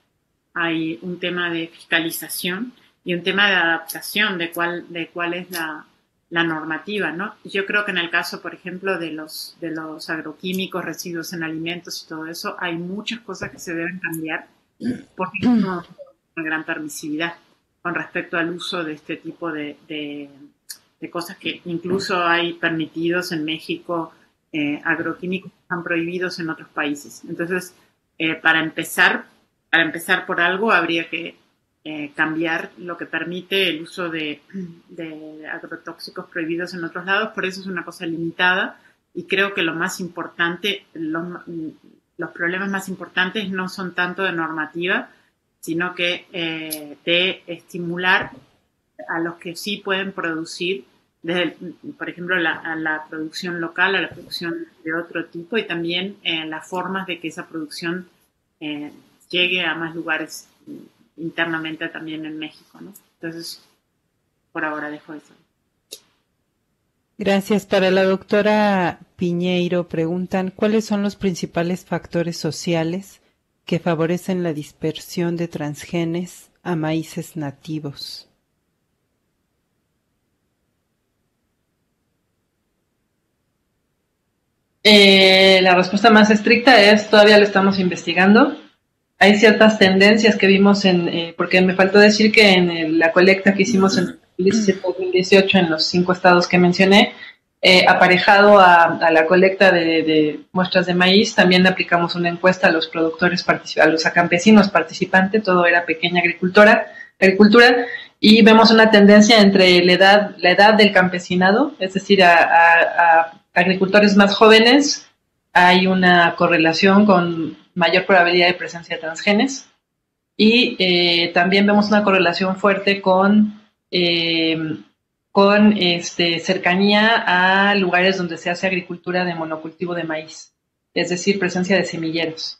hay un tema de fiscalización y un tema de adaptación de cuál, de cuál es la, la normativa, ¿no? Yo creo que en el caso, por ejemplo, de los, de los agroquímicos, residuos en alimentos y todo eso, hay muchas cosas que se deben cambiar porque hay una gran permisividad con respecto al uso de este tipo de, de, cosas que incluso hay permitidos en México, eh, agroquímicos que están prohibidos en otros países. Entonces, eh, para empezar, para empezar por algo, habría que eh, cambiar lo que permite el uso de, agrotóxicos prohibidos en otros lados, por eso es una cosa limitada y creo que lo más importante, los, problemas más importantes no son tanto de normativa, sino que eh, de estimular a los que sí pueden producir, desde, por ejemplo, la, a la producción local, a la producción de otro tipo y también eh, las formas de que esa producción llegue a más lugares internamente también en México, ¿no? Entonces, por ahora dejo eso. Gracias. Para la doctora Piñeiro preguntan, ¿cuáles son los principales factores sociales que favorecen la dispersión de transgenes a maíces nativos? Eh, la respuesta más estricta es todavía lo estamos investigando hay ciertas tendencias que vimos en, eh, porque me faltó decir que en la colecta que hicimos en 2017-2018 en los cinco estados que mencioné, eh, aparejado a, la colecta de, muestras de maíz, también aplicamos una encuesta a los productores, a los campesinos participantes, todo era pequeña agricultora, agricultura, y vemos una tendencia entre la edad, la edad del campesinado, es decir, a agricultores más jóvenes, hay una correlación con mayor probabilidad de presencia de transgenes y eh, también vemos una correlación fuerte con, eh, con este, cercanía a lugares donde se hace agricultura de monocultivo de maíz, es decir, presencia de semilleros.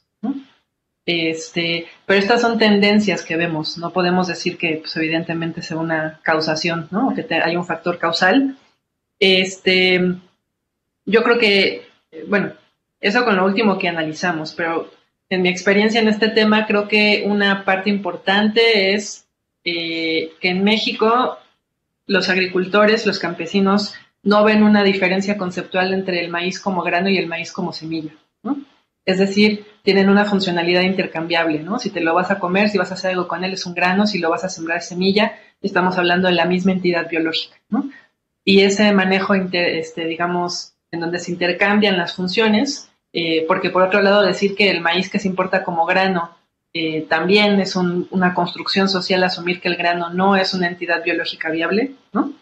Este, pero estas son tendencias que vemos. No podemos decir que, pues, evidentemente, sea una causación, ¿no? Que hay un factor causal. Este, yo creo que, bueno, eso con lo último que analizamos, pero en mi experiencia en este tema, creo que una parte importante es eh, que en México los agricultores, los campesinos, no ven una diferencia conceptual entre el maíz como grano y el maíz como semilla. Es decir, tienen una funcionalidad intercambiable, ¿no? Si te lo vas a comer, si vas a hacer algo con él, es un grano, si lo vas a sembrar semilla, estamos hablando de la misma entidad biológica. Y ese manejo, este, digamos, en donde se intercambian las funciones, eh, porque por otro lado decir que el maíz que se importa como grano eh, también es una construcción social asumir que el grano no es una entidad biológica viable, ¿no?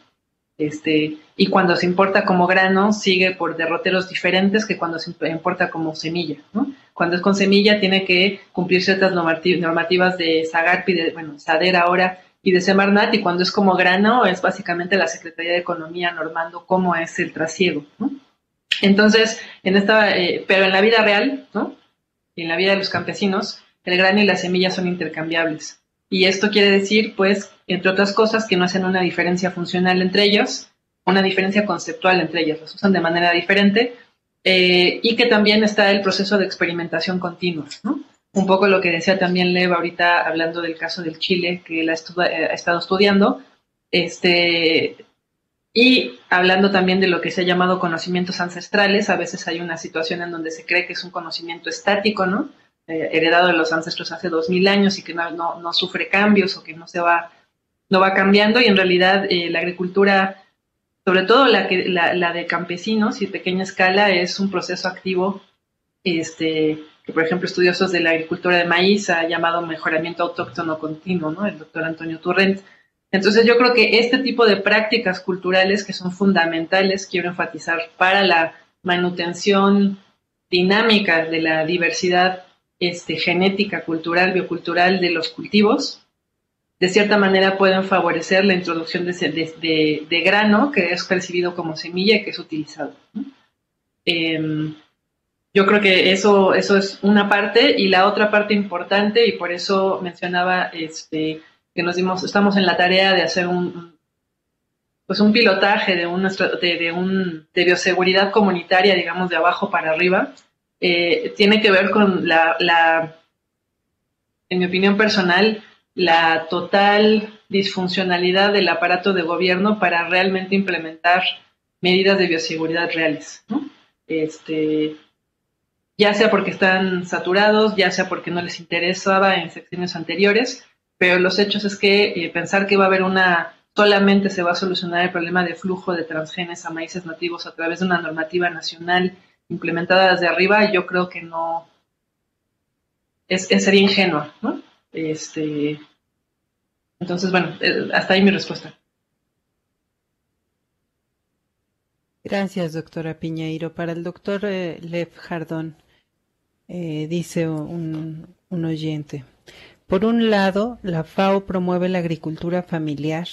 Este, y cuando se importa como grano sigue por derroteros diferentes que cuando se importa como semilla, ¿no? Cuando es con semilla tiene que cumplir ciertas normativas de bueno, SADER ahora y de Semarnat, y cuando es como grano es básicamente la Secretaría de Economía normando cómo es el trasiego, ¿no? Entonces, en esta, eh, pero en la vida real, ¿no? En la vida de los campesinos, el grano y la semilla son intercambiables. Y esto quiere decir, pues, entre otras cosas, que no hacen una diferencia funcional entre ellos, una diferencia conceptual entre ellas, las usan de manera diferente, eh, y que también está el proceso de experimentación continua, ¿no? Un poco lo que decía también Lev ahorita hablando del caso del Chile, que él ha, eh, ha estado estudiando, este, y hablando también de lo que se ha llamado conocimientos ancestrales, a veces hay una situación en donde se cree que es un conocimiento estático, ¿no? Eh, heredado de los ancestros hace dos mil años y que no, no, sufre cambios o que no se va, no va cambiando y en realidad eh, la agricultura, sobre todo la, que, la, la, de campesinos y pequeña escala, es un proceso activo este, que por ejemplo estudiosos de la agricultura de maíz ha llamado mejoramiento autóctono continuo, ¿no? El doctor Antonio Turrent. Entonces yo creo que este tipo de prácticas culturales que son fundamentales, quiero enfatizar, para la manutención dinámica de la diversidad este, genética, cultural, biocultural de los cultivos, de cierta manera pueden favorecer la introducción de, grano que es percibido como semilla y que es utilizado. Em, yo creo que eso, eso es una parte y la otra parte importante y por eso mencionaba este, que nos dimos, estamos en la tarea de hacer un, pues un pilotaje de, una, de, de, un, de bioseguridad comunitaria, digamos, de abajo para arriba, eh, tiene que ver con la, la, en mi opinión personal, la total disfuncionalidad del aparato de gobierno para realmente implementar medidas de bioseguridad reales. Este, ya sea porque están saturados, ya sea porque no les interesaba en secciones anteriores, pero los hechos es que eh, pensar que va a haber una, solamente se va a solucionar el problema de flujo de transgenes a maíces nativos a través de una normativa nacional implementada desde arriba, yo creo que no es, sería ingenua, ¿no? Este, entonces, bueno, eh, hasta ahí mi respuesta. Gracias, doctora Piñeiro. Para el doctor eh, Lev Jardón, eh, dice un, un oyente, por un lado, la FAO promueve la agricultura familiar,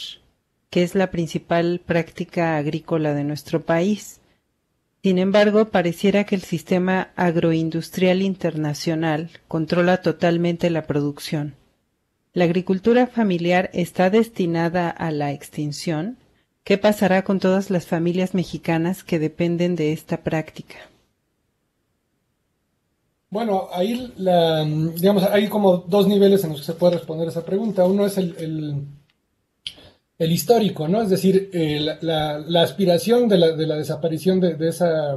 que es la principal práctica agrícola de nuestro país. Sin embargo, pareciera que el sistema agroindustrial internacional controla totalmente la producción. ¿La agricultura familiar está destinada a la extinción? ¿Qué pasará con todas las familias mexicanas que dependen de esta práctica? Bueno, ahí digamos, hay como dos niveles en los que se puede responder esa pregunta. Uno es el el histórico, ¿no? Es decir, eh, la, aspiración de la, de la desaparición de, esa,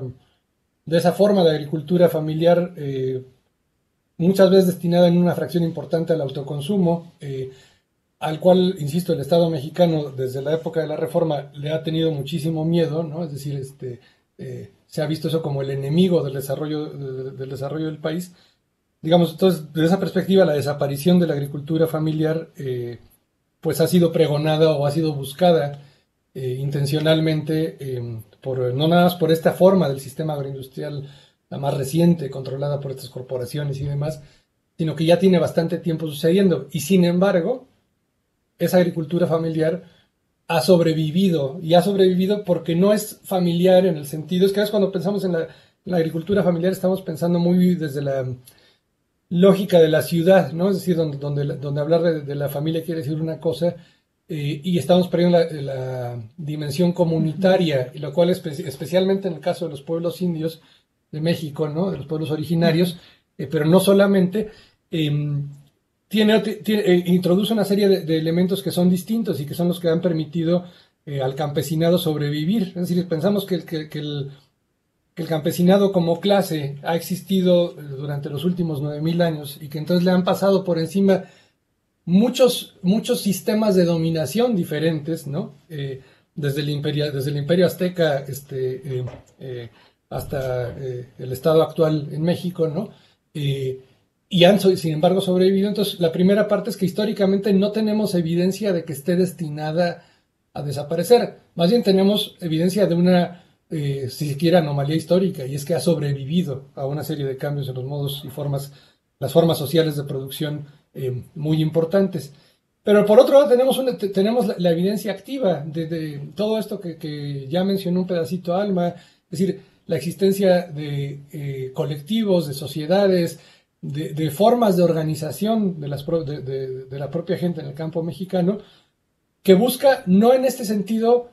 de esa forma de agricultura familiar, eh, muchas veces destinada en una fracción importante al autoconsumo, eh, al cual, insisto, el Estado mexicano desde la época de la reforma le ha tenido muchísimo miedo, ¿no? Es decir, este, se ha visto eso como el enemigo del desarrollo, del desarrollo del país. Digamos, entonces, desde esa perspectiva, la desaparición de la agricultura familiar pues ha sido pregonada o ha sido buscada eh, intencionalmente, em, por, no nada más por esta forma del sistema agroindustrial, la más reciente, controlada por estas corporaciones y demás, sino que ya tiene bastante tiempo sucediendo. Y sin embargo, esa agricultura familiar ha sobrevivido, y ha sobrevivido porque no es familiar en el sentido, es que a veces cuando pensamos en la, la agricultura familiar estamos pensando muy desde la lógica de la ciudad, ¿no? Es decir, donde, donde, donde hablar de, la familia quiere decir una cosa eh, y estamos perdiendo la, dimensión comunitaria, lo cual es especialmente en el caso de los pueblos indios de México, ¿no? De los pueblos originarios, eh, pero no solamente, em, eh, introduce una serie de, elementos que son distintos y que son los que han permitido al campesinado sobrevivir. Es decir, pensamos que, el campesinado como clase ha existido durante los últimos 9.000 años y que entonces le han pasado por encima muchos, muchos sistemas de dominación diferentes, ¿no? Eh, desde, el imperio, desde el imperio azteca este, eh, eh, hasta el estado actual en México, ¿no? Y han, sin embargo, sobrevivido. Entonces, la primera parte es que históricamente no tenemos evidencia de que esté destinada a desaparecer. Más bien tenemos evidencia de una eh, si se quiere, anomalía histórica, y es que ha sobrevivido a una serie de cambios en los modos y formas, las formas sociales de producción eh, muy importantes. Pero por otro lado tenemos, tenemos la, evidencia activa de, todo esto que, ya mencionó un pedacito Alma, es decir, la existencia de eh, colectivos, de sociedades, de, formas de organización de, las, de, la propia gente en el campo mexicano, que busca no en este sentido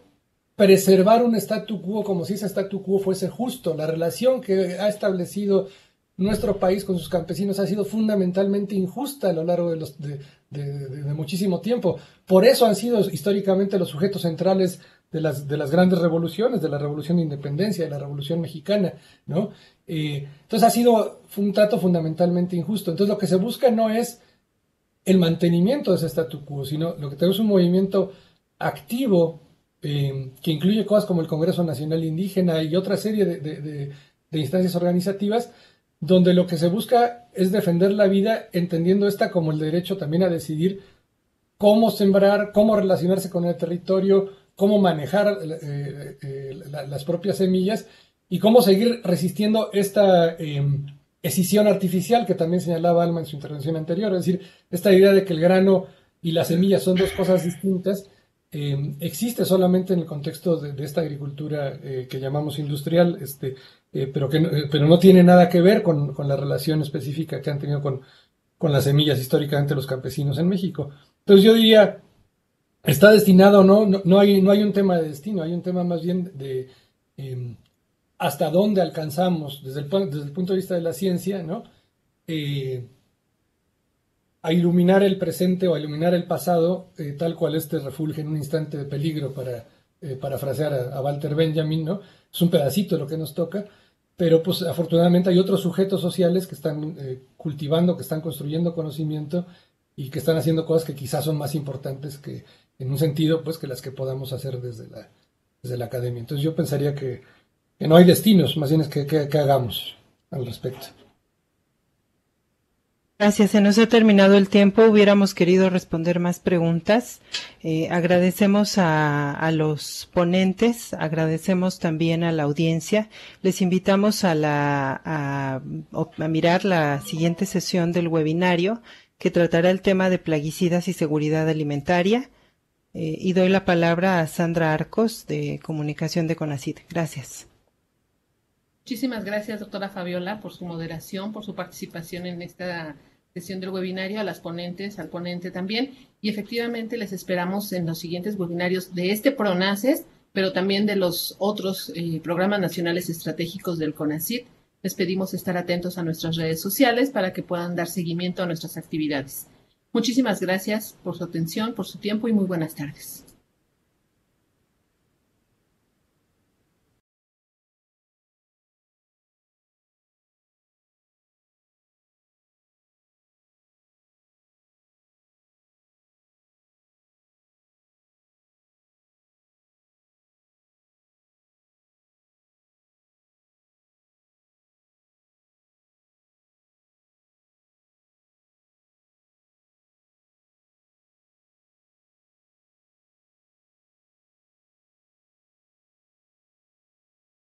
preservar un statu quo como si ese statu quo fuese justo. La relación que ha establecido nuestro país con sus campesinos ha sido fundamentalmente injusta a lo largo de, de, muchísimo tiempo. Por eso han sido históricamente los sujetos centrales de las, de las grandes revoluciones, de la revolución de independencia, de la revolución mexicana, ¿no? Eh, entonces ha sido un trato fundamentalmente injusto. Entonces lo que se busca no es el mantenimiento de ese statu quo, sino lo que tenemos es un movimiento activo eh, que incluye cosas como el Congreso Nacional Indígena y otra serie de, instancias organizativas, donde lo que se busca es defender la vida, entendiendo esta como el derecho también a decidir cómo sembrar, cómo relacionarse con el territorio, cómo manejar eh, eh, las propias semillas y cómo seguir resistiendo esta escisión artificial que también señalaba Alma en su intervención anterior, es decir, esta idea de que el grano y la semilla son dos cosas distintas Em, existe solamente en el contexto de, esta agricultura eh, que llamamos industrial, este, eh, pero, que, eh, pero no tiene nada que ver con, la relación específica que han tenido con, con, las semillas históricamente los campesinos en México. Entonces yo diría, está destinado no, no, hay, no hay un tema de destino, hay un tema más bien de em, hasta dónde alcanzamos desde el, desde el punto de vista de la ciencia, ¿no? a iluminar el presente o a iluminar el pasado, eh, tal cual este refulge en un instante de peligro, para eh, parafrasear a, Walter Benjamin, ¿no? Es un pedacito lo que nos toca, pero pues afortunadamente hay otros sujetos sociales que están eh, cultivando, que están construyendo conocimiento y que están haciendo cosas que quizás son más importantes que, en un sentido, pues que las que podamos hacer desde la, desde la academia. Entonces yo pensaría que, no hay destinos, más bien es que, que hagamos al respecto. Gracias, se nos ha terminado el tiempo. Hubiéramos querido responder más preguntas. Eh, agradecemos a, los ponentes, agradecemos también a la audiencia. Les invitamos a, la, a, mirar la siguiente sesión del webinario que tratará el tema de plaguicidas y seguridad alimentaria. Eh, y doy la palabra a Sandra Arcos de Comunicación de CONACID. Gracias. Muchísimas gracias, doctora Fabiola, por su moderación, por su participación en esta sesión del webinario, a las ponentes, al ponente también. Y efectivamente les esperamos en los siguientes webinarios de este PRONACES, pero también de los otros eh, programas nacionales estratégicos del CONACIT. Les pedimos estar atentos a nuestras redes sociales para que puedan dar seguimiento a nuestras actividades. Muchísimas gracias por su atención, por su tiempo y muy buenas tardes.